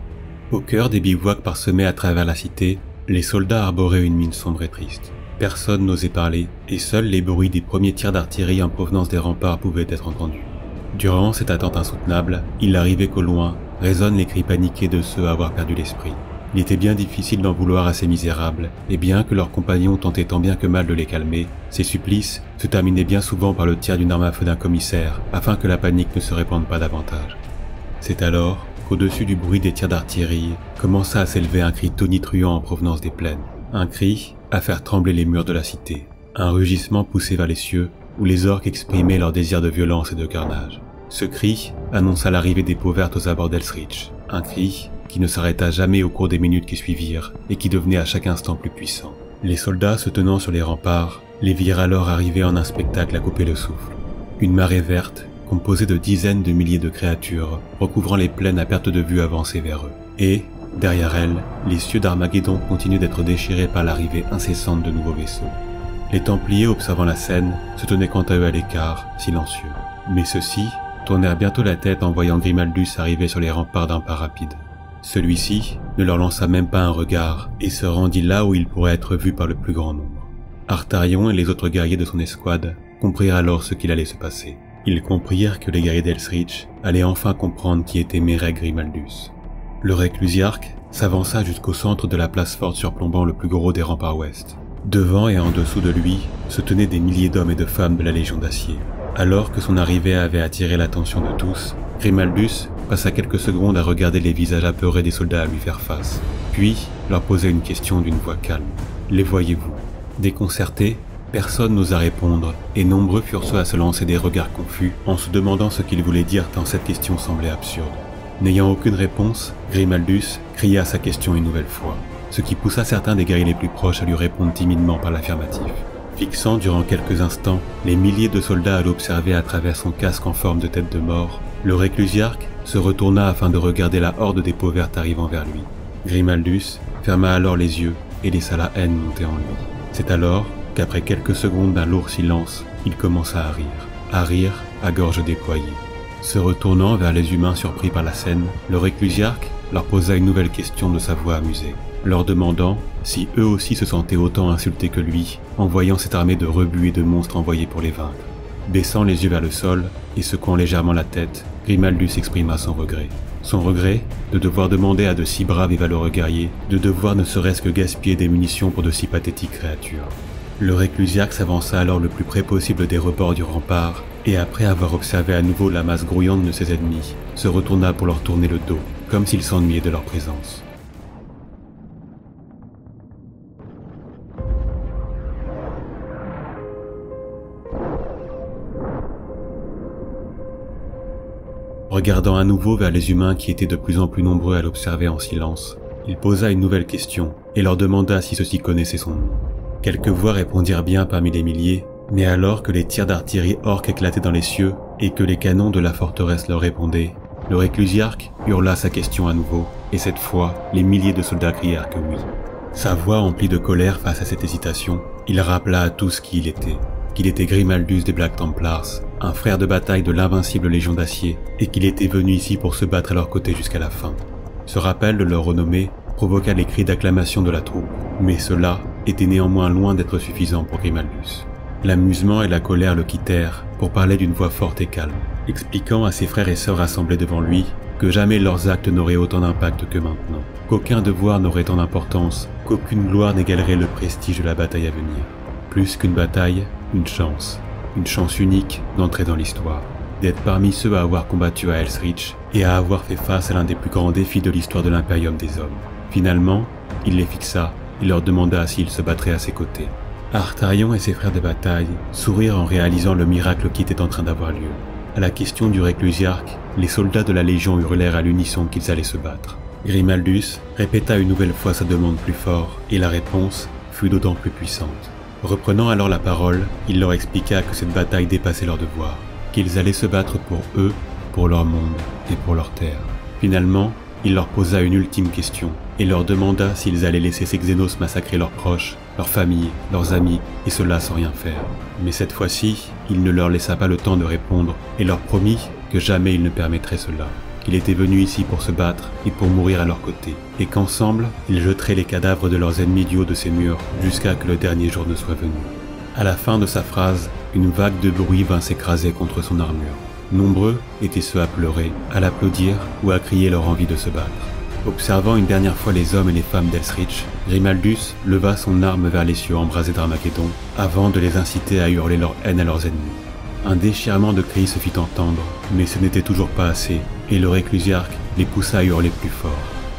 Au cœur des bivouacs parsemés à travers la cité, les soldats arboraient une mine sombre et triste. Personne n'osait parler, et seuls les bruits des premiers tirs d'artillerie en provenance des remparts pouvaient être entendus. Durant cette attente insoutenable, il n'arrivait qu'au loin résonnent les cris paniqués de ceux à avoir perdu l'esprit. Il était bien difficile d'en vouloir à ces misérables, et bien que leurs compagnons tentaient tant bien que mal de les calmer, ces supplices se terminaient bien souvent par le tir d'une arme à feu d'un commissaire, afin que la panique ne se répande pas davantage. C'est alors qu'au-dessus du bruit des tirs d'artillerie, commença à s'élever un cri tonitruant en provenance des plaines. Un cri à faire trembler les murs de la cité. Un rugissement poussé vers les cieux, où les orques exprimaient leur désir de violence et de carnage. Ce cri annonça l'arrivée des peaux vertes aux abords d'Elsrich. Un cri qui ne s'arrêta jamais au cours des minutes qui suivirent et qui devenait à chaque instant plus puissant. Les soldats se tenant sur les remparts les virent alors arriver en un spectacle à couper le souffle. Une marée verte, composée de dizaines de milliers de créatures, recouvrant les plaines à perte de vue avançait vers eux. Et, derrière elles, les cieux d'Armageddon continuaient d'être déchirés par l'arrivée incessante de nouveaux vaisseaux. Les Templiers observant la scène se tenaient quant à eux à l'écart, silencieux. Mais ceux-ci tournèrent bientôt la tête en voyant Grimaldus arriver sur les remparts d'un pas rapide. Celui-ci ne leur lança même pas un regard et se rendit là où il pourrait être vu par le plus grand nombre. Artarion et les autres guerriers de son escouade comprirent alors ce qu'il allait se passer. Ils comprirent que les guerriers d'Elsrich allaient enfin comprendre qui était Mereg Grimaldus. Le réclusiarque s'avança jusqu'au centre de la place forte surplombant le plus gros des remparts ouest. Devant et en dessous de lui se tenaient des milliers d'hommes et de femmes de la Légion d'Acier. Alors que son arrivée avait attiré l'attention de tous, Grimaldus passa quelques secondes à regarder les visages apeurés des soldats à lui faire face, puis leur posa une question d'une voix calme. Les voyez-vous? Déconcertés, personne n'osa répondre, et nombreux furent ceux à se lancer des regards confus en se demandant ce qu'ils voulaient dire tant cette question semblait absurde. N'ayant aucune réponse, Grimaldus cria sa question une nouvelle fois, ce qui poussa certains des guerriers les plus proches à lui répondre timidement par l'affirmatif. Fixant durant quelques instants les milliers de soldats à l'observer à travers son casque en forme de tête de mort, le réclusiarque se retourna afin de regarder la horde des peaux vertes arrivant vers lui. Grimaldus ferma alors les yeux et laissa la haine monter en lui. C'est alors qu'après quelques secondes d'un lourd silence, il commença à rire, à rire à gorge déployée. Se retournant vers les humains surpris par la scène, le réclusiarque leur posa une nouvelle question de sa voix amusée, leur demandant si eux aussi se sentaient autant insultés que lui en voyant cette armée de rebuts et de monstres envoyés pour les vaincre. Baissant les yeux vers le sol et secouant légèrement la tête, Grimaldus exprima son regret. Son regret de devoir demander à de si braves et valeureux guerriers de devoir ne serait-ce que gaspiller des munitions pour de si pathétiques créatures. Le réclusiaque s'avança alors le plus près possible des rebords du rempart, et après avoir observé à nouveau la masse grouillante de ses ennemis, se retourna pour leur tourner le dos, comme s'il s'ennuyait de leur présence. Regardant à nouveau vers les humains qui étaient de plus en plus nombreux à l'observer en silence, il posa une nouvelle question et leur demanda si ceux-ci connaissaient son nom. Quelques voix répondirent bien parmi les milliers, mais alors que les tirs d'artillerie orques éclataient dans les cieux et que les canons de la forteresse leur répondaient, le réclusiarque hurla sa question à nouveau, et cette fois, les milliers de soldats crièrent que oui. Sa voix emplie de colère face à cette hésitation il rappela à tous qui il était, qu'il était Grimaldus des Black Templars, un frère de bataille de l'invincible Légion d'Acier, et qu'il était venu ici pour se battre à leur côté jusqu'à la fin. Ce rappel de leur renommée provoqua les cris d'acclamation de la troupe, mais cela était néanmoins loin d'être suffisant pour Grimaldus. L'amusement et la colère le quittèrent pour parler d'une voix forte et calme, expliquant à ses frères et sœurs rassemblés devant lui que jamais leurs actes n'auraient autant d'impact que maintenant, qu'aucun devoir n'aurait tant d'importance, qu'aucune gloire n'égalerait le prestige de la bataille à venir. Plus qu'une bataille, une chance, une chance unique d'entrer dans l'histoire, d'être parmi ceux à avoir combattu à Elsrich et à avoir fait face à l'un des plus grands défis de l'histoire de l'impérium des hommes. Finalement, il les fixa et leur demanda s'ils se battraient à ses côtés. Artarion et ses frères de bataille sourirent en réalisant le miracle qui était en train d'avoir lieu. À la question du réclusiarque, les soldats de la Légion hurlèrent à l'unisson qu'ils allaient se battre. Grimaldus répéta une nouvelle fois sa demande plus fort, et la réponse fut d'autant plus puissante. Reprenant alors la parole, il leur expliqua que cette bataille dépassait leur devoir, qu'ils allaient se battre pour eux, pour leur monde et pour leur terre. Finalement, il leur posa une ultime question et leur demanda s'ils allaient laisser ces Xénos massacrer leurs proches, leurs familles, leurs amis, et cela sans rien faire. Mais cette fois-ci, il ne leur laissa pas le temps de répondre et leur promit que jamais il ne permettrait cela, qu'il était venu ici pour se battre et pour mourir à leur côté, et qu'ensemble, ils jetteraient les cadavres de leurs ennemis du haut de ces murs jusqu'à que le dernier jour ne soit venu. À la fin de sa phrase, une vague de bruit vint s'écraser contre son armure. Nombreux étaient ceux à pleurer, à l'applaudir ou à crier leur envie de se battre. Observant une dernière fois les hommes et les femmes d'Elsrich, Grimaldus leva son arme vers les cieux embrasés d'Armageddon avant de les inciter à hurler leur haine à leurs ennemis. Un déchirement de cris se fit entendre, mais ce n'était toujours pas assez, et le réclusiarque les poussa à hurler plus fort,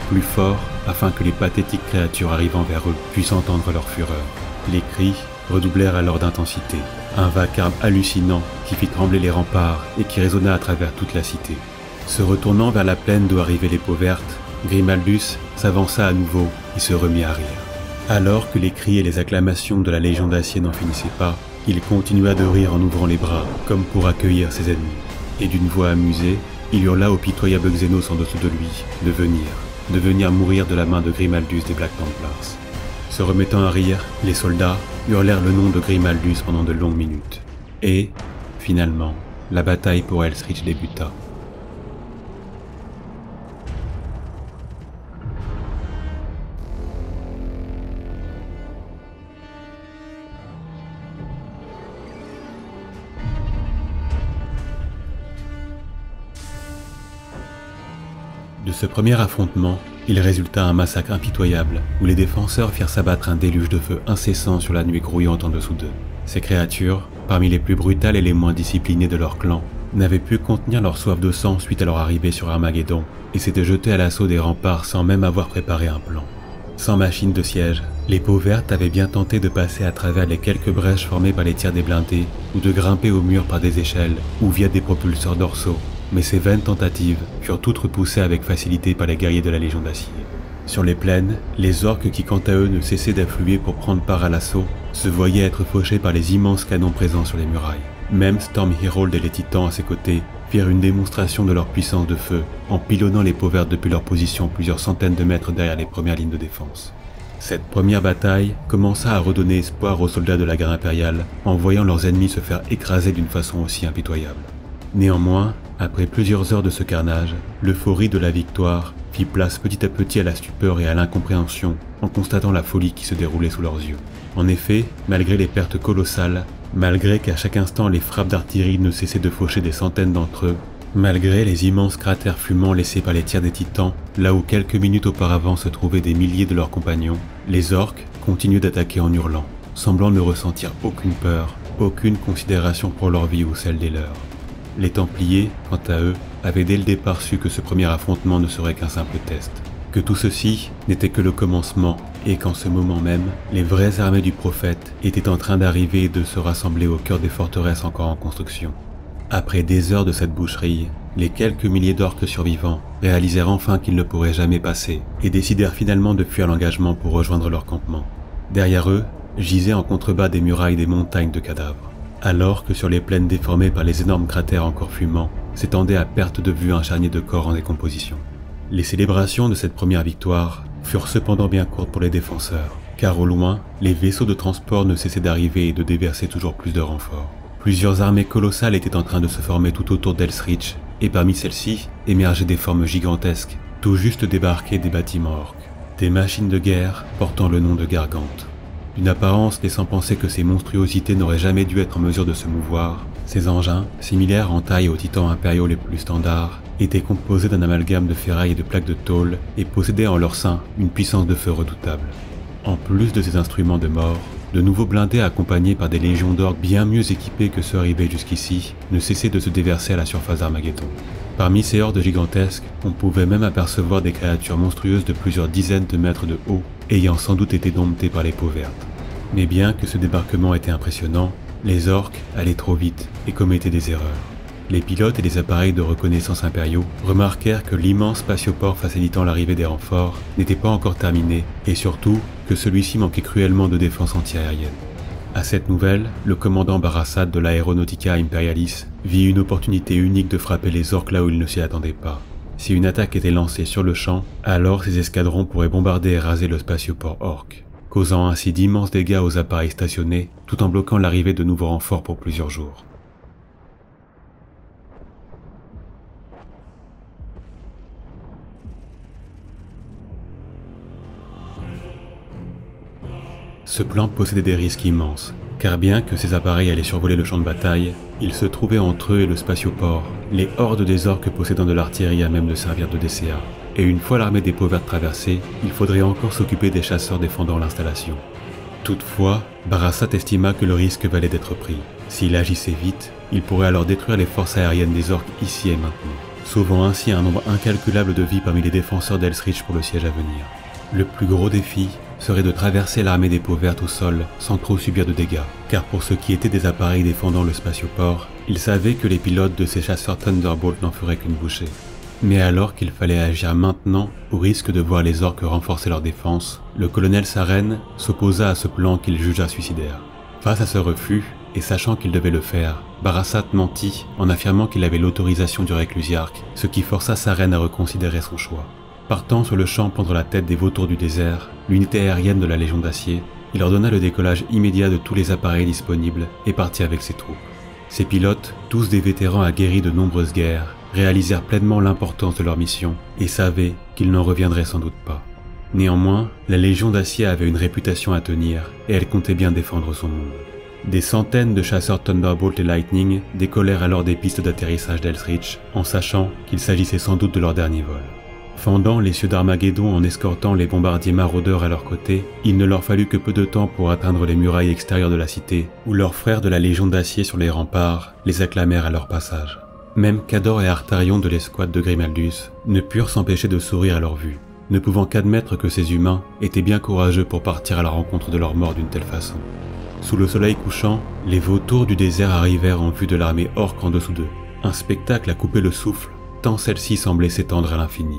plus fort afin que les pathétiques créatures arrivant vers eux puissent entendre leur fureur. Les cris redoublèrent alors d'intensité, un vacarme hallucinant qui fit trembler les remparts et qui résonna à travers toute la cité. Se retournant vers la plaine d'où arrivaient les peaux vertes, Grimaldus s'avança à nouveau et se remit à rire. Alors que les cris et les acclamations de la Légion d'Acier n'en finissaient pas, il continua de rire en ouvrant les bras, comme pour accueillir ses ennemis. Et d'une voix amusée, il hurla au pitoyable Xénos en dessous de lui de venir, de venir mourir de la main de Grimaldus des Black Templars. Se remettant à rire, les soldats hurlèrent le nom de Grimaldus pendant de longues minutes. Et, finalement, la bataille pour Elsrich débuta. De ce premier affrontement, il résulta un massacre impitoyable, où les défenseurs firent s'abattre un déluge de feu incessant sur la nuit grouillante en dessous d'eux. Ces créatures, parmi les plus brutales et les moins disciplinées de leur clan, n'avaient pu contenir leur soif de sang suite à leur arrivée sur Armageddon, et s'étaient jetés à l'assaut des remparts sans même avoir préparé un plan. Sans machine de siège, les peaux vertes avaient bien tenté de passer à travers les quelques brèches formées par les tirs des blindés, ou de grimper au mur par des échelles, ou via des propulseurs dorsaux, mais ces vaines tentatives furent toutes repoussées avec facilité par les guerriers de la Légion d'Acier. Sur les plaines, les orques qui quant à eux ne cessaient d'affluer pour prendre part à l'assaut, se voyaient être fauchés par les immenses canons présents sur les murailles. Même Storm Herald et les titans à ses côtés firent une démonstration de leur puissance de feu en pilonnant les peaux vertes depuis leur position plusieurs centaines de mètres derrière les premières lignes de défense. Cette première bataille commença à redonner espoir aux soldats de la guerre impériale en voyant leurs ennemis se faire écraser d'une façon aussi impitoyable. Néanmoins, après plusieurs heures de ce carnage, l'euphorie de la victoire fit place petit à petit à la stupeur et à l'incompréhension en constatant la folie qui se déroulait sous leurs yeux. En effet, malgré les pertes colossales, malgré qu'à chaque instant les frappes d'artillerie ne cessaient de faucher des centaines d'entre eux, malgré les immenses cratères fumants laissés par les tirs des titans, là où quelques minutes auparavant se trouvaient des milliers de leurs compagnons, les orques continuaient d'attaquer en hurlant, semblant ne ressentir aucune peur, aucune considération pour leur vie ou celle des leurs. Les Templiers, quant à eux, avaient dès le départ su que ce premier affrontement ne serait qu'un simple test, que tout ceci n'était que le commencement et qu'en ce moment même, les vraies armées du prophète étaient en train d'arriver et de se rassembler au cœur des forteresses encore en construction. Après des heures de cette boucherie, les quelques milliers d'orques survivants réalisèrent enfin qu'ils ne pourraient jamais passer et décidèrent finalement de fuir l'engagement pour rejoindre leur campement. Derrière eux, gisaient en contrebas des murailles des montagnes de cadavres alors que sur les plaines déformées par les énormes cratères encore fumants s'étendait à perte de vue un charnier de corps en décomposition. Les célébrations de cette première victoire furent cependant bien courtes pour les défenseurs, car au loin, les vaisseaux de transport ne cessaient d'arriver et de déverser toujours plus de renforts. Plusieurs armées colossales étaient en train de se former tout autour d'Elsrich, et parmi celles-ci émergeaient des formes gigantesques, tout juste débarquées des bâtiments orques. Des machines de guerre portant le nom de Gargante. D'une apparence laissant penser que ces monstruosités n'auraient jamais dû être en mesure de se mouvoir, ces engins, similaires en taille aux titans impériaux les plus standards, étaient composés d'un amalgame de ferraille et de plaques de tôle et possédaient en leur sein une puissance de feu redoutable. En plus de ces instruments de mort, de nouveaux blindés accompagnés par des légions d'orques bien mieux équipés que ceux arrivés jusqu'ici ne cessaient de se déverser à la surface d'Armageddon. Parmi ces hordes gigantesques, on pouvait même apercevoir des créatures monstrueuses de plusieurs dizaines de mètres de haut, ayant sans doute été domptées par les peaux vertes. Mais bien que ce débarquement était impressionnant, les orques allaient trop vite et commettaient des erreurs. Les pilotes et les appareils de reconnaissance impériaux remarquèrent que l'immense spatioport facilitant l'arrivée des renforts n'était pas encore terminé et surtout que celui-ci manquait cruellement de défense antiaérienne. À cette nouvelle, le commandant Barassad de l'Aeronautica Imperialis vit une opportunité unique de frapper les orques là où il ne s'y attendait pas. Si une attaque était lancée sur le champ, alors ses escadrons pourraient bombarder et raser le spatioport orc, causant ainsi d'immenses dégâts aux appareils stationnés tout en bloquant l'arrivée de nouveaux renforts pour plusieurs jours. Ce plan possédait des risques immenses, car bien que ces appareils allaient survoler le champ de bataille, il se trouvait entre eux et le spatioport, les hordes des orques possédant de l'artillerie à même de servir de DCA. Et une fois l'armée des pauvres traversée, il faudrait encore s'occuper des chasseurs défendant l'installation. Toutefois, Barassat estima que le risque valait d'être pris. S'il agissait vite, il pourrait alors détruire les forces aériennes des orques ici et maintenant, sauvant ainsi un nombre incalculable de vies parmi les défenseurs d'Elsrich pour le siège à venir. Le plus gros défi serait de traverser l'armée des peaux vertes au sol sans trop subir de dégâts, car pour ce qui était des appareils défendant le spatioport, il savait que les pilotes de ces chasseurs Thunderbolt n'en feraient qu'une bouchée. Mais alors qu'il fallait agir maintenant au risque de voir les orques renforcer leur défense, le colonel Saren s'opposa à ce plan qu'il jugea suicidaire. Face à ce refus, et sachant qu'il devait le faire, Barassat mentit en affirmant qu'il avait l'autorisation du réclusiarque, ce qui força Saren à reconsidérer son choix. Partant sur le champ prendre la tête des vautours du désert, l'unité aérienne de la Légion d'Acier, il ordonna le décollage immédiat de tous les appareils disponibles et partit avec ses troupes. Ses pilotes, tous des vétérans aguerris de nombreuses guerres, réalisèrent pleinement l'importance de leur mission et savaient qu'ils n'en reviendraient sans doute pas. Néanmoins, la Légion d'Acier avait une réputation à tenir et elle comptait bien défendre son monde. Des centaines de chasseurs Thunderbolt et Lightning décollèrent alors des pistes d'atterrissage d'Elsrich en sachant qu'il s'agissait sans doute de leur dernier vol. Fendant les cieux d'Armageddon en escortant les bombardiers maraudeurs à leur côté, il ne leur fallut que peu de temps pour atteindre les murailles extérieures de la cité, où leurs frères de la Légion d'acier sur les remparts les acclamèrent à leur passage. Même Cador et Artarion de l'escouade de Grimaldus ne purent s'empêcher de sourire à leur vue, ne pouvant qu'admettre que ces humains étaient bien courageux pour partir à la rencontre de leur mort d'une telle façon. Sous le soleil couchant, les vautours du désert arrivèrent en vue de l'armée orque en dessous d'eux. Un spectacle a coupé le souffle, tant celle-ci semblait s'étendre à l'infini.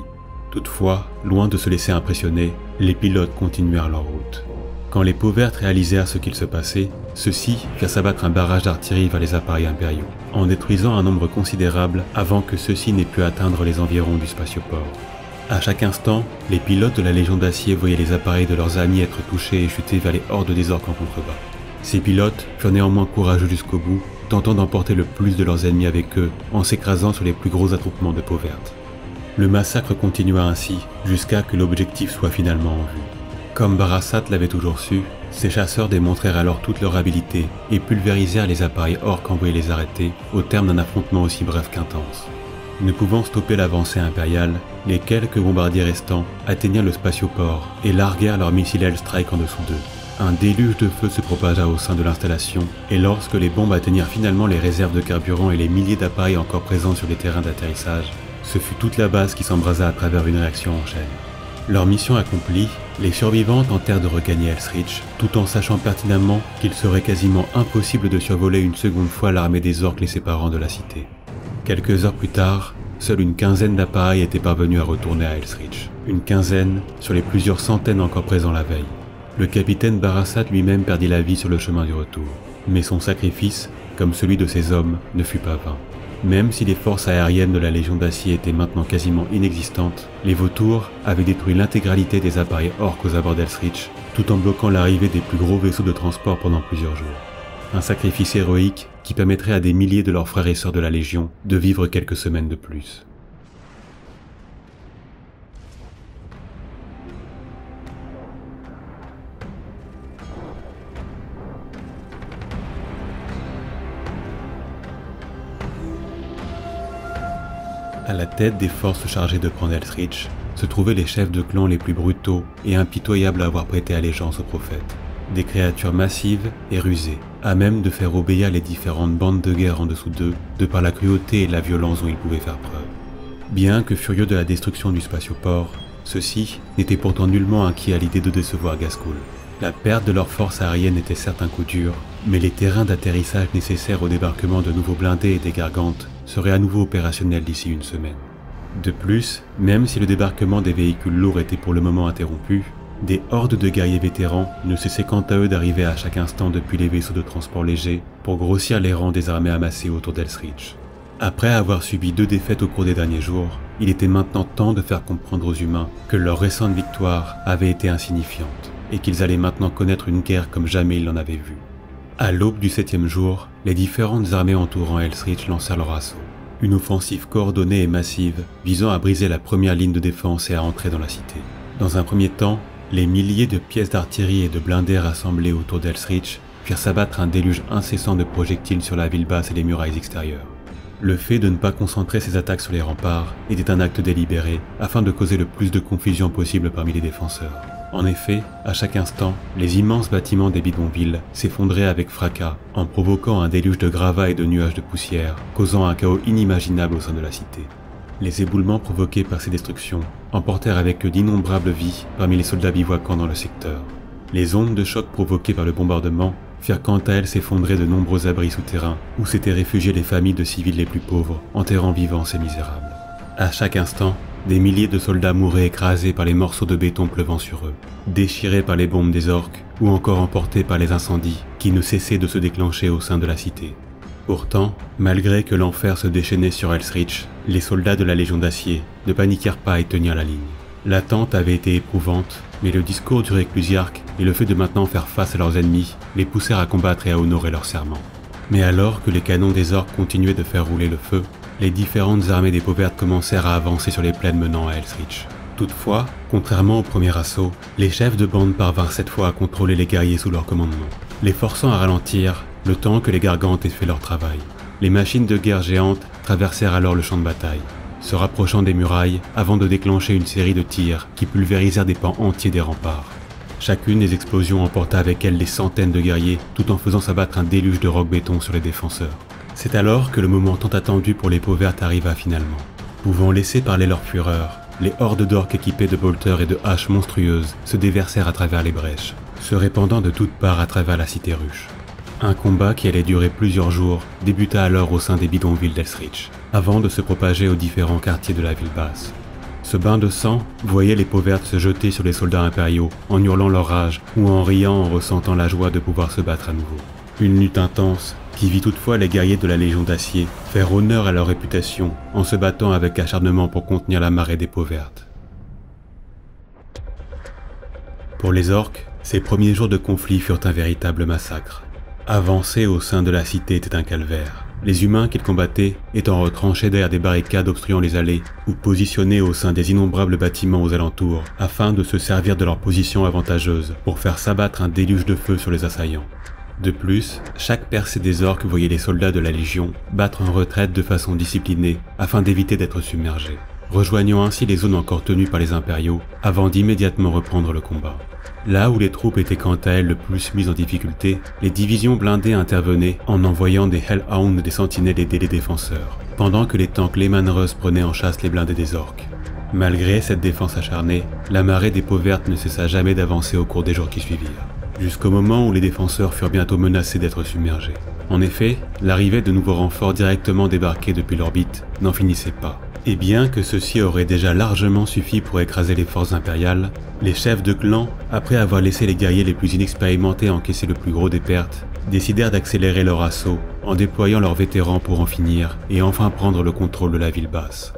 Toutefois, loin de se laisser impressionner, les pilotes continuèrent leur route. Quand les vertes réalisèrent ce qu'il se passait, ceux-ci firent s'abattre un barrage d'artillerie vers les appareils impériaux, en détruisant un nombre considérable avant que ceux-ci n'aient pu atteindre les environs du spatioport. À chaque instant, les pilotes de la Légion d'Acier voyaient les appareils de leurs amis être touchés et chuter vers les hordes des orques en contrebas. Ces pilotes furent néanmoins courageux jusqu'au bout, tentant d'emporter le plus de leurs ennemis avec eux en s'écrasant sur les plus gros attroupements de peau verte. Le massacre continua ainsi jusqu'à que l'objectif soit finalement en vue. Comme Barassat l'avait toujours su, ces chasseurs démontrèrent alors toute leur habileté et pulvérisèrent les appareils orques envoyés les arrêter au terme d'un affrontement aussi bref qu'intense. Ne pouvant stopper l'avancée impériale, les quelques bombardiers restants atteignirent le spatioport et larguèrent leurs missiles Strike en dessous d'eux. Un déluge de feu se propagea au sein de l'installation, et lorsque les bombes atteignirent finalement les réserves de carburant et les milliers d'appareils encore présents sur les terrains d'atterrissage, ce fut toute la base qui s'embrasa à travers une réaction en chaîne. Leur mission accomplie, les survivants tentèrent de regagner Elsrich, tout en sachant pertinemment qu'il serait quasiment impossible de survoler une seconde fois l'armée des orques les séparant de la cité. Quelques heures plus tard, seule une quinzaine d'appareils étaient parvenus à retourner à Elsrich. Une quinzaine sur les plusieurs centaines encore présents la veille. Le capitaine Barassat lui-même perdit la vie sur le chemin du retour. Mais son sacrifice, comme celui de ses hommes, ne fut pas vain. Même si les forces aériennes de la Légion d'Acier étaient maintenant quasiment inexistantes, les vautours avaient détruit l'intégralité des appareils orques aux abords d'Elsrich, tout en bloquant l'arrivée des plus gros vaisseaux de transport pendant plusieurs jours. Un sacrifice héroïque qui permettrait à des milliers de leurs frères et sœurs de la Légion de vivre quelques semaines de plus. À la tête des forces chargées de prendre Elstrich se trouvaient les chefs de clan les plus brutaux et impitoyables à avoir prêté allégeance au prophète. Des créatures massives et rusées, à même de faire obéir les différentes bandes de guerre en dessous d'eux, de par la cruauté et la violence dont ils pouvaient faire preuve. Bien que furieux de la destruction du spatioport, ceux-ci n'étaient pourtant nullement inquiets à l'idée de décevoir Gascoul. La perte de leur force aérienne était certes un coup dur, mais les terrains d'atterrissage nécessaires au débarquement de nouveaux blindés et des gargantes seraient à nouveau opérationnels d'ici une semaine. De plus, même si le débarquement des véhicules lourds était pour le moment interrompu, des hordes de guerriers vétérans ne cessaient quant à eux d'arriver à chaque instant depuis les vaisseaux de transport légers pour grossir les rangs des armées amassées autour d'Elsrich. Après avoir subi deux défaites au cours des derniers jours, il était maintenant temps de faire comprendre aux humains que leur récente victoire avait été insignifiante et qu'ils allaient maintenant connaître une guerre comme jamais ils l'en avaient vue. À l'aube du septième jour, les différentes armées entourant Elsrich lancèrent leur assaut. Une offensive coordonnée et massive visant à briser la première ligne de défense et à entrer dans la cité. Dans un premier temps, les milliers de pièces d'artillerie et de blindés rassemblés autour d'Elsrich firent s'abattre un déluge incessant de projectiles sur la ville basse et les murailles extérieures. Le fait de ne pas concentrer ses attaques sur les remparts était un acte délibéré afin de causer le plus de confusion possible parmi les défenseurs. En effet, à chaque instant, les immenses bâtiments des bidonvilles s'effondraient avec fracas en provoquant un déluge de gravats et de nuages de poussière, causant un chaos inimaginable au sein de la cité. Les éboulements provoqués par ces destructions emportèrent avec eux d'innombrables vies parmi les soldats bivouaquant dans le secteur. Les ondes de choc provoquées par le bombardement firent quant à elles s'effondrer de nombreux abris souterrains où s'étaient réfugiées les familles de civils les plus pauvres, enterrant vivants ces misérables. À chaque instant, des milliers de soldats mouraient écrasés par les morceaux de béton pleuvant sur eux, déchirés par les bombes des orques ou encore emportés par les incendies qui ne cessaient de se déclencher au sein de la cité. Pourtant, malgré que l'enfer se déchaînait sur Elsrich, les soldats de la Légion d'Acier ne paniquèrent pas et tenirent la ligne. L'attente avait été éprouvante, mais le discours du Réclusiarque et le fait de maintenant faire face à leurs ennemis les poussèrent à combattre et à honorer leur serment. Mais alors que les canons des orques continuaient de faire rouler le feu, les différentes armées des pauvertes commencèrent à avancer sur les plaines menant à Elsrich. Toutefois, contrairement au premier assaut, les chefs de bande parvinrent cette fois à contrôler les guerriers sous leur commandement, les forçant à ralentir le temps que les gargantes aient fait leur travail. Les machines de guerre géantes traversèrent alors le champ de bataille, se rapprochant des murailles avant de déclencher une série de tirs qui pulvérisèrent des pans entiers des remparts. Chacune des explosions emporta avec elle des centaines de guerriers tout en faisant s'abattre un déluge de roc béton sur les défenseurs. C'est alors que le moment tant attendu pour les peaux vertes arriva finalement. Pouvant laisser parler leur fureur, les hordes d'orques équipées de bolters et de haches monstrueuses se déversèrent à travers les brèches, se répandant de toutes parts à travers la cité ruche. Un combat qui allait durer plusieurs jours débuta alors au sein des bidonvilles d'Elsrich, avant de se propager aux différents quartiers de la ville basse. Ce bain de sang voyait les peaux vertes se jeter sur les soldats impériaux en hurlant leur rage ou en riant en ressentant la joie de pouvoir se battre à nouveau. Une lutte intense qui vit toutefois les guerriers de la Légion d'Acier faire honneur à leur réputation en se battant avec acharnement pour contenir la marée des peaux vertes. Pour les orques, ces premiers jours de conflit furent un véritable massacre. Avancer au sein de la cité était un calvaire. Les humains qu'ils combattaient étant retranchés derrière des barricades obstruant les allées ou positionnés au sein des innombrables bâtiments aux alentours afin de se servir de leur position avantageuse pour faire s'abattre un déluge de feu sur les assaillants. De plus, chaque percée des orques voyait les soldats de la Légion battre en retraite de façon disciplinée afin d'éviter d'être submergés, rejoignant ainsi les zones encore tenues par les impériaux avant d'immédiatement reprendre le combat. Là où les troupes étaient quant à elles le plus mises en difficulté, les divisions blindées intervenaient en envoyant des Hellhounds des sentinelles aider les défenseurs, pendant que les tanks Lehman Russ prenaient en chasse les blindés des orques. Malgré cette défense acharnée, la marée des peaux vertes ne cessa jamais d'avancer au cours des jours qui suivirent jusqu'au moment où les défenseurs furent bientôt menacés d'être submergés. En effet, l'arrivée de nouveaux renforts directement débarqués depuis l'orbite n'en finissait pas. Et bien que ceci aurait déjà largement suffi pour écraser les forces impériales, les chefs de clan, après avoir laissé les guerriers les plus inexpérimentés encaisser le plus gros des pertes, décidèrent d'accélérer leur assaut en déployant leurs vétérans pour en finir et enfin prendre le contrôle de la ville basse.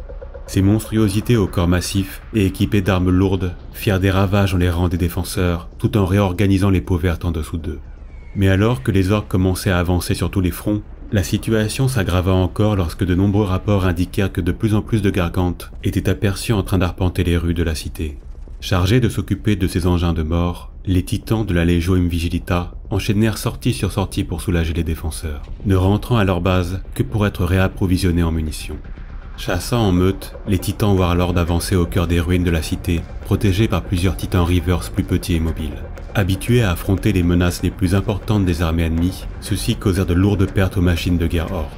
Ces monstruosités au corps massif et équipées d'armes lourdes firent des ravages dans les rangs des défenseurs, tout en réorganisant les peaux vertes en dessous d'eux. Mais alors que les orques commençaient à avancer sur tous les fronts, la situation s'aggrava encore lorsque de nombreux rapports indiquèrent que de plus en plus de gargantes étaient aperçus en train d'arpenter les rues de la cité. Chargés de s'occuper de ces engins de mort, les titans de la Legio Invigilita enchaînèrent sortie sur sortie pour soulager les défenseurs, ne rentrant à leur base que pour être réapprovisionnés en munitions. Chassant en meute, les titans Warlords avançaient au cœur des ruines de la cité, protégés par plusieurs titans Rivers plus petits et mobiles. Habitués à affronter les menaces les plus importantes des armées ennemies, ceux-ci causèrent de lourdes pertes aux machines de guerre orques.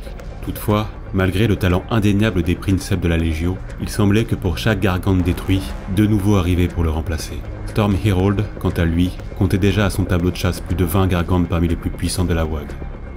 Toutefois, malgré le talent indéniable des princeps de la Légio, il semblait que pour chaque gargante détruit, deux nouveaux arrivaient pour le remplacer. Storm Herald, quant à lui, comptait déjà à son tableau de chasse plus de 20 gargantes parmi les plus puissants de la WAG.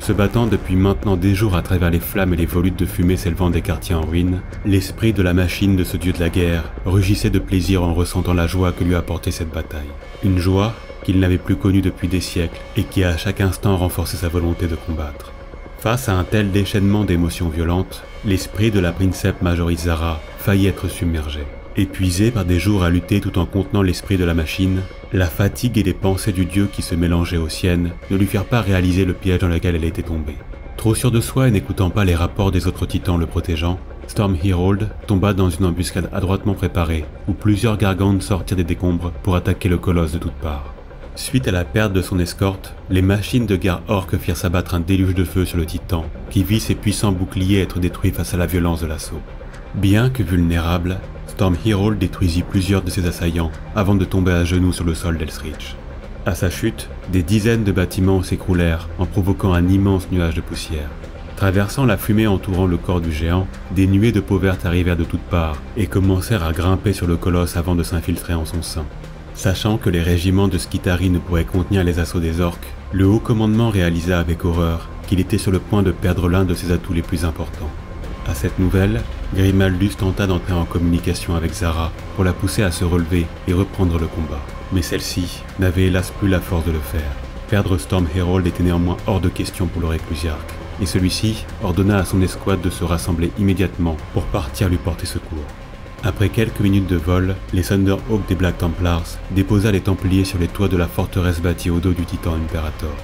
Se battant depuis maintenant des jours à travers les flammes et les volutes de fumée s'élevant des quartiers en ruine, l'esprit de la machine de ce dieu de la guerre rugissait de plaisir en ressentant la joie que lui apportait cette bataille. Une joie qu'il n'avait plus connue depuis des siècles et qui à chaque instant renforçait sa volonté de combattre. Face à un tel déchaînement d'émotions violentes, l'esprit de la princeps Majorizara faillit être submergé. Épuisé par des jours à lutter tout en contenant l'esprit de la machine, la fatigue et les pensées du dieu qui se mélangeaient aux siennes ne lui firent pas réaliser le piège dans lequel elle était tombée. Trop sûr de soi et n'écoutant pas les rapports des autres titans le protégeant, Storm Herald tomba dans une embuscade adroitement préparée, où plusieurs gargantes sortirent des décombres pour attaquer le colosse de toutes parts. Suite à la perte de son escorte, les machines de guerre orques firent s'abattre un déluge de feu sur le titan, qui vit ses puissants boucliers être détruits face à la violence de l'assaut. Bien que vulnérable, Storm détruisit plusieurs de ses assaillants avant de tomber à genoux sur le sol d'Elsrich. À sa chute, des dizaines de bâtiments s'écroulèrent en provoquant un immense nuage de poussière. Traversant la fumée entourant le corps du géant, des nuées de peau verte arrivèrent de toutes parts et commencèrent à grimper sur le colosse avant de s'infiltrer en son sein. Sachant que les régiments de Skitari ne pourraient contenir les assauts des orques, le haut commandement réalisa avec horreur qu'il était sur le point de perdre l'un de ses atouts les plus importants. À cette nouvelle, Grimaldus tenta d'entrer en communication avec Zara pour la pousser à se relever et reprendre le combat. Mais celle-ci n'avait hélas plus la force de le faire. Perdre Storm Herald était néanmoins hors de question pour le réclusiarque, et celui-ci ordonna à son escouade de se rassembler immédiatement pour partir lui porter secours. Après quelques minutes de vol, les Thunderhawks des Black Templars déposa les Templiers sur les toits de la forteresse bâtie au dos du Titan Imperator.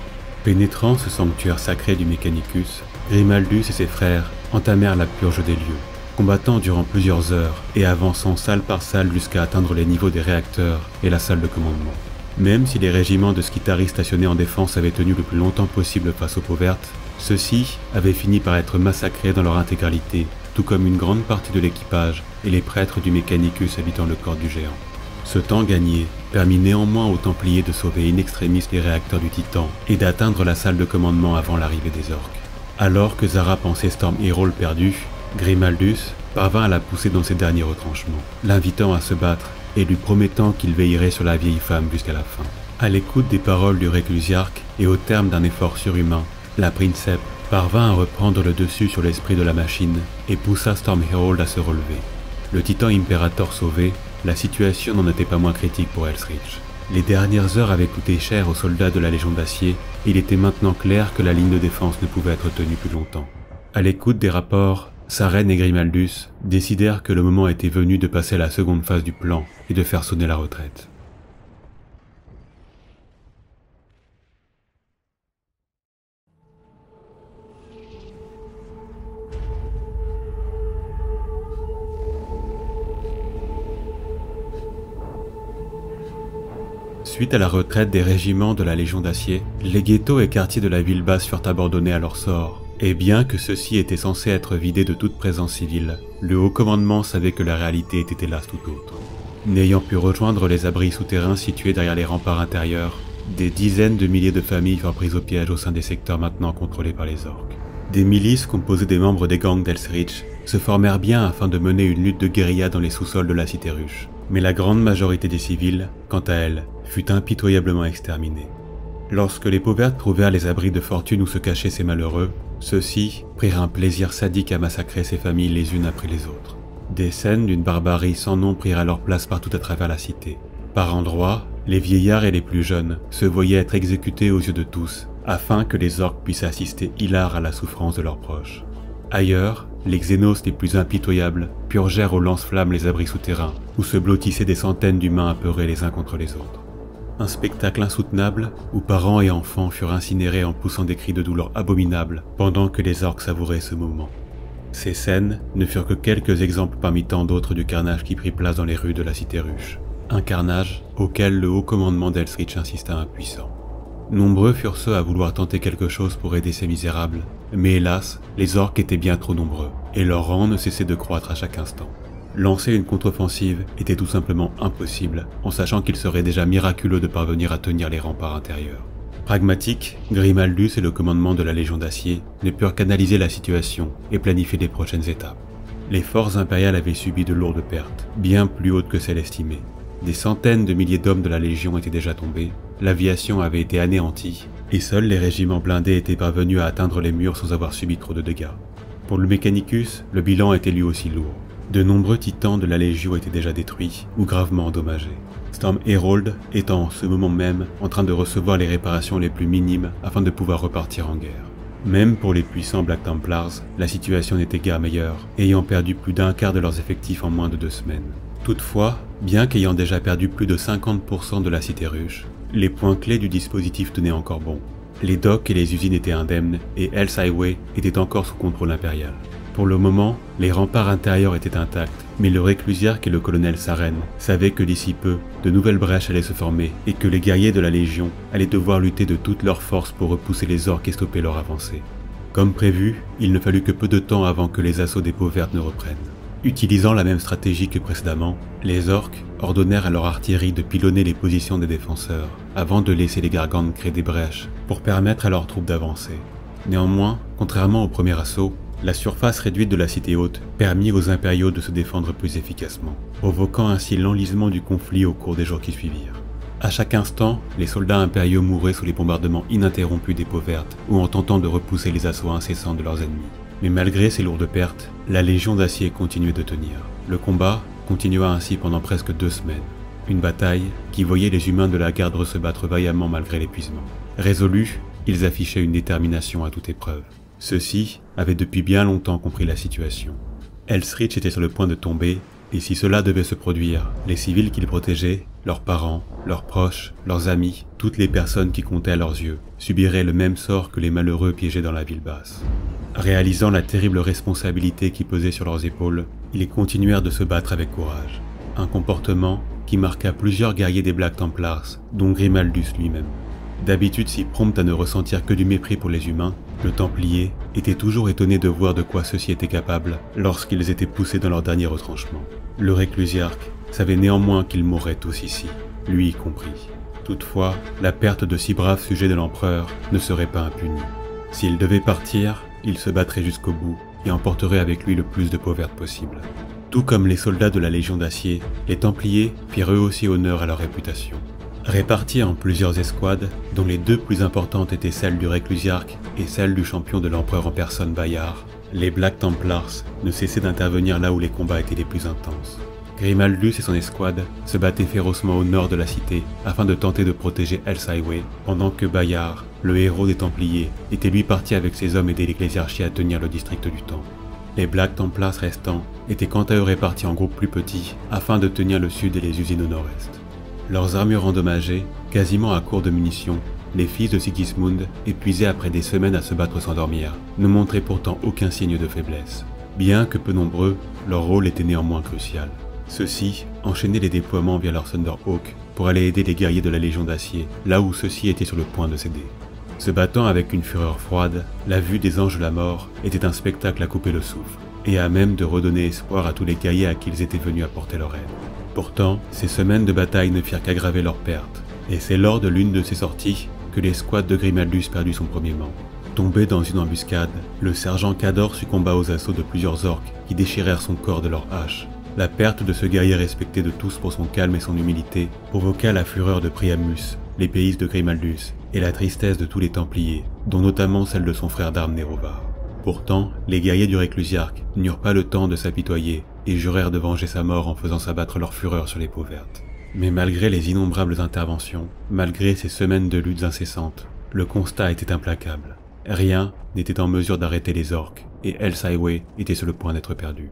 Pénétrant ce sanctuaire sacré du Mechanicus, Grimaldus et ses frères entamèrent la purge des lieux, combattant durant plusieurs heures et avançant salle par salle jusqu'à atteindre les niveaux des réacteurs et la salle de commandement. Même si les régiments de Skitari stationnés en défense avaient tenu le plus longtemps possible face aux peaux vertes, ceux-ci avaient fini par être massacrés dans leur intégralité, tout comme une grande partie de l'équipage et les prêtres du Mechanicus habitant le corps du géant. Ce temps gagné permit néanmoins aux Templiers de sauver in extremis les réacteurs du Titan et d'atteindre la salle de commandement avant l'arrivée des orques. Alors que Zara pensait Storm perdu, Grimaldus parvint à la pousser dans ses derniers retranchements, l'invitant à se battre et lui promettant qu'il veillerait sur la vieille femme jusqu'à la fin. À l'écoute des paroles du réclusiarque et au terme d'un effort surhumain, la princeps parvint à reprendre le dessus sur l'esprit de la machine et poussa Storm Herald à se relever. Le titan impérator sauvé, la situation n'en était pas moins critique pour Elsrich. Les dernières heures avaient coûté cher aux soldats de la Légion d'Acier, et il était maintenant clair que la ligne de défense ne pouvait être tenue plus longtemps. À l'écoute des rapports, Saren et Grimaldus décidèrent que le moment était venu de passer à la seconde phase du plan et de faire sonner la retraite. Suite à la retraite des régiments de la Légion d'Acier, les ghettos et quartiers de la ville basse furent abandonnés à leur sort. Et bien que ceux-ci étaient censés être vidés de toute présence civile, le haut commandement savait que la réalité était hélas tout autre. N'ayant pu rejoindre les abris souterrains situés derrière les remparts intérieurs, des dizaines de milliers de familles furent prises au piège au sein des secteurs maintenant contrôlés par les orques. Des milices composées des membres des gangs d'Elsrich se formèrent bien afin de mener une lutte de guérilla dans les sous-sols de la cité ruche. Mais la grande majorité des civils, quant à elle, fut impitoyablement exterminée. Lorsque les pauvres trouvèrent les abris de fortune où se cachaient ces malheureux, ceux-ci prirent un plaisir sadique à massacrer ces familles les unes après les autres. Des scènes d'une barbarie sans nom prirent alors place partout à travers la cité. Par endroits, les vieillards et les plus jeunes se voyaient être exécutés aux yeux de tous, afin que les orques puissent assister hilar à la souffrance de leurs proches. Ailleurs, les xénos les plus impitoyables purgèrent au lance-flammes les abris souterrains où se blottissaient des centaines d'humains apeurés les uns contre les autres. Un spectacle insoutenable où parents et enfants furent incinérés en poussant des cris de douleur abominables pendant que les orques savouraient ce moment. Ces scènes ne furent que quelques exemples parmi tant d'autres du carnage qui prit place dans les rues de la cité ruche. Un carnage auquel le haut commandement d'Elsrich insista impuissant. Nombreux furent ceux à vouloir tenter quelque chose pour aider ces misérables, mais hélas, les orques étaient bien trop nombreux, et leur rang ne cessait de croître à chaque instant. Lancer une contre-offensive était tout simplement impossible, en sachant qu'il serait déjà miraculeux de parvenir à tenir les remparts intérieurs. Pragmatique, Grimaldus et le commandement de la Légion d'Acier ne purent qu'analyser la situation et planifier les prochaines étapes. Les forces impériales avaient subi de lourdes pertes, bien plus hautes que celles estimées, des centaines de milliers d'hommes de la Légion étaient déjà tombés, l'aviation avait été anéantie, et seuls les régiments blindés étaient parvenus à atteindre les murs sans avoir subi trop de dégâts. Pour le Mechanicus, le bilan était lui aussi lourd. De nombreux titans de la Légion étaient déjà détruits ou gravement endommagés. Storm Herald étant en ce moment même en train de recevoir les réparations les plus minimes afin de pouvoir repartir en guerre. Même pour les puissants Black Templars, la situation n'était guère meilleure, ayant perdu plus d'un quart de leurs effectifs en moins de deux semaines. Toutefois, bien qu'ayant déjà perdu plus de 50% de la cité ruche, les points clés du dispositif tenaient encore bon. Les docks et les usines étaient indemnes et Hells Highway était encore sous contrôle impérial. Pour le moment, les remparts intérieurs étaient intacts, mais le réclusiarque et le colonel Saren savaient que d'ici peu, de nouvelles brèches allaient se former et que les guerriers de la Légion allaient devoir lutter de toutes leurs forces pour repousser les orques et stopper leur avancée. Comme prévu, il ne fallut que peu de temps avant que les assauts des peaux vertes ne reprennent. Utilisant la même stratégie que précédemment, les orques ordonnèrent à leur artillerie de pilonner les positions des défenseurs, avant de laisser les gargantes créer des brèches pour permettre à leurs troupes d'avancer. Néanmoins, contrairement au premier assaut, la surface réduite de la cité haute permit aux impériaux de se défendre plus efficacement, provoquant ainsi l'enlisement du conflit au cours des jours qui suivirent. À chaque instant, les soldats impériaux mouraient sous les bombardements ininterrompus des peaux vertes ou en tentant de repousser les assauts incessants de leurs ennemis. Mais malgré ces lourdes pertes, la Légion d'Acier continuait de tenir. Le combat continua ainsi pendant presque deux semaines. Une bataille qui voyait les humains de la garde se battre vaillamment malgré l'épuisement. Résolus, ils affichaient une détermination à toute épreuve. Ceux-ci avaient depuis bien longtemps compris la situation. Elsrich était sur le point de tomber, et si cela devait se produire, les civils qu'ils protégeaient, leurs parents, leurs proches, leurs amis, toutes les personnes qui comptaient à leurs yeux, subiraient le même sort que les malheureux piégés dans la ville basse. Réalisant la terrible responsabilité qui pesait sur leurs épaules, ils continuèrent de se battre avec courage. Un comportement qui marqua plusieurs guerriers des Black Templars, dont Grimaldus lui-même. D'habitude si prompt à ne ressentir que du mépris pour les humains, le Templier était toujours étonné de voir de quoi ceux-ci étaient capables lorsqu'ils étaient poussés dans leur dernier retranchement. Le réclusiarque savait néanmoins qu'il mourrait tous ici, lui y compris. Toutefois, la perte de si braves sujets de l'empereur ne serait pas impunie. S'il devait partir, il se battrait jusqu'au bout et emporterait avec lui le plus de peau verte possible. Tout comme les soldats de la Légion d'Acier, les Templiers firent eux aussi honneur à leur réputation. Répartis en plusieurs escouades, dont les deux plus importantes étaient celles du Réclusiarque et celle du champion de l'empereur en personne Bayard, les Black Templars ne cessaient d'intervenir là où les combats étaient les plus intenses. Grimaldus et son escouade se battaient férocement au nord de la cité afin de tenter de protéger Hells Highway, pendant que Bayard, le héros des Templiers, était lui parti avec ses hommes aider l'ecclésiarchie à tenir le district du Temple. Les Black Templars restants étaient quant à eux répartis en groupes plus petits afin de tenir le sud et les usines au nord-est. Leurs armures endommagées, quasiment à court de munitions, les fils de Sigismund, épuisés après des semaines à se battre sans dormir, ne montraient pourtant aucun signe de faiblesse. Bien que peu nombreux, leur rôle était néanmoins crucial. Ceux-ci enchaînaient les déploiements via leur Thunderhawk pour aller aider les guerriers de la Légion d'Acier, là où ceux-ci étaient sur le point de céder. Se battant avec une fureur froide, la vue des anges de la mort était un spectacle à couper le souffle, et à même de redonner espoir à tous les guerriers à qui ils étaient venus apporter leur aide. Pourtant, ces semaines de bataille ne firent qu'aggraver leurs pertes, et c'est lors de l'une de ces sorties que l'escouade de Grimaldus perdit son premier membre. Tombé dans une embuscade, le sergent Cador succomba aux assauts de plusieurs orques qui déchirèrent son corps de leurs haches, la perte de ce guerrier respecté de tous pour son calme et son humilité provoqua la fureur de Priamus, l'épéiste de Grimaldus, et la tristesse de tous les Templiers, dont notamment celle de son frère d'armes Nérovar. Pourtant, les guerriers du Réclusiarque n'eurent pas le temps de s'apitoyer et jurèrent de venger sa mort en faisant s'abattre leur fureur sur les peaux vertes. Mais malgré les innombrables interventions, malgré ces semaines de luttes incessantes, le constat était implacable. Rien n'était en mesure d'arrêter les orques, et Hell's Highway était sur le point d'être perdu.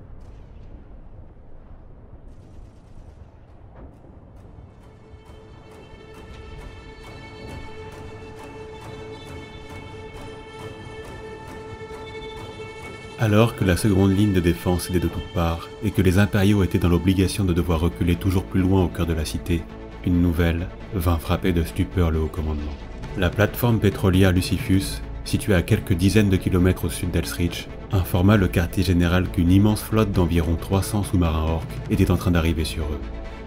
Alors que la seconde ligne de défense était de toutes parts et que les impériaux étaient dans l'obligation de devoir reculer toujours plus loin au cœur de la cité, une nouvelle vint frapper de stupeur le haut commandement. La plateforme pétrolière Lucifus, située à quelques dizaines de kilomètres au sud d'Elsrich, informa le quartier général qu'une immense flotte d'environ 300 sous-marins orques était en train d'arriver sur eux.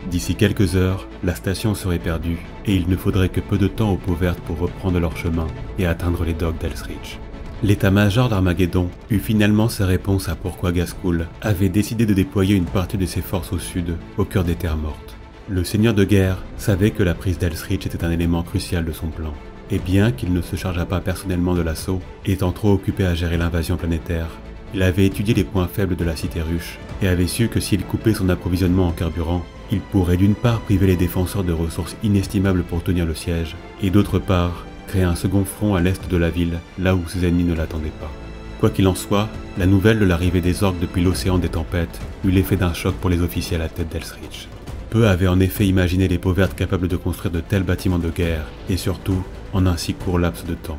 D'ici quelques heures, la station serait perdue et il ne faudrait que peu de temps aux peaux vertes pour reprendre leur chemin et atteindre les docks d'Elsrich. L'état-major d'Armageddon eut finalement sa réponse à pourquoi Gascoul avait décidé de déployer une partie de ses forces au sud, au cœur des terres mortes. Le seigneur de guerre savait que la prise d'Elsrich était un élément crucial de son plan, et bien qu'il ne se chargeât pas personnellement de l'assaut, étant trop occupé à gérer l'invasion planétaire, il avait étudié les points faibles de la cité ruche et avait su que s'il coupait son approvisionnement en carburant, il pourrait d'une part priver les défenseurs de ressources inestimables pour tenir le siège, et d'autre part un second front à l'est de la ville, là où ses ennemis ne l'attendaient pas. Quoi qu'il en soit, la nouvelle de l'arrivée des orques depuis l'océan des tempêtes eut l'effet d'un choc pour les officiers à la tête d'Elsrich. Peu avaient en effet imaginé les peaux vertes capables de construire de tels bâtiments de guerre, et surtout en un si court laps de temps.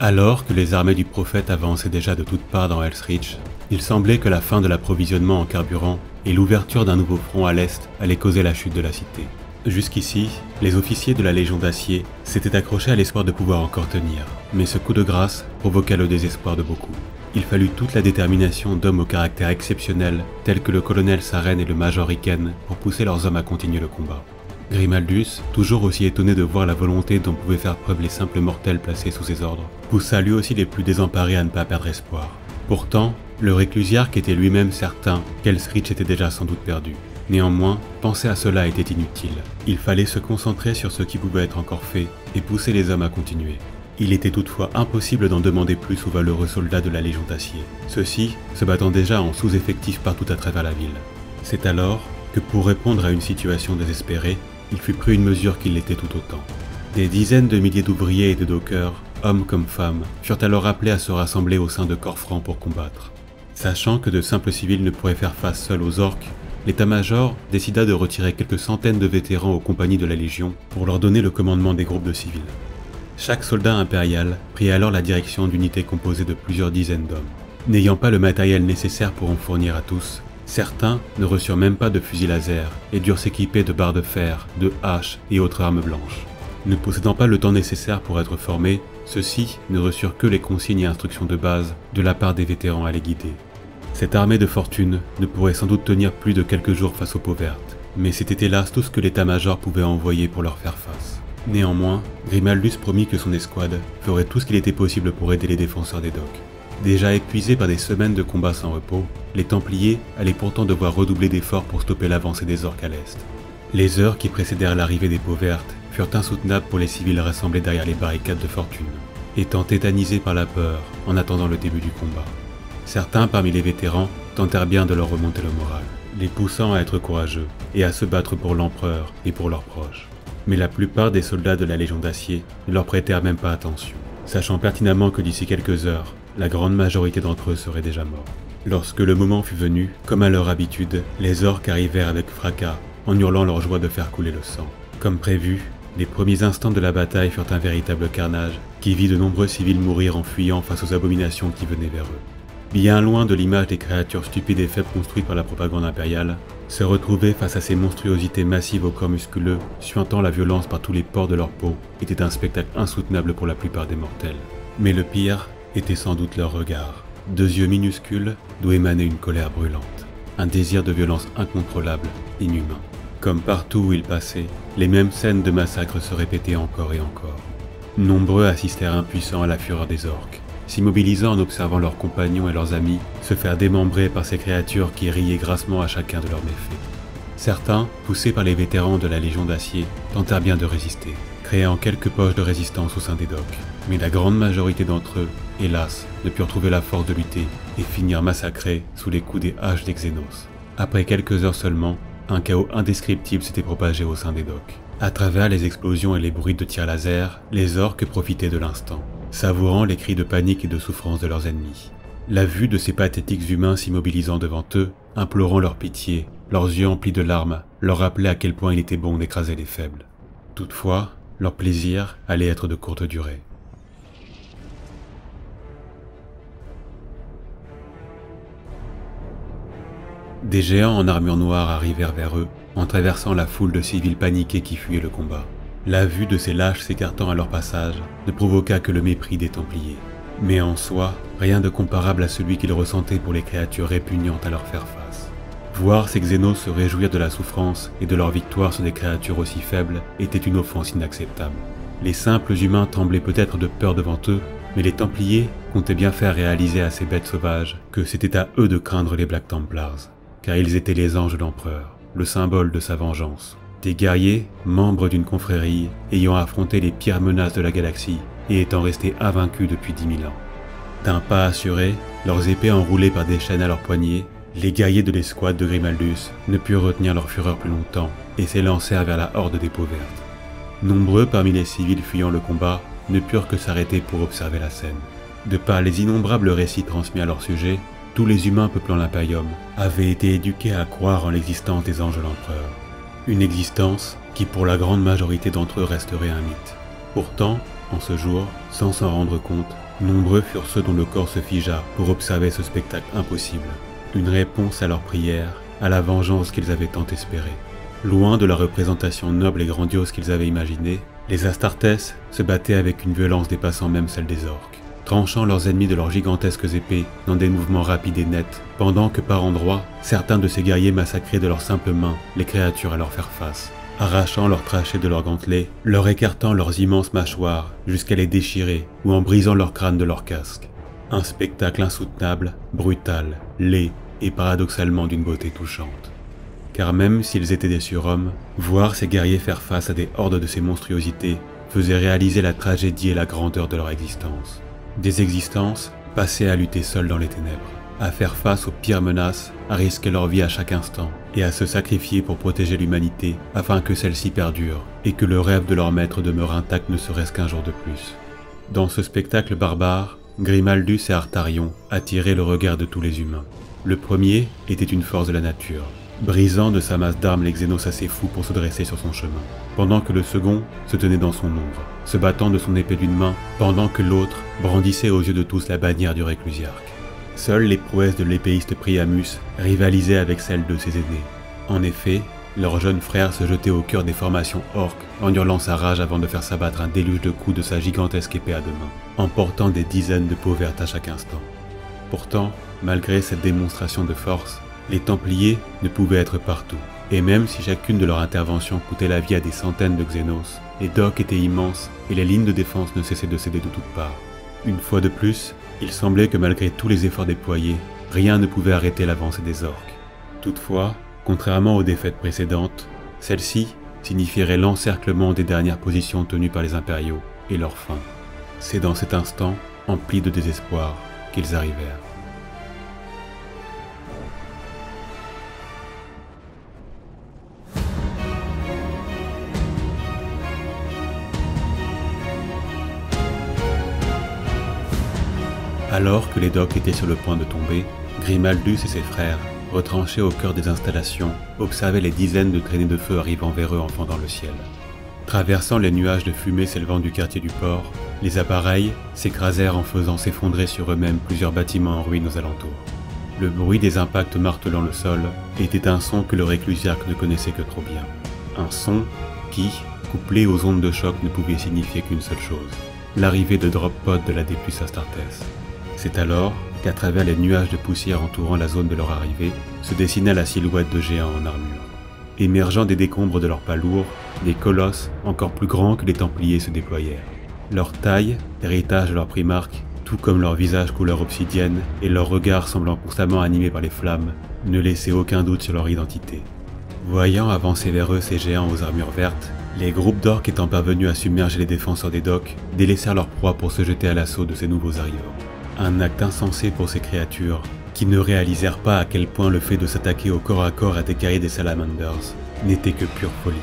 Alors que les armées du prophète avançaient déjà de toutes parts dans Elsrich, il semblait que la fin de l'approvisionnement en carburant et l'ouverture d'un nouveau front à l'est allaient causer la chute de la cité. Jusqu'ici, les officiers de la Légion d'Acier s'étaient accrochés à l'espoir de pouvoir encore tenir, mais ce coup de grâce provoqua le désespoir de beaucoup. Il fallut toute la détermination d'hommes au caractère exceptionnel, tels que le colonel Saren et le major Riken, pour pousser leurs hommes à continuer le combat. Grimaldus, toujours aussi étonné de voir la volonté dont pouvaient faire preuve les simples mortels placés sous ses ordres, poussa lui aussi les plus désemparés à ne pas perdre espoir. Pourtant, le réclusiarque était lui-même certain qu'Elsrich était déjà sans doute perdu. Néanmoins, penser à cela était inutile. Il fallait se concentrer sur ce qui pouvait être encore fait et pousser les hommes à continuer. Il était toutefois impossible d'en demander plus aux valeureux soldats de la Légion d'Acier, ceux-ci se battant déjà en sous-effectif partout à travers la ville. C'est alors que pour répondre à une situation désespérée, il fut pris une mesure qui l'était tout autant. Des dizaines de milliers d'ouvriers et de dockers, hommes comme femmes, furent alors appelés à se rassembler au sein de corps francs pour combattre. Sachant que de simples civils ne pourraient faire face seuls aux orques, l'état-major décida de retirer quelques centaines de vétérans aux compagnies de la Légion pour leur donner le commandement des groupes de civils. Chaque soldat impérial prit alors la direction d'unités composées de plusieurs dizaines d'hommes. N'ayant pas le matériel nécessaire pour en fournir à tous, certains ne reçurent même pas de fusils laser et durent s'équiper de barres de fer, de haches et autres armes blanches. Ne possédant pas le temps nécessaire pour être formés, ceux-ci ne reçurent que les consignes et instructions de base de la part des vétérans à les guider. Cette armée de fortune ne pourrait sans doute tenir plus de quelques jours face aux peaux vertes, mais c'était hélas tout ce que l'état-major pouvait envoyer pour leur faire face. Néanmoins, Grimaldus promit que son escouade ferait tout ce qu'il était possible pour aider les défenseurs des docks. Déjà épuisés par des semaines de combats sans repos, les Templiers allaient pourtant devoir redoubler d'efforts pour stopper l'avancée des orques à l'est. Les heures qui précédèrent l'arrivée des peaux vertes furent insoutenables pour les civils rassemblés derrière les barricades de fortune, étant tétanisés par la peur en attendant le début du combat. Certains parmi les vétérans tentèrent bien de leur remonter le moral, les poussant à être courageux et à se battre pour l'empereur et pour leurs proches. Mais la plupart des soldats de la Légion d'Acier ne leur prêtèrent même pas attention, sachant pertinemment que d'ici quelques heures, la grande majorité d'entre eux seraient déjà morts. Lorsque le moment fut venu, comme à leur habitude, les orques arrivèrent avec fracas, en hurlant leur joie de faire couler le sang. Comme prévu, les premiers instants de la bataille furent un véritable carnage, qui vit de nombreux civils mourir en fuyant face aux abominations qui venaient vers eux bien loin de l'image des créatures stupides et faibles construites par la propagande impériale, se retrouver face à ces monstruosités massives au corps musculeux, suintant la violence par tous les pores de leur peau, était un spectacle insoutenable pour la plupart des mortels. Mais le pire était sans doute leur regard. Deux yeux minuscules d'où émanait une colère brûlante, un désir de violence incontrôlable, inhumain. Comme partout où ils passaient, les mêmes scènes de massacre se répétaient encore et encore. Nombreux assistèrent impuissants à la fureur des orques, s'immobilisant en observant leurs compagnons et leurs amis se faire démembrer par ces créatures qui riaient grassement à chacun de leurs méfaits. Certains, poussés par les vétérans de la Légion d'Acier, tentèrent bien de résister, créant quelques poches de résistance au sein des docks, mais la grande majorité d'entre eux, hélas, ne purent trouver la force de lutter et finirent massacrés sous les coups des haches d'Exenos. Après quelques heures seulement, un chaos indescriptible s'était propagé au sein des docks. À travers les explosions et les bruits de tirs laser, les orques profitaient de l'instant savourant les cris de panique et de souffrance de leurs ennemis. La vue de ces pathétiques humains s'immobilisant devant eux, implorant leur pitié, leurs yeux emplis de larmes, leur rappelaient à quel point il était bon d'écraser les faibles. Toutefois, leur plaisir allait être de courte durée. Des géants en armure noire arrivèrent vers eux, en traversant la foule de civils paniqués qui fuyaient le combat. La vue de ces lâches s'écartant à leur passage ne provoqua que le mépris des Templiers. Mais en soi, rien de comparable à celui qu'ils ressentaient pour les créatures répugnantes à leur faire face. Voir ces Xénos se réjouir de la souffrance et de leur victoire sur des créatures aussi faibles était une offense inacceptable. Les simples humains tremblaient peut-être de peur devant eux, mais les Templiers comptaient bien faire réaliser à ces bêtes sauvages que c'était à eux de craindre les Black Templars car ils étaient les anges de l'empereur, le symbole de sa vengeance. Des guerriers, membres d'une confrérie, ayant affronté les pires menaces de la galaxie et étant restés invaincus depuis dix mille ans. D'un pas assuré, leurs épées enroulées par des chaînes à leurs poignets, les guerriers de l'escouade de Grimaldus ne purent retenir leur fureur plus longtemps et s'élancèrent vers la horde des peaux vertes. Nombreux parmi les civils fuyant le combat ne purent que s'arrêter pour observer la scène. De par les innombrables récits transmis à leur sujet, tous les humains peuplant l'Imperium avaient été éduqués à croire en l'existence des anges de l'empereur. Une existence qui pour la grande majorité d'entre eux resterait un mythe. Pourtant, en ce jour, sans s'en rendre compte, nombreux furent ceux dont le corps se figea pour observer ce spectacle impossible. Une réponse à leur prière, à la vengeance qu'ils avaient tant espérée. Loin de la représentation noble et grandiose qu'ils avaient imaginée, les Astartes se battaient avec une violence dépassant même celle des orques tranchant leurs ennemis de leurs gigantesques épées dans des mouvements rapides et nets, pendant que par endroits, certains de ces guerriers massacraient de leurs simples mains les créatures à leur faire face, arrachant leurs trachées de leurs gantelets, leur écartant leurs immenses mâchoires jusqu'à les déchirer ou en brisant leurs crânes de leurs casques. Un spectacle insoutenable, brutal, laid et paradoxalement d'une beauté touchante. Car même s'ils étaient des surhommes, voir ces guerriers faire face à des hordes de ces monstruosités faisait réaliser la tragédie et la grandeur de leur existence. Des existences passées à lutter seules dans les ténèbres, à faire face aux pires menaces, à risquer leur vie à chaque instant, et à se sacrifier pour protéger l'humanité afin que celle-ci perdure, et que le rêve de leur maître demeure intact ne serait-ce qu'un jour de plus. Dans ce spectacle barbare, Grimaldus et Artarion attiraient le regard de tous les humains. Le premier était une force de la nature, brisant de sa masse d'armes les Xénos assez fous pour se dresser sur son chemin, pendant que le second se tenait dans son ombre, se battant de son épée d'une main, pendant que l'autre brandissait aux yeux de tous la bannière du réclusiarque. Seules les prouesses de l'épéiste Priamus rivalisaient avec celles de ses aînés. En effet, leur jeune frère se jetait au cœur des formations orques en hurlant sa rage avant de faire s'abattre un déluge de coups de sa gigantesque épée à deux mains, emportant des dizaines de peaux vertes à chaque instant. Pourtant, malgré cette démonstration de force, les Templiers ne pouvaient être partout, et même si chacune de leurs interventions coûtait la vie à des centaines de Xénos, les docks étaient immenses et les lignes de défense ne cessaient de céder de toutes parts. Une fois de plus, il semblait que malgré tous les efforts déployés, rien ne pouvait arrêter l'avancée des orques. Toutefois, contrairement aux défaites précédentes, celle-ci signifierait l'encerclement des dernières positions tenues par les impériaux et leur fin. C'est dans cet instant, empli de désespoir, qu'ils arrivèrent. Alors que les docks étaient sur le point de tomber, Grimaldus et ses frères, retranchés au cœur des installations, observaient les dizaines de traînées de feu arrivant vers eux en fendant le ciel. Traversant les nuages de fumée s'élevant du quartier du port, les appareils s'écrasèrent en faisant s'effondrer sur eux-mêmes plusieurs bâtiments en ruine aux alentours. Le bruit des impacts martelant le sol était un son que le réclusiarque ne connaissait que trop bien. Un son qui, couplé aux ondes de choc, ne pouvait signifier qu'une seule chose l'arrivée de drop pod de la D Astartes. C'est alors qu'à travers les nuages de poussière entourant la zone de leur arrivée, se dessina la silhouette de géants en armure. Émergeant des décombres de leurs pas lourds, des colosses encore plus grands que les Templiers se déployèrent. Leur taille, héritage de leur primarque, tout comme leur visage couleur obsidienne et leur regard semblant constamment animés par les flammes, ne laissaient aucun doute sur leur identité. Voyant avancer vers eux ces géants aux armures vertes, les groupes d'orques étant parvenus à submerger les défenseurs des docks, délaissèrent leur proie pour se jeter à l'assaut de ces nouveaux arrivants. Un acte insensé pour ces créatures, qui ne réalisèrent pas à quel point le fait de s'attaquer au corps à corps à des guerriers des Salamanders n'était que pure folie.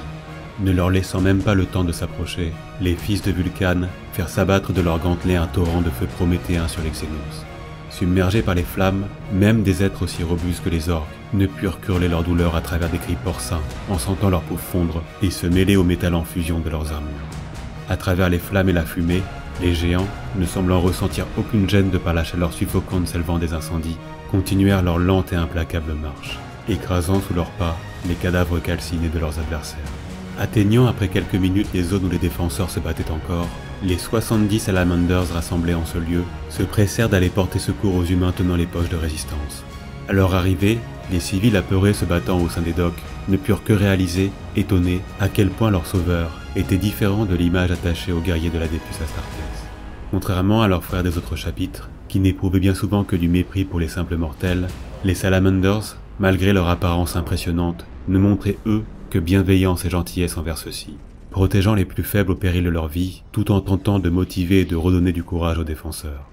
Ne leur laissant même pas le temps de s'approcher, les fils de Vulcan firent s'abattre de leurs gantelets un torrent de feu prométhéen sur les Xénos. Submergés par les flammes, même des êtres aussi robustes que les orques ne purent hurler leur douleur à travers des cris porcins en sentant leur peau fondre et se mêler au métal en fusion de leurs armures. À travers les flammes et la fumée, les géants, ne semblant ressentir aucune gêne de par la chaleur suffocante s'élevant des incendies, continuèrent leur lente et implacable marche, écrasant sous leurs pas les cadavres calcinés de leurs adversaires. Atteignant après quelques minutes les zones où les défenseurs se battaient encore, les 70 Salamanders rassemblés en ce lieu se pressèrent d'aller porter secours aux humains tenant les poches de résistance. À leur arrivée, les civils apeurés se battant au sein des docks ne purent que réaliser, étonnés, à quel point leur sauveur était différent de l'image attachée aux guerriers de la Dépus Astartes. Contrairement à leurs frères des autres chapitres, qui n'éprouvaient bien souvent que du mépris pour les simples mortels, les Salamanders, malgré leur apparence impressionnante, ne montraient eux que bienveillance et gentillesse envers ceux-ci, protégeant les plus faibles au péril de leur vie, tout en tentant de motiver et de redonner du courage aux défenseurs.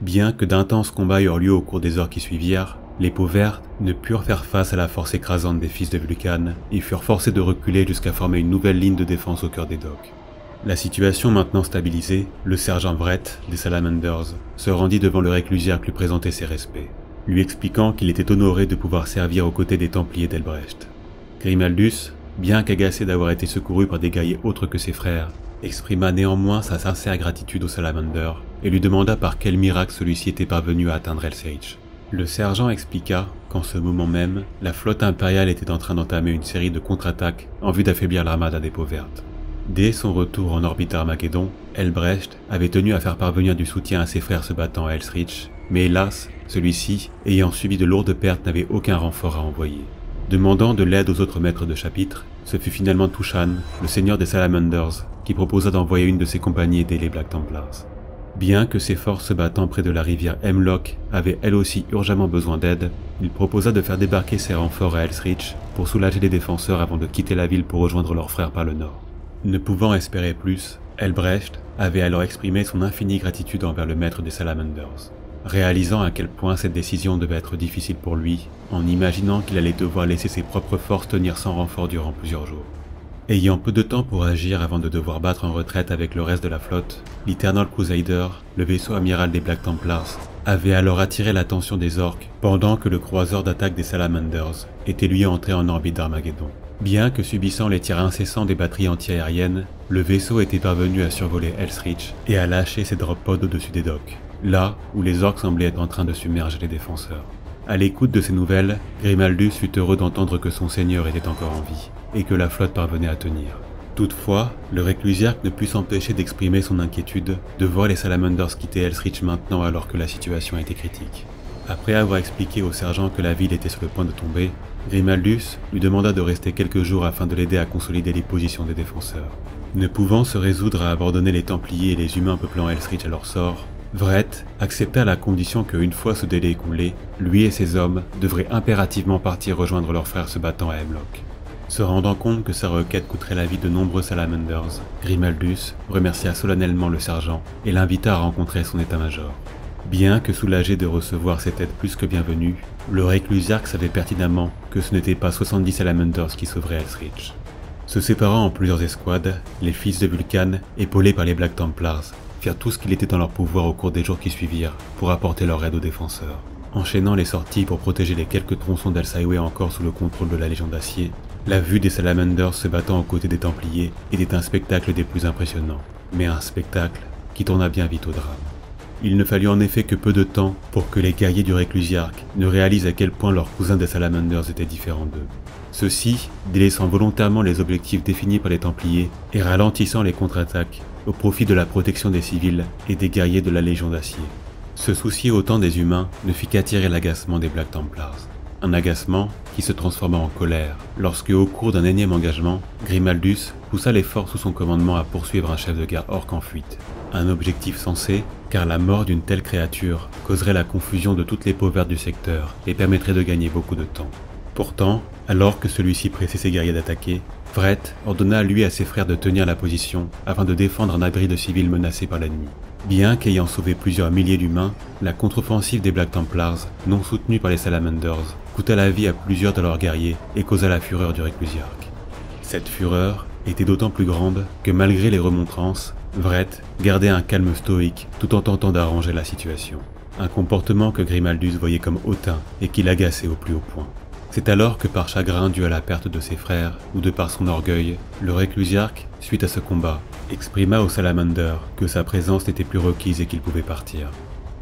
Bien que d'intenses combats eurent lieu au cours des heures qui suivirent, les peaux vertes ne purent faire face à la force écrasante des fils de Vulcan et furent forcés de reculer jusqu'à former une nouvelle ligne de défense au cœur des docks. La situation maintenant stabilisée, le sergent Brett des Salamanders se rendit devant le réclusiaire lui présenter ses respects lui expliquant qu'il était honoré de pouvoir servir aux côtés des Templiers d'Elbrecht. Grimaldus, bien qu'agacé d'avoir été secouru par des guerriers autres que ses frères, exprima néanmoins sa sincère gratitude au Salamander et lui demanda par quel miracle celui-ci était parvenu à atteindre Elsage. Le sergent expliqua qu'en ce moment même, la flotte impériale était en train d'entamer une série de contre-attaques en vue d'affaiblir l'armada des peaux vertes. Dès son retour en orbite Armageddon, Elbrecht avait tenu à faire parvenir du soutien à ses frères se battant à Elsrich, mais hélas, celui-ci, ayant subi de lourdes pertes, n'avait aucun renfort à envoyer. Demandant de l'aide aux autres maîtres de chapitre, ce fut finalement Tushan, le seigneur des Salamanders, qui proposa d'envoyer une de ses compagnies aider les Black Templars. Bien que ses forces battant près de la rivière Hemlock avaient elles aussi urgemment besoin d'aide, il proposa de faire débarquer ses renforts à Elsrich pour soulager les défenseurs avant de quitter la ville pour rejoindre leurs frères par le nord. Ne pouvant espérer plus, Elbrecht avait alors exprimé son infinie gratitude envers le maître des Salamanders réalisant à quel point cette décision devait être difficile pour lui, en imaginant qu'il allait devoir laisser ses propres forces tenir sans renfort durant plusieurs jours. Ayant peu de temps pour agir avant de devoir battre en retraite avec le reste de la flotte, l'Eternal Crusader, le vaisseau amiral des Black Templars, avait alors attiré l'attention des orques pendant que le croiseur d'attaque des Salamanders était lui entré en orbite d'Armageddon. Bien que subissant les tirs incessants des batteries antiaériennes, le vaisseau était parvenu à survoler Elsrich et à lâcher ses drop pods au-dessus des docks là où les orques semblaient être en train de submerger les défenseurs. À l'écoute de ces nouvelles, Grimaldus fut heureux d'entendre que son seigneur était encore en vie, et que la flotte parvenait à tenir. Toutefois, le réclusiarque ne put s'empêcher d'exprimer son inquiétude de voir les Salamanders quitter Elsrich maintenant alors que la situation était critique. Après avoir expliqué au sergent que la ville était sur le point de tomber, Grimaldus lui demanda de rester quelques jours afin de l'aider à consolider les positions des défenseurs. Ne pouvant se résoudre à abandonner les Templiers et les humains peuplant Elsrich à leur sort, Vret accepta la condition qu'une fois ce délai écoulé, lui et ses hommes devraient impérativement partir rejoindre leurs frères se battant à Hemlock. Se rendant compte que sa requête coûterait la vie de nombreux salamanders, Grimaldus remercia solennellement le sergent et l'invita à rencontrer son état-major. Bien que soulagé de recevoir cette aide plus que bienvenue, le réclusiarque savait pertinemment que ce n'était pas 70 salamanders qui sauveraient Elsrich. Se séparant en plusieurs escouades, les fils de Vulcan, épaulés par les Black Templars, firent tout ce qu'il était dans leur pouvoir au cours des jours qui suivirent pour apporter leur aide aux défenseurs. Enchaînant les sorties pour protéger les quelques tronçons d'El encore sous le contrôle de la Légion d'Acier, la vue des Salamanders se battant aux côtés des Templiers était un spectacle des plus impressionnants, mais un spectacle qui tourna bien vite au drame. Il ne fallut en effet que peu de temps pour que les guerriers du Réclusiarque ne réalisent à quel point leurs cousins des Salamanders étaient différents d'eux. Ceux-ci, délaissant volontairement les objectifs définis par les Templiers et ralentissant les contre-attaques, au profit de la protection des civils et des guerriers de la Légion d'Acier. Se soucier autant des humains ne fit qu'attirer l'agacement des Black Templars. Un agacement se transforma en colère lorsque, au cours d'un énième engagement, Grimaldus poussa les forces sous son commandement à poursuivre un chef de guerre orc en fuite. Un objectif sensé, car la mort d'une telle créature causerait la confusion de toutes les peaux vertes du secteur et permettrait de gagner beaucoup de temps. Pourtant, alors que celui-ci pressait ses guerriers d'attaquer, Vret ordonna à lui et à ses frères de tenir la position afin de défendre un abri de civils menacés par l'ennemi. Bien qu'ayant sauvé plusieurs milliers d'humains, la contre-offensive des Black Templars, non soutenue par les Salamanders, coûta la vie à plusieurs de leurs guerriers et causa la fureur du Réclusiarque. Cette fureur était d'autant plus grande que malgré les remontrances, Vret gardait un calme stoïque tout en tentant d'arranger la situation. Un comportement que Grimaldus voyait comme hautain et qui l'agaçait au plus haut point. C'est alors que par chagrin dû à la perte de ses frères ou de par son orgueil, le réclusiarque, suite à ce combat, exprima au salamander que sa présence n'était plus requise et qu'il pouvait partir.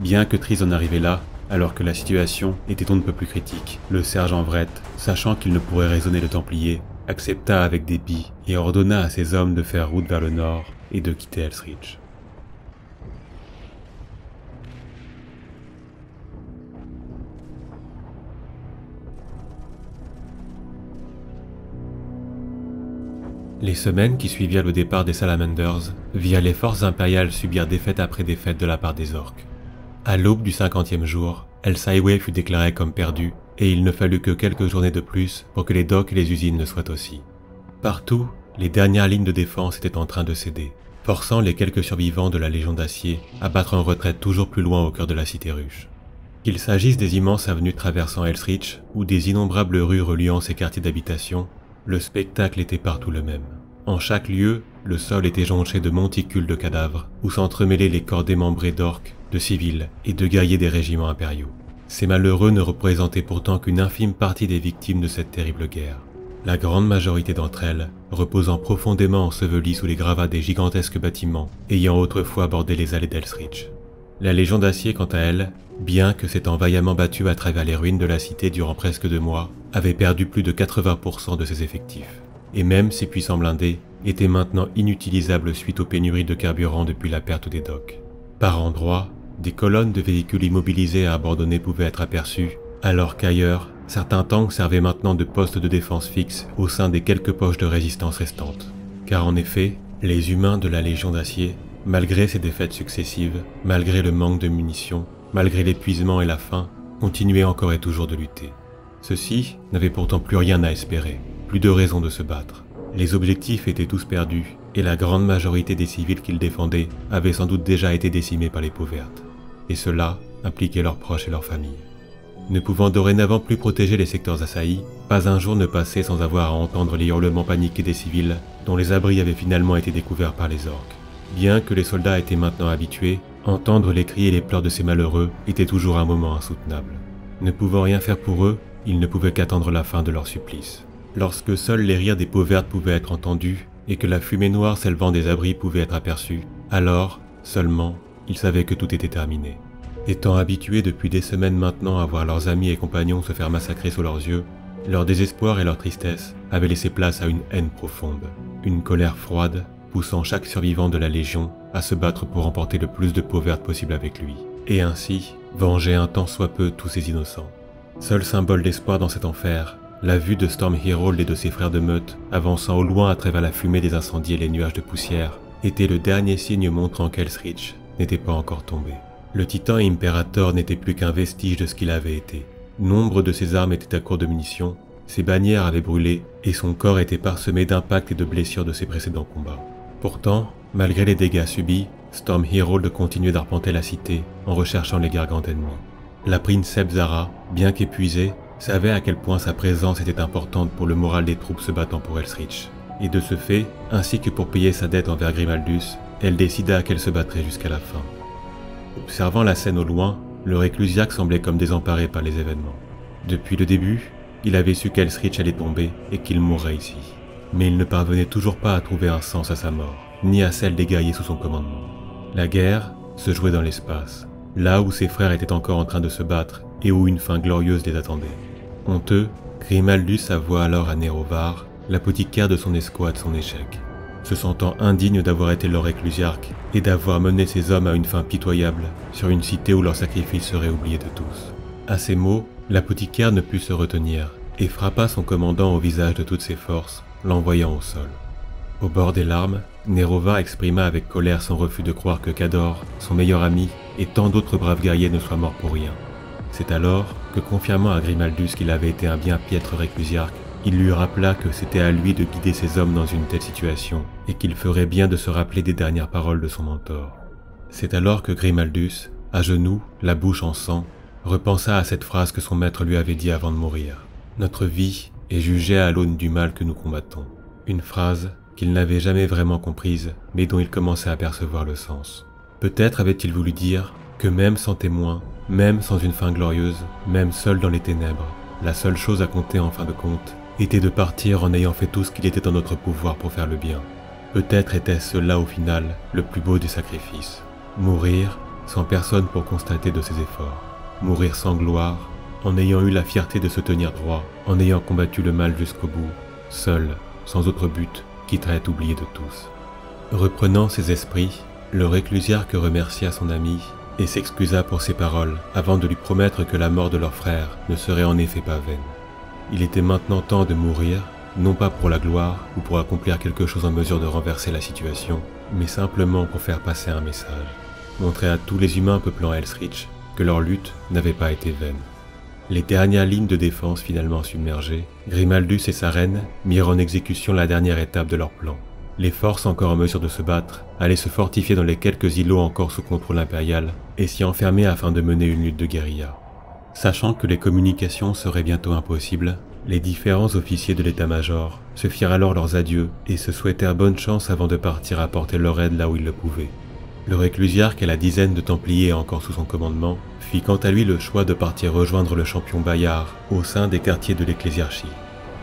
Bien que Tris en arrivait là, alors que la situation était on ne peut plus critique, le sergent Vret, sachant qu'il ne pourrait raisonner le Templier, accepta avec dépit et ordonna à ses hommes de faire route vers le nord et de quitter Elsrich. Les semaines qui suivirent le départ des Salamanders virent les forces impériales subir défaite après défaite de la part des orques. À l'aube du cinquantième jour, El Saiway fut déclaré comme perdu et il ne fallut que quelques journées de plus pour que les docks et les usines le soient aussi. Partout, les dernières lignes de défense étaient en train de céder, forçant les quelques survivants de la Légion d'Acier à battre en retraite toujours plus loin au cœur de la cité ruche. Qu'il s'agisse des immenses avenues traversant Elsrich ou des innombrables rues reliant ces quartiers d'habitation, le spectacle était partout le même. En chaque lieu, le sol était jonché de monticules de cadavres, où s'entremêlaient les corps démembrés d'orques, de civils et de guerriers des régiments impériaux. Ces malheureux ne représentaient pourtant qu'une infime partie des victimes de cette terrible guerre. La grande majorité d'entre elles reposant profondément ensevelies sous les gravats des gigantesques bâtiments ayant autrefois bordé les allées d'Elsrich. La Légion d'Acier, quant à elle, bien que s'étant vaillamment battue à travers les ruines de la cité durant presque deux mois, avait perdu plus de 80% de ses effectifs. Et même ses puissants blindés étaient maintenant inutilisables suite aux pénuries de carburant depuis la perte des docks. Par endroits, des colonnes de véhicules immobilisés à abandonner pouvaient être aperçues, alors qu'ailleurs, certains tanks servaient maintenant de postes de défense fixes au sein des quelques poches de résistance restantes. Car en effet, les humains de la Légion d'Acier Malgré ces défaites successives, malgré le manque de munitions, malgré l'épuisement et la faim, continuaient encore et toujours de lutter. Ceux-ci n'avaient pourtant plus rien à espérer, plus de raison de se battre. Les objectifs étaient tous perdus, et la grande majorité des civils qu'ils défendaient avaient sans doute déjà été décimés par les peaux. Et cela impliquait leurs proches et leurs familles. Ne pouvant dorénavant plus protéger les secteurs assaillis, pas un jour ne passait sans avoir à entendre les hurlements paniqués des civils dont les abris avaient finalement été découverts par les orques. Bien que les soldats étaient maintenant habitués, entendre les cris et les pleurs de ces malheureux était toujours un moment insoutenable. Ne pouvant rien faire pour eux, ils ne pouvaient qu'attendre la fin de leur supplice. Lorsque seuls les rires des peaux vertes pouvaient être entendus et que la fumée noire s'élevant des abris pouvait être aperçue, alors, seulement, ils savaient que tout était terminé. Étant habitués depuis des semaines maintenant à voir leurs amis et compagnons se faire massacrer sous leurs yeux, leur désespoir et leur tristesse avaient laissé place à une haine profonde, une colère froide poussant chaque survivant de la Légion à se battre pour remporter le plus de peau verte possible avec lui, et ainsi venger un tant soit peu tous ces innocents. Seul symbole d'espoir dans cet enfer, la vue de Storm Herold et de ses frères de meute avançant au loin à travers la fumée des incendies et les nuages de poussière était le dernier signe montrant qu'Elsrich n'était pas encore tombé. Le titan impérator n'était plus qu'un vestige de ce qu'il avait été. Nombre de ses armes étaient à court de munitions, ses bannières avaient brûlé et son corps était parsemé d'impacts et de blessures de ses précédents combats. Pourtant, malgré les dégâts subis, Storm Herold continuait d'arpenter la cité en recherchant les gargantes. La prince Zara, bien qu'épuisée, savait à quel point sa présence était importante pour le moral des troupes se battant pour Elsrich. Et de ce fait, ainsi que pour payer sa dette envers Grimaldus, elle décida qu'elle se battrait jusqu'à la fin. Observant la scène au loin, le réclusiaque semblait comme désemparé par les événements. Depuis le début, il avait su qu'Elsrich allait tomber et qu'il mourrait ici mais il ne parvenait toujours pas à trouver un sens à sa mort, ni à celle des guerriers sous son commandement. La guerre se jouait dans l'espace, là où ses frères étaient encore en train de se battre et où une fin glorieuse les attendait. Honteux, Grimaldus avoua alors à Nérovar l'apothicaire de son escouade son échec, se sentant indigne d'avoir été leur réclusiarque et d'avoir mené ses hommes à une fin pitoyable sur une cité où leur sacrifice serait oublié de tous. À ces mots, l'apothicaire ne put se retenir et frappa son commandant au visage de toutes ses forces l'envoyant au sol. Au bord des larmes, Nerova exprima avec colère son refus de croire que Cador, son meilleur ami, et tant d'autres braves guerriers ne soient morts pour rien. C'est alors que, confirmant à Grimaldus qu'il avait été un bien piètre réclusiarque, il lui rappela que c'était à lui de guider ses hommes dans une telle situation, et qu'il ferait bien de se rappeler des dernières paroles de son mentor. C'est alors que Grimaldus, à genoux, la bouche en sang, repensa à cette phrase que son maître lui avait dit avant de mourir. Notre vie et juger à l'aune du mal que nous combattons. Une phrase qu'il n'avait jamais vraiment comprises, mais dont il commençait à percevoir le sens. Peut-être avait-il voulu dire que même sans témoin, même sans une fin glorieuse, même seul dans les ténèbres, la seule chose à compter en fin de compte était de partir en ayant fait tout ce qu'il était en notre pouvoir pour faire le bien. Peut-être était-ce là au final le plus beau des sacrifices. Mourir sans personne pour constater de ses efforts. Mourir sans gloire, en ayant eu la fierté de se tenir droit, en ayant combattu le mal jusqu'au bout, seul, sans autre but, quitte à être oublié de tous. Reprenant ses esprits, le réclusiarque remercia son ami et s'excusa pour ses paroles avant de lui promettre que la mort de leur frère ne serait en effet pas vaine. Il était maintenant temps de mourir, non pas pour la gloire ou pour accomplir quelque chose en mesure de renverser la situation, mais simplement pour faire passer un message, montrer à tous les humains peuplant Hellsreach que leur lutte n'avait pas été vaine. Les dernières lignes de défense finalement submergées, Grimaldus et sa reine mirent en exécution la dernière étape de leur plan. Les forces encore en mesure de se battre allaient se fortifier dans les quelques îlots encore sous contrôle impérial et s'y enfermer afin de mener une lutte de guérilla. Sachant que les communications seraient bientôt impossibles, les différents officiers de l'état-major se firent alors leurs adieux et se souhaitèrent bonne chance avant de partir apporter leur aide là où ils le pouvaient. Le réclusiarque et la dizaine de Templiers encore sous son commandement fit quant à lui le choix de partir rejoindre le champion Bayard au sein des quartiers de l'ecclésiarchie.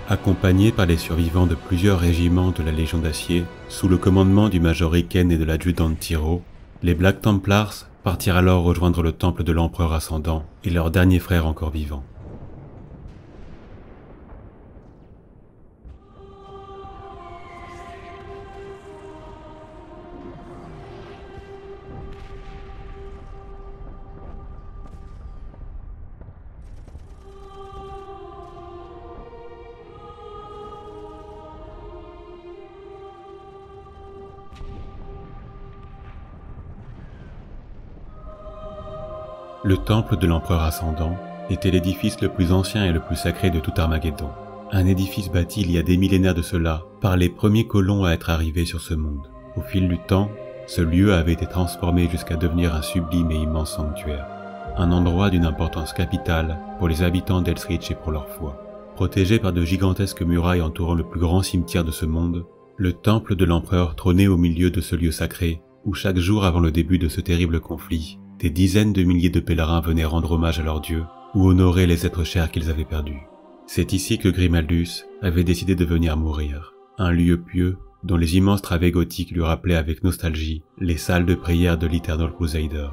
Accompagné par les survivants de plusieurs régiments de la Légion d'Acier, sous le commandement du Major Riken et de l'adjudant Tiro, les Black Templars partirent alors rejoindre le temple de l'empereur ascendant et leur dernier frère encore vivant. Le temple de l'empereur ascendant était l'édifice le plus ancien et le plus sacré de tout Armageddon. Un édifice bâti il y a des millénaires de cela par les premiers colons à être arrivés sur ce monde. Au fil du temps, ce lieu avait été transformé jusqu'à devenir un sublime et immense sanctuaire. Un endroit d'une importance capitale pour les habitants d'Elsrich et pour leur foi. Protégé par de gigantesques murailles entourant le plus grand cimetière de ce monde, le temple de l'empereur trônait au milieu de ce lieu sacré où chaque jour avant le début de ce terrible conflit, des dizaines de milliers de pèlerins venaient rendre hommage à leur dieu ou honorer les êtres chers qu'ils avaient perdus. C'est ici que Grimaldus avait décidé de venir mourir, un lieu pieux dont les immenses travées gothiques lui rappelaient avec nostalgie les salles de prière de l'Eternal Crusader.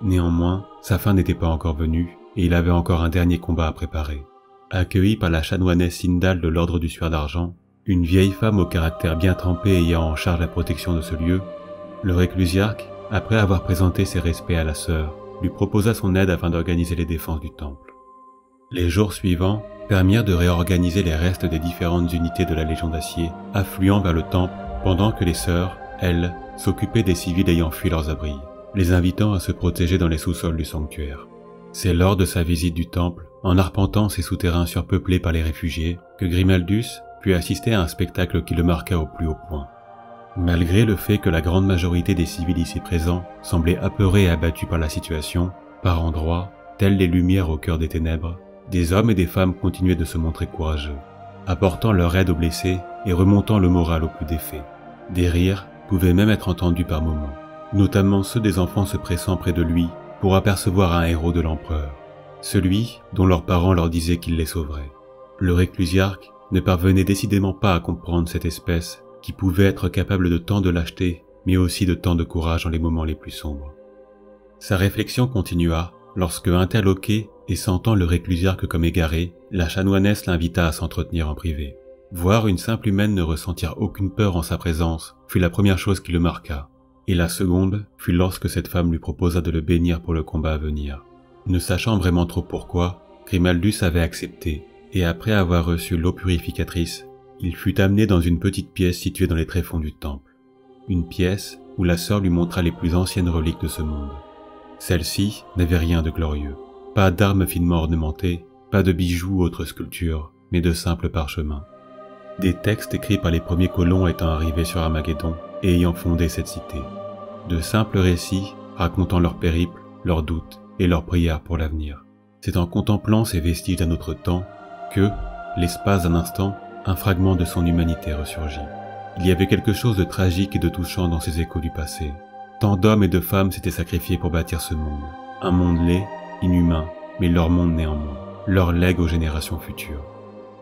Néanmoins, sa fin n'était pas encore venue et il avait encore un dernier combat à préparer. Accueilli par la chanoinesse Sindal de l'Ordre du Sueur d'Argent, une vieille femme au caractère bien trempé ayant en charge la protection de ce lieu, le réclusiarque après avoir présenté ses respects à la sœur, lui proposa son aide afin d'organiser les défenses du temple. Les jours suivants permirent de réorganiser les restes des différentes unités de la Légion d'Acier affluant vers le temple pendant que les sœurs, elles, s'occupaient des civils ayant fui leurs abris, les invitant à se protéger dans les sous-sols du sanctuaire. C'est lors de sa visite du temple, en arpentant ces souterrains surpeuplés par les réfugiés, que Grimaldus put assister à un spectacle qui le marqua au plus haut point. Malgré le fait que la grande majorité des civils ici présents semblaient apeurés et abattus par la situation, par endroits, tels les lumières au cœur des ténèbres, des hommes et des femmes continuaient de se montrer courageux, apportant leur aide aux blessés et remontant le moral au plus défait. Des rires pouvaient même être entendus par moments, notamment ceux des enfants se pressant près de lui pour apercevoir un héros de l'empereur, celui dont leurs parents leur disaient qu'il les sauverait. Le réclusiarque ne parvenait décidément pas à comprendre cette espèce qui pouvait être capable de tant de lâcheté, mais aussi de tant de courage dans les moments les plus sombres. Sa réflexion continua lorsque, interloqué et sentant le réclusiarque comme égaré, la chanoinesse l'invita à s'entretenir en privé. Voir une simple humaine ne ressentir aucune peur en sa présence fut la première chose qui le marqua, et la seconde fut lorsque cette femme lui proposa de le bénir pour le combat à venir. Ne sachant vraiment trop pourquoi, Grimaldus avait accepté, et après avoir reçu l'eau purificatrice, il fut amené dans une petite pièce située dans les tréfonds du temple. Une pièce où la sœur lui montra les plus anciennes reliques de ce monde. Celle-ci n'avait rien de glorieux. Pas d'armes finement ornementées, pas de bijoux ou autres sculptures, mais de simples parchemins. Des textes écrits par les premiers colons étant arrivés sur Armageddon et ayant fondé cette cité. De simples récits racontant leurs périples, leurs doutes et leurs prières pour l'avenir. C'est en contemplant ces vestiges d'un autre temps que, l'espace d'un instant, un fragment de son humanité ressurgit. il y avait quelque chose de tragique et de touchant dans ces échos du passé. Tant d'hommes et de femmes s'étaient sacrifiés pour bâtir ce monde. Un monde laid, inhumain, mais leur monde néanmoins, leur legs aux générations futures.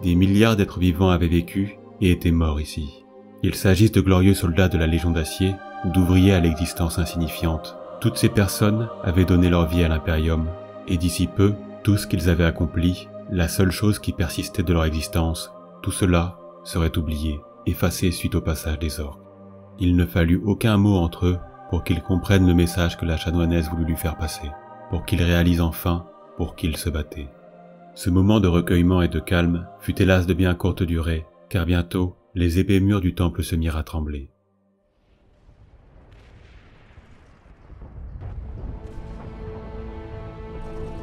Des milliards d'êtres vivants avaient vécu et étaient morts ici. Qu'il s'agisse de glorieux soldats de la Légion d'Acier ou d'ouvriers à l'existence insignifiante, toutes ces personnes avaient donné leur vie à l'Imperium, et d'ici peu, tout ce qu'ils avaient accompli, la seule chose qui persistait de leur existence, tout cela serait oublié, effacé suite au passage des orques. Il ne fallut aucun mot entre eux pour qu'ils comprennent le message que la chanoinesse voulut lui faire passer, pour qu'ils réalisent enfin pour qu'ils se battaient. Ce moment de recueillement et de calme fut hélas de bien courte durée, car bientôt les épais murs du temple se mirent à trembler.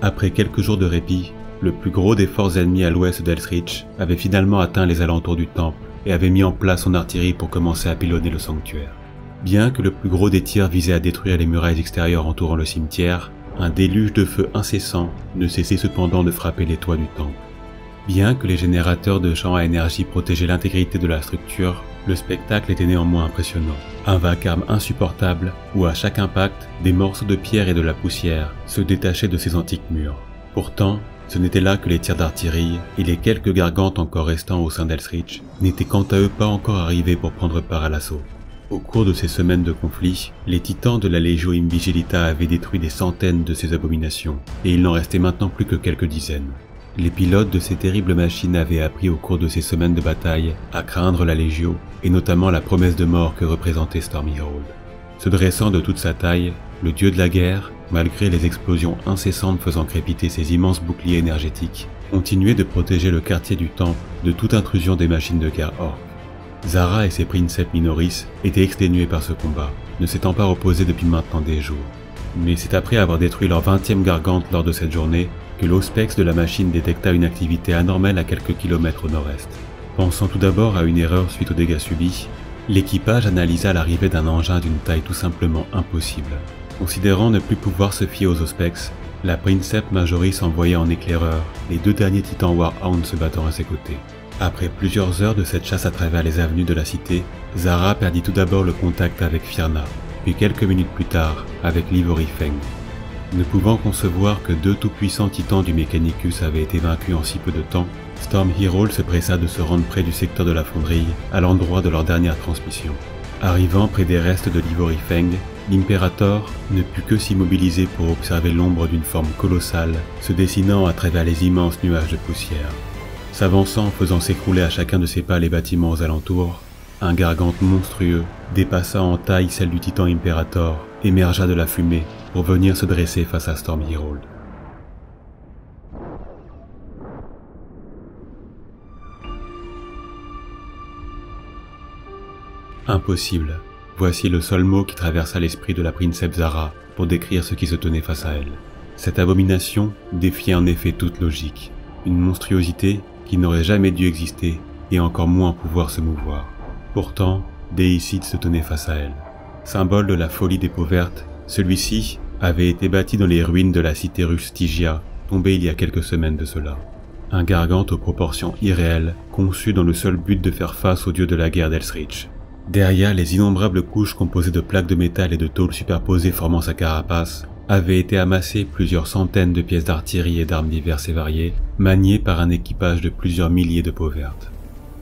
Après quelques jours de répit, le plus gros des forces ennemies à l'ouest d'Elsrich avait finalement atteint les alentours du temple et avait mis en place son artillerie pour commencer à pilonner le sanctuaire. Bien que le plus gros des tirs visait à détruire les murailles extérieures entourant le cimetière, un déluge de feu incessant ne cessait cependant de frapper les toits du temple. Bien que les générateurs de champs à énergie protégeaient l'intégrité de la structure, le spectacle était néanmoins impressionnant. Un vacarme insupportable où à chaque impact, des morceaux de pierre et de la poussière se détachaient de ces antiques murs. Pourtant, ce n'était là que les tirs d'artillerie et les quelques gargantes encore restants au sein d'Elsrich n'étaient quant à eux pas encore arrivés pour prendre part à l'assaut. Au cours de ces semaines de conflit, les titans de la Legio Invigilita avaient détruit des centaines de ces abominations, et il n'en restait maintenant plus que quelques dizaines. Les pilotes de ces terribles machines avaient appris au cours de ces semaines de bataille à craindre la Légio, et notamment la promesse de mort que représentait Stormy Hold. Se dressant de toute sa taille, le dieu de la guerre, malgré les explosions incessantes faisant crépiter ses immenses boucliers énergétiques, continuait de protéger le quartier du temple de toute intrusion des machines de guerre orques. Zara et ses princeps minoris étaient exténués par ce combat, ne s'étant pas reposés depuis maintenant des jours. Mais c'est après avoir détruit leur vingtième gargante lors de cette journée que l'ospex de la machine détecta une activité anormale à quelques kilomètres au nord-est. Pensant tout d'abord à une erreur suite aux dégâts subis, l'équipage analysa l'arrivée d'un engin d'une taille tout simplement impossible. Considérant ne plus pouvoir se fier aux ospex, la Princeps Majoris envoya en éclaireur les deux derniers titans Warhound se battant à ses côtés. Après plusieurs heures de cette chasse à travers les avenues de la cité, Zara perdit tout d'abord le contact avec Firna, puis quelques minutes plus tard avec l'Ivory Feng. Ne pouvant concevoir que deux tout-puissants titans du Mechanicus avaient été vaincus en si peu de temps, Storm Hero se pressa de se rendre près du secteur de la fonderie, à l'endroit de leur dernière transmission. Arrivant près des restes de l'Ivory Feng, l'impérator ne put que s'immobiliser pour observer l'ombre d'une forme colossale se dessinant à travers les immenses nuages de poussière. S'avançant, faisant s'écrouler à chacun de ses pas les bâtiments alentours, un gargante monstrueux, dépassant en taille celle du titan Imperator, émergea de la fumée pour venir se dresser face à Storm Herald. Impossible. Voici le seul mot qui traversa l'esprit de la princesse Zara pour décrire ce qui se tenait face à elle. Cette abomination défiait en effet toute logique. Une monstruosité qui n'aurait jamais dû exister et encore moins pouvoir se mouvoir. Pourtant, Déicide se tenait face à elle. Symbole de la folie des peaux vertes, celui-ci avait été bâti dans les ruines de la cité russe Stygia, tombée il y a quelques semaines de cela. Un gargante aux proportions irréelles, conçu dans le seul but de faire face au dieu de la guerre d'Elsrich. Derrière les innombrables couches composées de plaques de métal et de tôles superposées formant sa carapace, avaient été amassées plusieurs centaines de pièces d'artillerie et d'armes diverses et variées, maniées par un équipage de plusieurs milliers de peaux vertes.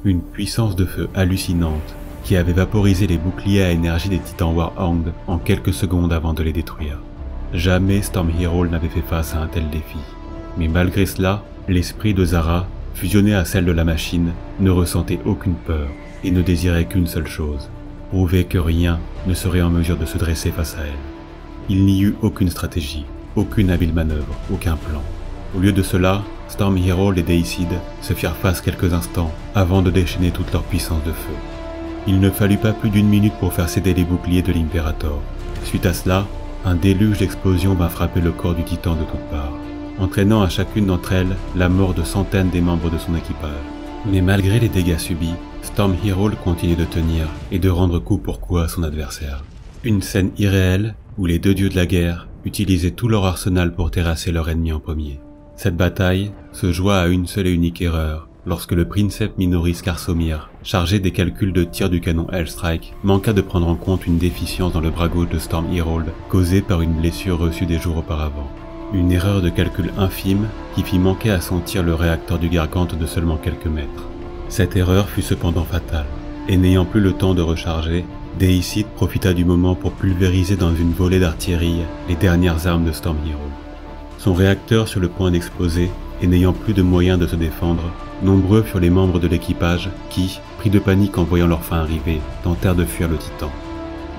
Une puissance de feu hallucinante qui avait vaporisé les boucliers à énergie des titans Warhound en quelques secondes avant de les détruire. Jamais Storm Hero n'avait fait face à un tel défi. Mais malgré cela, l'esprit de Zara, fusionné à celle de la machine, ne ressentait aucune peur et ne désirait qu'une seule chose, prouver que rien ne serait en mesure de se dresser face à elle. Il n'y eut aucune stratégie, aucune habile manœuvre, aucun plan. Au lieu de cela, Storm Hero et Deicide se firent face quelques instants avant de déchaîner toute leur puissance de feu. Il ne fallut pas plus d'une minute pour faire céder les boucliers de l'Imperator. Suite à cela, un déluge d'explosions va frapper le corps du titan de toutes parts, entraînant à chacune d'entre elles la mort de centaines des membres de son équipage. Mais malgré les dégâts subis, Storm Hero continue de tenir et de rendre coup pour coup à son adversaire. Une scène irréelle où les deux dieux de la guerre utilisaient tout leur arsenal pour terrasser leur ennemi en premier. Cette bataille se joua à une seule et unique erreur, lorsque le princeps Minoris Karsomir, chargé des calculs de tir du canon Hellstrike, manqua de prendre en compte une déficience dans le bras gauche de Storm Herald causée par une blessure reçue des jours auparavant. Une erreur de calcul infime qui fit manquer à son tir le réacteur du Gargante de seulement quelques mètres. Cette erreur fut cependant fatale, et n'ayant plus le temps de recharger, Deicide profita du moment pour pulvériser dans une volée d'artillerie les dernières armes de Storm Herald. Son réacteur sur le point d'exploser, et n'ayant plus de moyens de se défendre, nombreux furent les membres de l'équipage qui, pris de panique en voyant leur fin arriver, tentèrent de fuir le Titan.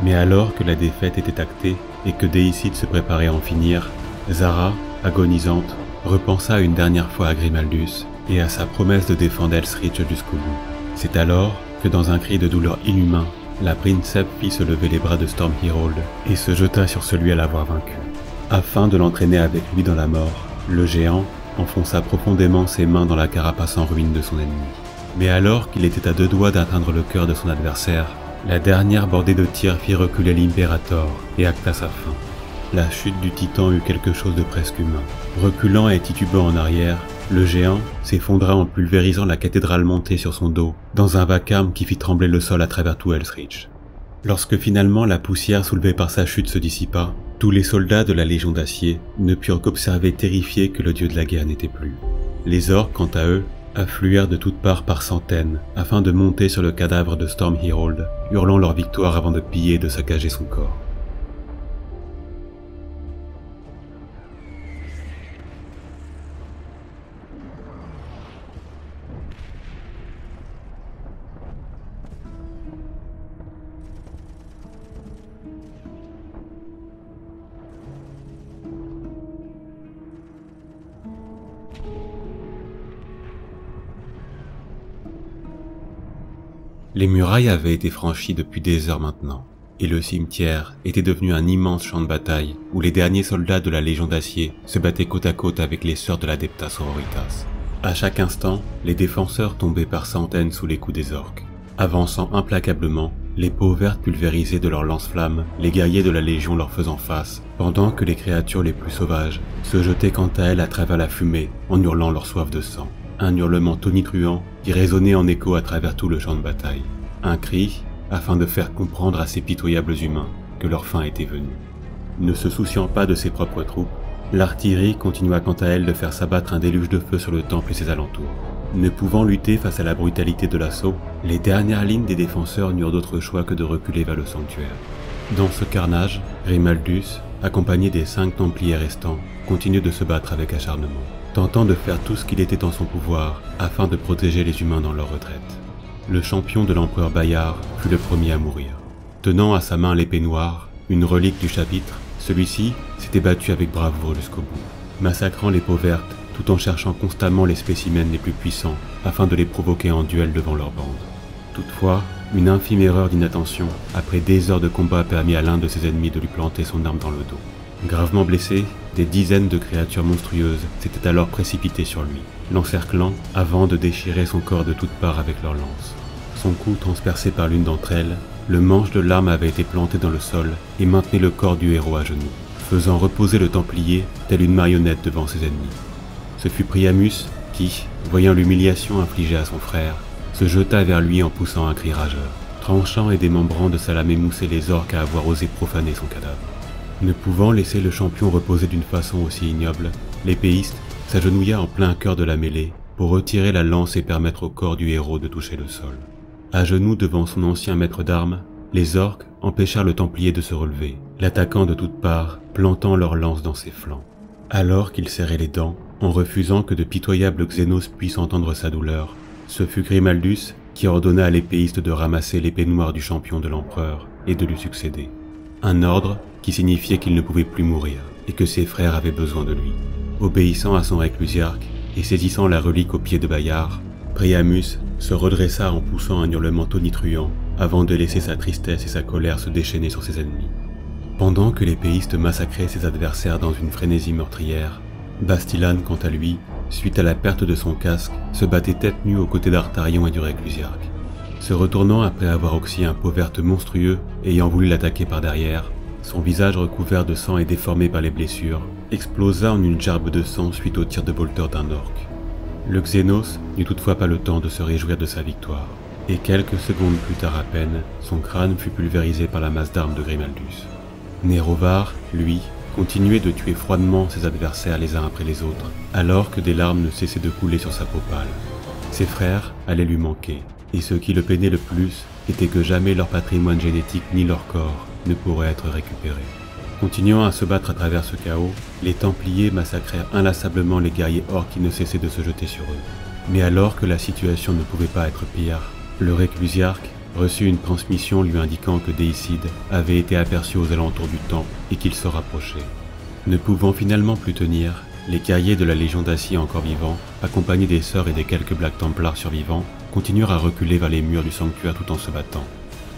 Mais alors que la défaite était actée et que Deicide se préparait à en finir, Zara, agonisante, repensa une dernière fois à Grimaldus et à sa promesse de défendre Elsrich jusqu'au bout. C'est alors que dans un cri de douleur inhumain, la princeps fit se lever les bras de Storm Herald et se jeta sur celui à l'avoir vaincu. Afin de l'entraîner avec lui dans la mort, le géant enfonça profondément ses mains dans la carapace en ruine de son ennemi. Mais alors qu'il était à deux doigts d'atteindre le cœur de son adversaire, la dernière bordée de tir fit reculer l'Imperator et acta sa fin. La chute du titan eut quelque chose de presque humain. Reculant et titubant en arrière, le géant s'effondra en pulvérisant la cathédrale montée sur son dos, dans un vacarme qui fit trembler le sol à travers tout Hellsreach. Lorsque finalement la poussière soulevée par sa chute se dissipa, tous les soldats de la Légion d'Acier ne purent qu'observer terrifiés que le dieu de la guerre n'était plus. Les orques, quant à eux, affluèrent de toutes parts par centaines afin de monter sur le cadavre de Storm Herald, hurlant leur victoire avant de piller et de saccager son corps. Les murailles avaient été franchies depuis des heures maintenant, et le cimetière était devenu un immense champ de bataille où les derniers soldats de la Légion d'Acier se battaient côte à côte avec les sœurs de l'Adepta Sororitas. À chaque instant, les défenseurs tombaient par centaines sous les coups des orques. Avançant implacablement, les peaux vertes pulvérisées de leurs lance-flammes, les guerriers de la Légion leur faisant face, pendant que les créatures les plus sauvages se jetaient quant à elles à travers la fumée en hurlant leur soif de sang un hurlement tonitruant qui résonnait en écho à travers tout le champ de bataille. Un cri afin de faire comprendre à ces pitoyables humains que leur fin était venue. Ne se souciant pas de ses propres troupes, l'artillerie continua quant à elle de faire s'abattre un déluge de feu sur le temple et ses alentours. Ne pouvant lutter face à la brutalité de l'assaut, les dernières lignes des défenseurs n'eurent d'autre choix que de reculer vers le sanctuaire. Dans ce carnage, Grimaldus, accompagné des cinq Templiers restants, continuait de se battre avec acharnement tentant de faire tout ce qu'il était en son pouvoir afin de protéger les humains dans leur retraite. Le champion de l'empereur Bayard fut le premier à mourir. Tenant à sa main l'épée noire, une relique du chapitre, celui-ci s'était battu avec bravoure jusqu'au bout, massacrant les peaux vertes tout en cherchant constamment les spécimens les plus puissants afin de les provoquer en duel devant leur bande. Toutefois, une infime erreur d'inattention, après des heures de combat, permit à l'un de ses ennemis de lui planter son arme dans le dos. Gravement blessé, des dizaines de créatures monstrueuses s'étaient alors précipitées sur lui, l'encerclant avant de déchirer son corps de toutes parts avec leurs lances. Son cou transpercé par l'une d'entre elles, le manche de l'arme avait été planté dans le sol et maintenait le corps du héros à genoux, faisant reposer le Templier tel une marionnette devant ses ennemis. Ce fut Priamus qui, voyant l'humiliation infligée à son frère, se jeta vers lui en poussant un cri rageur, tranchant et démembrant de sa lame émoussée les orques à avoir osé profaner son cadavre. Ne pouvant laisser le champion reposer d'une façon aussi ignoble, l'épéiste s'agenouilla en plein cœur de la mêlée pour retirer la lance et permettre au corps du héros de toucher le sol. À genoux devant son ancien maître d'armes, les orques empêchèrent le Templier de se relever, l'attaquant de toutes parts, plantant leur lance dans ses flancs. Alors qu'il serrait les dents, en refusant que de pitoyables Xénos puissent entendre sa douleur, ce fut Grimaldus qui ordonna à l'épéiste de ramasser l'épée noire du champion de l'empereur et de lui succéder. Un ordre qui signifiait qu'il ne pouvait plus mourir et que ses frères avaient besoin de lui. Obéissant à son réclusiarque et saisissant la relique au pied de Bayard, Priamus se redressa en poussant un hurlement tonitruant avant de laisser sa tristesse et sa colère se déchaîner sur ses ennemis. Pendant que les péistes massacraient ses adversaires dans une frénésie meurtrière, Bastilan, quant à lui, suite à la perte de son casque, se battait tête nue aux côtés d'Artarion et du réclusiarque. Se retournant après avoir oxy un peau verte monstrueux ayant voulu l'attaquer par derrière, son visage recouvert de sang et déformé par les blessures, explosa en une gerbe de sang suite au tir de bolter d'un orque. Le Xénos n'eut toutefois pas le temps de se réjouir de sa victoire, et quelques secondes plus tard à peine, son crâne fut pulvérisé par la masse d'armes de Grimaldus. Nérovar, lui, continuait de tuer froidement ses adversaires les uns après les autres, alors que des larmes ne cessaient de couler sur sa peau pâle. Ses frères allaient lui manquer, et ce qui le peinait le plus était que jamais leur patrimoine génétique ni leur corps ne pourraient être récupérés. Continuant à se battre à travers ce chaos, les Templiers massacrèrent inlassablement les guerriers orcs qui ne cessaient de se jeter sur eux. Mais alors que la situation ne pouvait pas être pire, le réclusiarque reçut une transmission lui indiquant que Déicide avait été aperçu aux alentours du temps et qu'il se rapprochait. Ne pouvant finalement plus tenir, les guerriers de la Légion d'Acier encore vivants, accompagnés des sœurs et des quelques Black Templars survivants, continuèrent à reculer vers les murs du sanctuaire tout en se battant.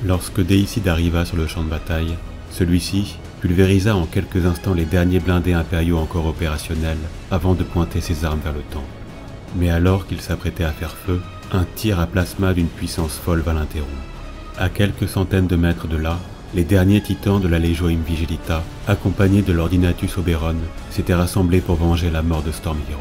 Lorsque Déicide arriva sur le champ de bataille, celui-ci pulvérisa en quelques instants les derniers blindés impériaux encore opérationnels avant de pointer ses armes vers le temple. Mais alors qu'il s'apprêtait à faire feu, un tir à plasma d'une puissance folle va l'interrompre. À quelques centaines de mètres de là, les derniers titans de la Legio Invigilita, accompagnés de l'Ordinatus Oberon, s'étaient rassemblés pour venger la mort de Storm Hero.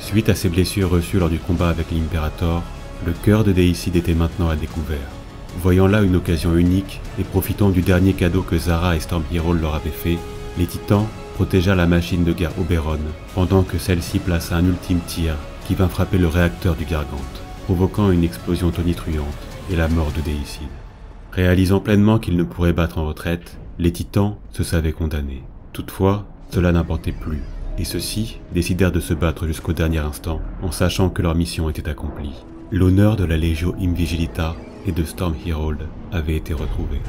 Suite à ses blessures reçues lors du combat avec l'Imperator, le cœur de Déicide était maintenant à découvert. Voyant là une occasion unique et profitant du dernier cadeau que Zara et Hero leur avaient fait, les titans protégèrent la machine de guerre Oberon pendant que celle-ci plaça un ultime tir qui vint frapper le réacteur du Gargante, provoquant une explosion tonitruante et la mort de Déicide. Réalisant pleinement qu'ils ne pourraient battre en retraite, les titans se savaient condamnés. Toutefois, cela n'importait plus, et ceux-ci décidèrent de se battre jusqu'au dernier instant, en sachant que leur mission était accomplie. L'honneur de la Legio Invigilita et de Storm Herald avait été retrouvé.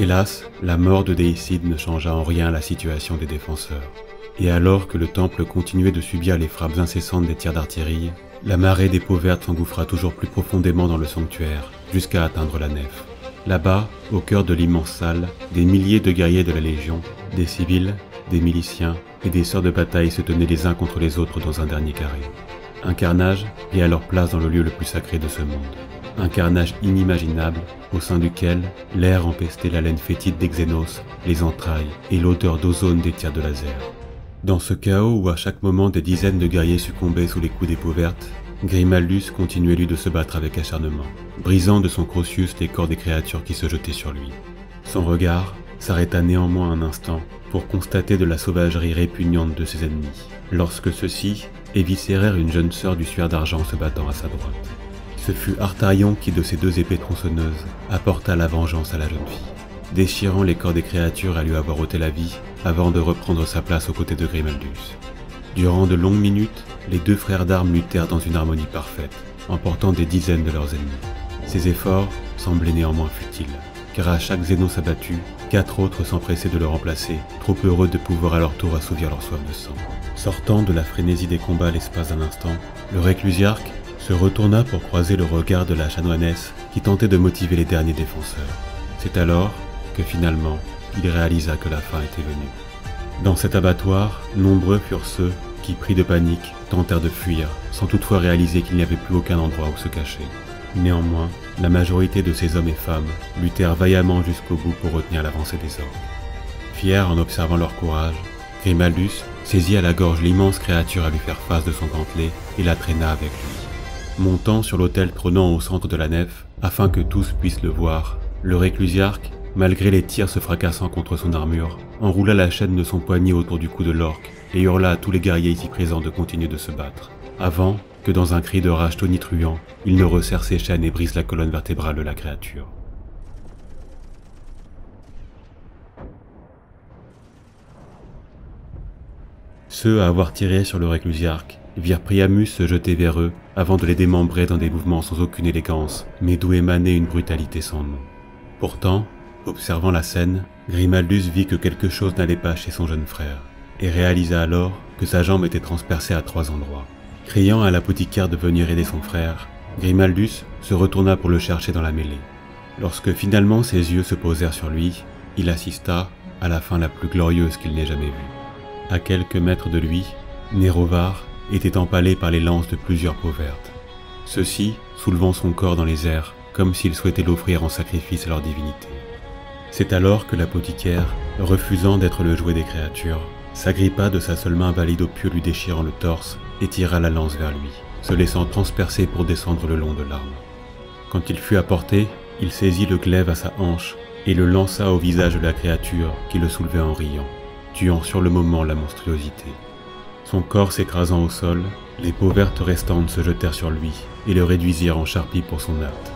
Hélas, la mort de Déicide ne changea en rien la situation des défenseurs. Et alors que le temple continuait de subir les frappes incessantes des tirs d'artillerie, la marée des peaux vertes s'engouffra toujours plus profondément dans le sanctuaire, jusqu'à atteindre la nef. Là-bas, au cœur de l'immense salle, des milliers de guerriers de la Légion, des civils, des miliciens et des sœurs de bataille se tenaient les uns contre les autres dans un dernier carré. Un carnage prit alors place dans le lieu le plus sacré de ce monde. Un carnage inimaginable au sein duquel l'air empestait la laine fétide des Xénos, les entrailles et l'odeur d'ozone des tirs de laser. Dans ce chaos où à chaque moment des dizaines de guerriers succombaient sous les coups des peaux vertes, Grimaldus continuait lui de se battre avec acharnement, brisant de son Crocius les corps des créatures qui se jetaient sur lui. Son regard s'arrêta néanmoins un instant pour constater de la sauvagerie répugnante de ses ennemis, lorsque ceux-ci éviscérèrent une jeune sœur du suaire d'argent se battant à sa droite. Ce fut Artarion qui, de ses deux épées tronçonneuses, apporta la vengeance à la jeune fille, déchirant les corps des créatures à lui avoir ôté la vie avant de reprendre sa place aux côtés de Grimaldus. Durant de longues minutes, les deux frères d'armes luttèrent dans une harmonie parfaite, emportant des dizaines de leurs ennemis. Ces efforts semblaient néanmoins futiles, car à chaque Zénos abattu, quatre autres s'empressaient de le remplacer, trop heureux de pouvoir à leur tour assouvir leur soif de sang. Sortant de la frénésie des combats l'espace d'un instant, le réclusiarque se retourna pour croiser le regard de la chanoinesse qui tentait de motiver les derniers défenseurs. C'est alors finalement, il réalisa que la fin était venue. Dans cet abattoir, nombreux furent ceux qui, pris de panique, tentèrent de fuir, sans toutefois réaliser qu'il n'y avait plus aucun endroit où se cacher. Néanmoins, la majorité de ces hommes et femmes luttèrent vaillamment jusqu'au bout pour retenir l'avancée des orques. Fier en observant leur courage, Grimaldus saisit à la gorge l'immense créature à lui faire face de son gantelet et la traîna avec lui. Montant sur l'autel trônant au centre de la nef, afin que tous puissent le voir, le réclusiarque, malgré les tirs se fracassant contre son armure, enroula la chaîne de son poignet autour du cou de l'orque et hurla à tous les guerriers ici présents de continuer de se battre, avant que dans un cri de rage tonitruant, il ne resserre ses chaînes et brise la colonne vertébrale de la créature. Ceux à avoir tiré sur le réclusiarque virent Priamus se jeter vers eux avant de les démembrer dans des mouvements sans aucune élégance, mais d'où émanait une brutalité sans nom. Pourtant, observant la scène, Grimaldus vit que quelque chose n'allait pas chez son jeune frère, et réalisa alors que sa jambe était transpercée à trois endroits. Criant à l'apothicaire de venir aider son frère, Grimaldus se retourna pour le chercher dans la mêlée. Lorsque finalement ses yeux se posèrent sur lui, il assista à la fin la plus glorieuse qu'il n'ait jamais vue. À quelques mètres de lui, Nérovar était empalé par les lances de plusieurs peaux vertes. Ceux-ci soulevant son corps dans les airs comme s'il souhaitait l'offrir en sacrifice à leur divinité. C'est alors que l'apothicaire, refusant d'être le jouet des créatures, s'agrippa de sa seule main valide au pieu lui déchirant le torse et tira la lance vers lui, se laissant transpercer pour descendre le long de l'arme. Quand il fut apporté, il saisit le glaive à sa hanche et le lança au visage de la créature qui le soulevait en riant, tuant sur le moment la monstruosité. Son corps s'écrasant au sol, les peaux vertes restantes se jetèrent sur lui et le réduisirent en charpie pour son acte.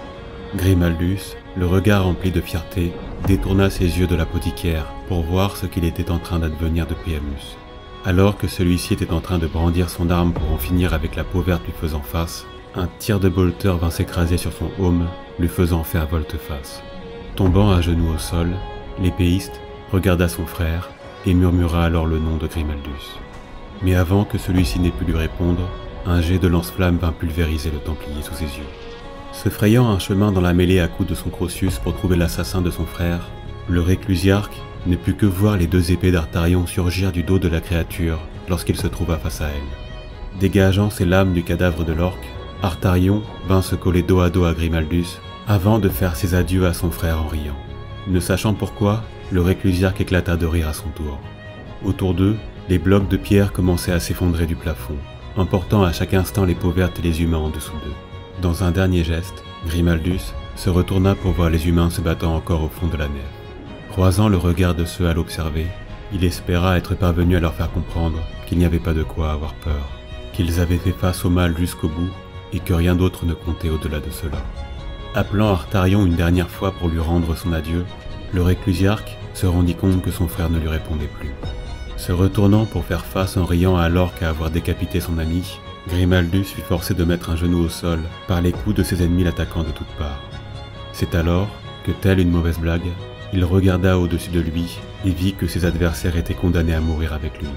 Grimaldus, le regard rempli de fierté, détourna ses yeux de l'apothicaire pour voir ce qu'il était en train d'advenir de Priamus. Alors que celui-ci était en train de brandir son arme pour en finir avec la peau verte lui faisant face, un tir de bolter vint s'écraser sur son haume, lui faisant faire volte-face. Tombant à genoux au sol, l'épéiste regarda son frère et murmura alors le nom de Grimaldus. Mais avant que celui-ci n'ait pu lui répondre, un jet de lance-flamme vint pulvériser le Templier sous ses yeux. Se frayant un chemin dans la mêlée à coups de son Crocius pour trouver l'assassin de son frère, le réclusiarque ne put que voir les deux épées d'Artarion surgir du dos de la créature lorsqu'il se trouva face à elle. Dégageant ses lames du cadavre de l'orque, Artarion vint se coller dos à dos à Grimaldus avant de faire ses adieux à son frère en riant. Ne sachant pourquoi, le réclusiarque éclata de rire à son tour. Autour d'eux, les blocs de pierre commençaient à s'effondrer du plafond, emportant à chaque instant les peaux vertes et les humains en dessous d'eux. Dans un dernier geste, Grimaldus se retourna pour voir les humains se battant encore au fond de la nef. Croisant le regard de ceux à l'observer, il espéra être parvenu à leur faire comprendre qu'il n'y avait pas de quoi avoir peur, qu'ils avaient fait face au mal jusqu'au bout et que rien d'autre ne comptait au-delà de cela. Appelant Artarion une dernière fois pour lui rendre son adieu, le réclusiarque se rendit compte que son frère ne lui répondait plus. Se retournant pour faire face en riant à l'orque à avoir décapité son ami, Grimaldus fut forcé de mettre un genou au sol par les coups de ses ennemis l'attaquant de toutes parts. C'est alors que, telle une mauvaise blague, il regarda au-dessus de lui et vit que ses adversaires étaient condamnés à mourir avec lui.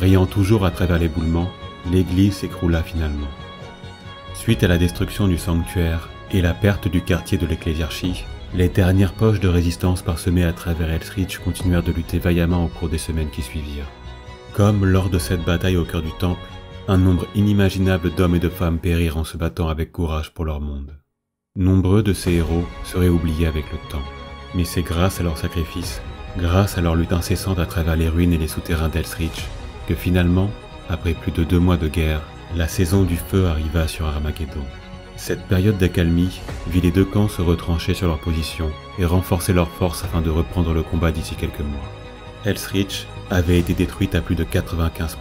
Riant toujours à travers l'éboulement, l'église s'écroula finalement. Suite à la destruction du sanctuaire et la perte du quartier de l'ecclésiarchie, les dernières poches de résistance parsemées à travers Elsrich continuèrent de lutter vaillamment au cours des semaines qui suivirent. Comme lors de cette bataille au cœur du temple, un nombre inimaginable d'hommes et de femmes périrent en se battant avec courage pour leur monde. Nombreux de ces héros seraient oubliés avec le temps, mais c'est grâce à leur sacrifice, grâce à leur lutte incessante à travers les ruines et les souterrains d'Elsrich, que finalement, après plus de deux mois de guerre, la saison du feu arriva sur Armageddon. Cette période d'accalmie vit les deux camps se retrancher sur leur position et renforcer leurs forces afin de reprendre le combat d'ici quelques mois. Elsrich avait été détruite à plus de 95%.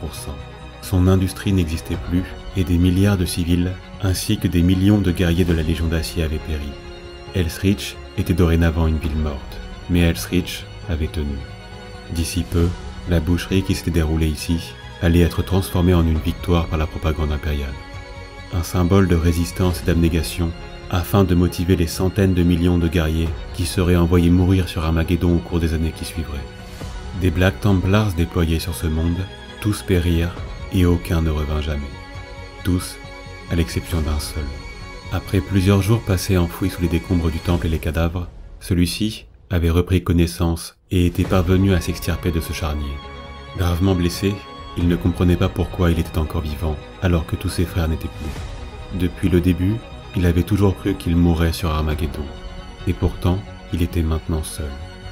Son industrie n'existait plus et des milliards de civils ainsi que des millions de guerriers de la Légion d'Acier avaient péri. Elsrich était dorénavant une ville morte, mais Elsrich avait tenu. D'ici peu, la boucherie qui s'était déroulée ici allait être transformée en une victoire par la propagande impériale. Un symbole de résistance et d'abnégation afin de motiver les centaines de millions de guerriers qui seraient envoyés mourir sur Armageddon au cours des années qui suivraient. Des Black Templars déployés sur ce monde, tous périrent et aucun ne revint jamais. Tous, à l'exception d'un seul. Après plusieurs jours passés enfouis sous les décombres du temple et les cadavres, celui-ci avait repris connaissance et était parvenu à s'extirper de ce charnier. Gravement blessé, il ne comprenait pas pourquoi il était encore vivant alors que tous ses frères n'étaient plus. Depuis le début, il avait toujours cru qu'il mourrait sur Armageddon. Et pourtant, il était maintenant seul,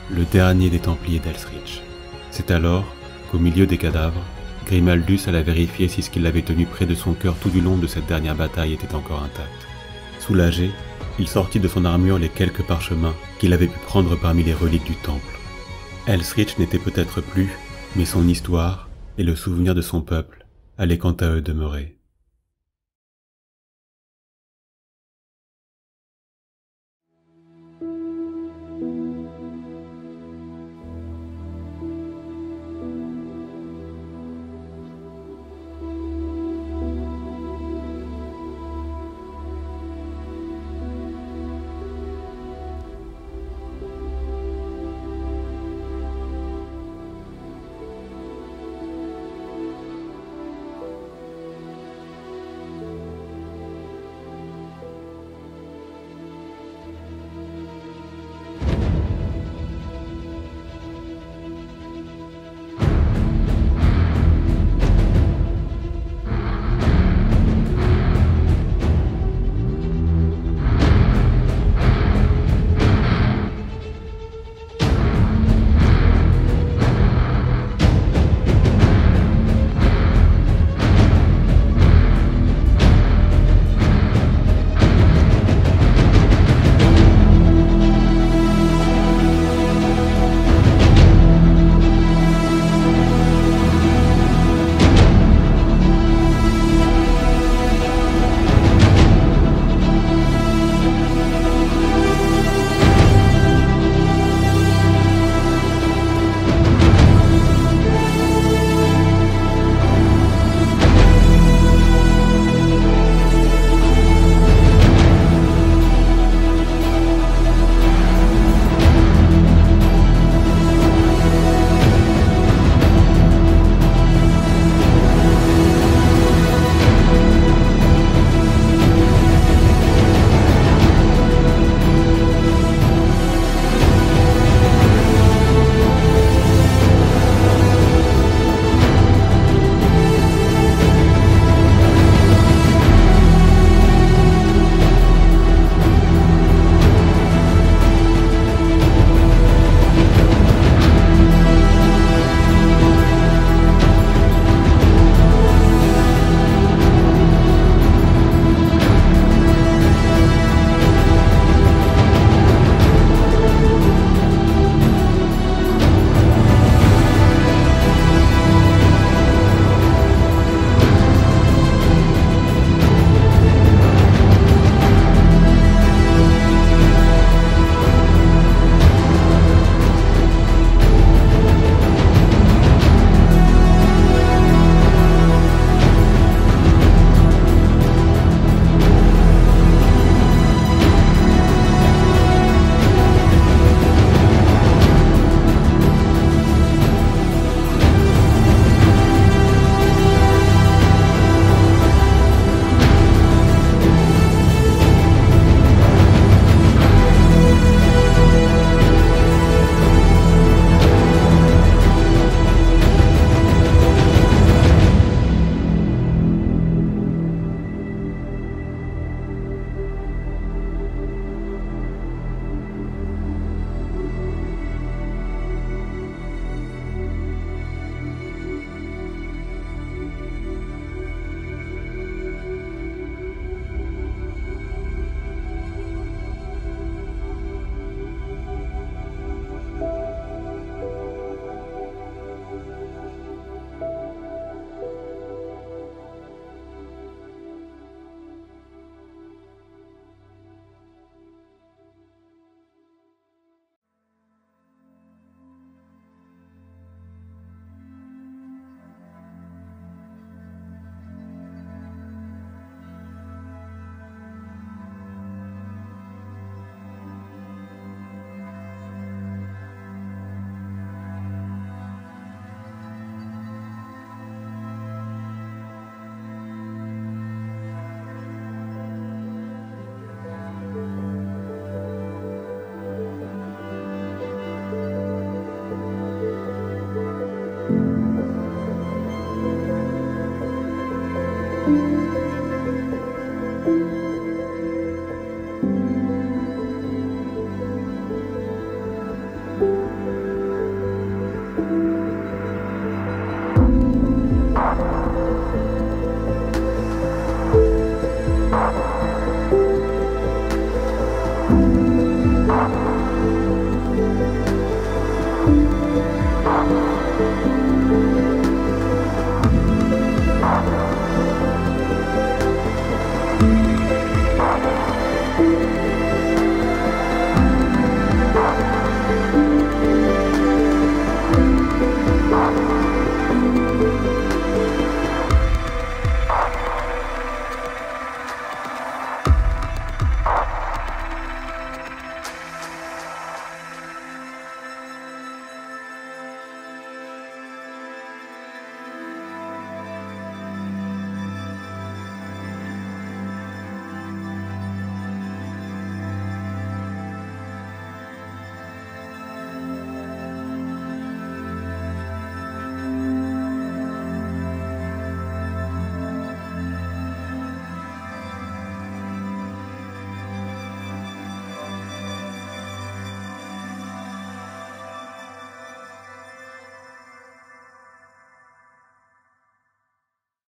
le dernier des Templiers d'Elsrich. C'est alors qu'au milieu des cadavres, Grimaldus alla vérifier si ce qu'il avait tenu près de son cœur tout du long de cette dernière bataille était encore intact. Soulagé, il sortit de son armure les quelques parchemins qu'il avait pu prendre parmi les reliques du temple. Elsrich n'était peut-être plus, mais son histoire et le souvenir de son peuple allaient quant à eux demeurer.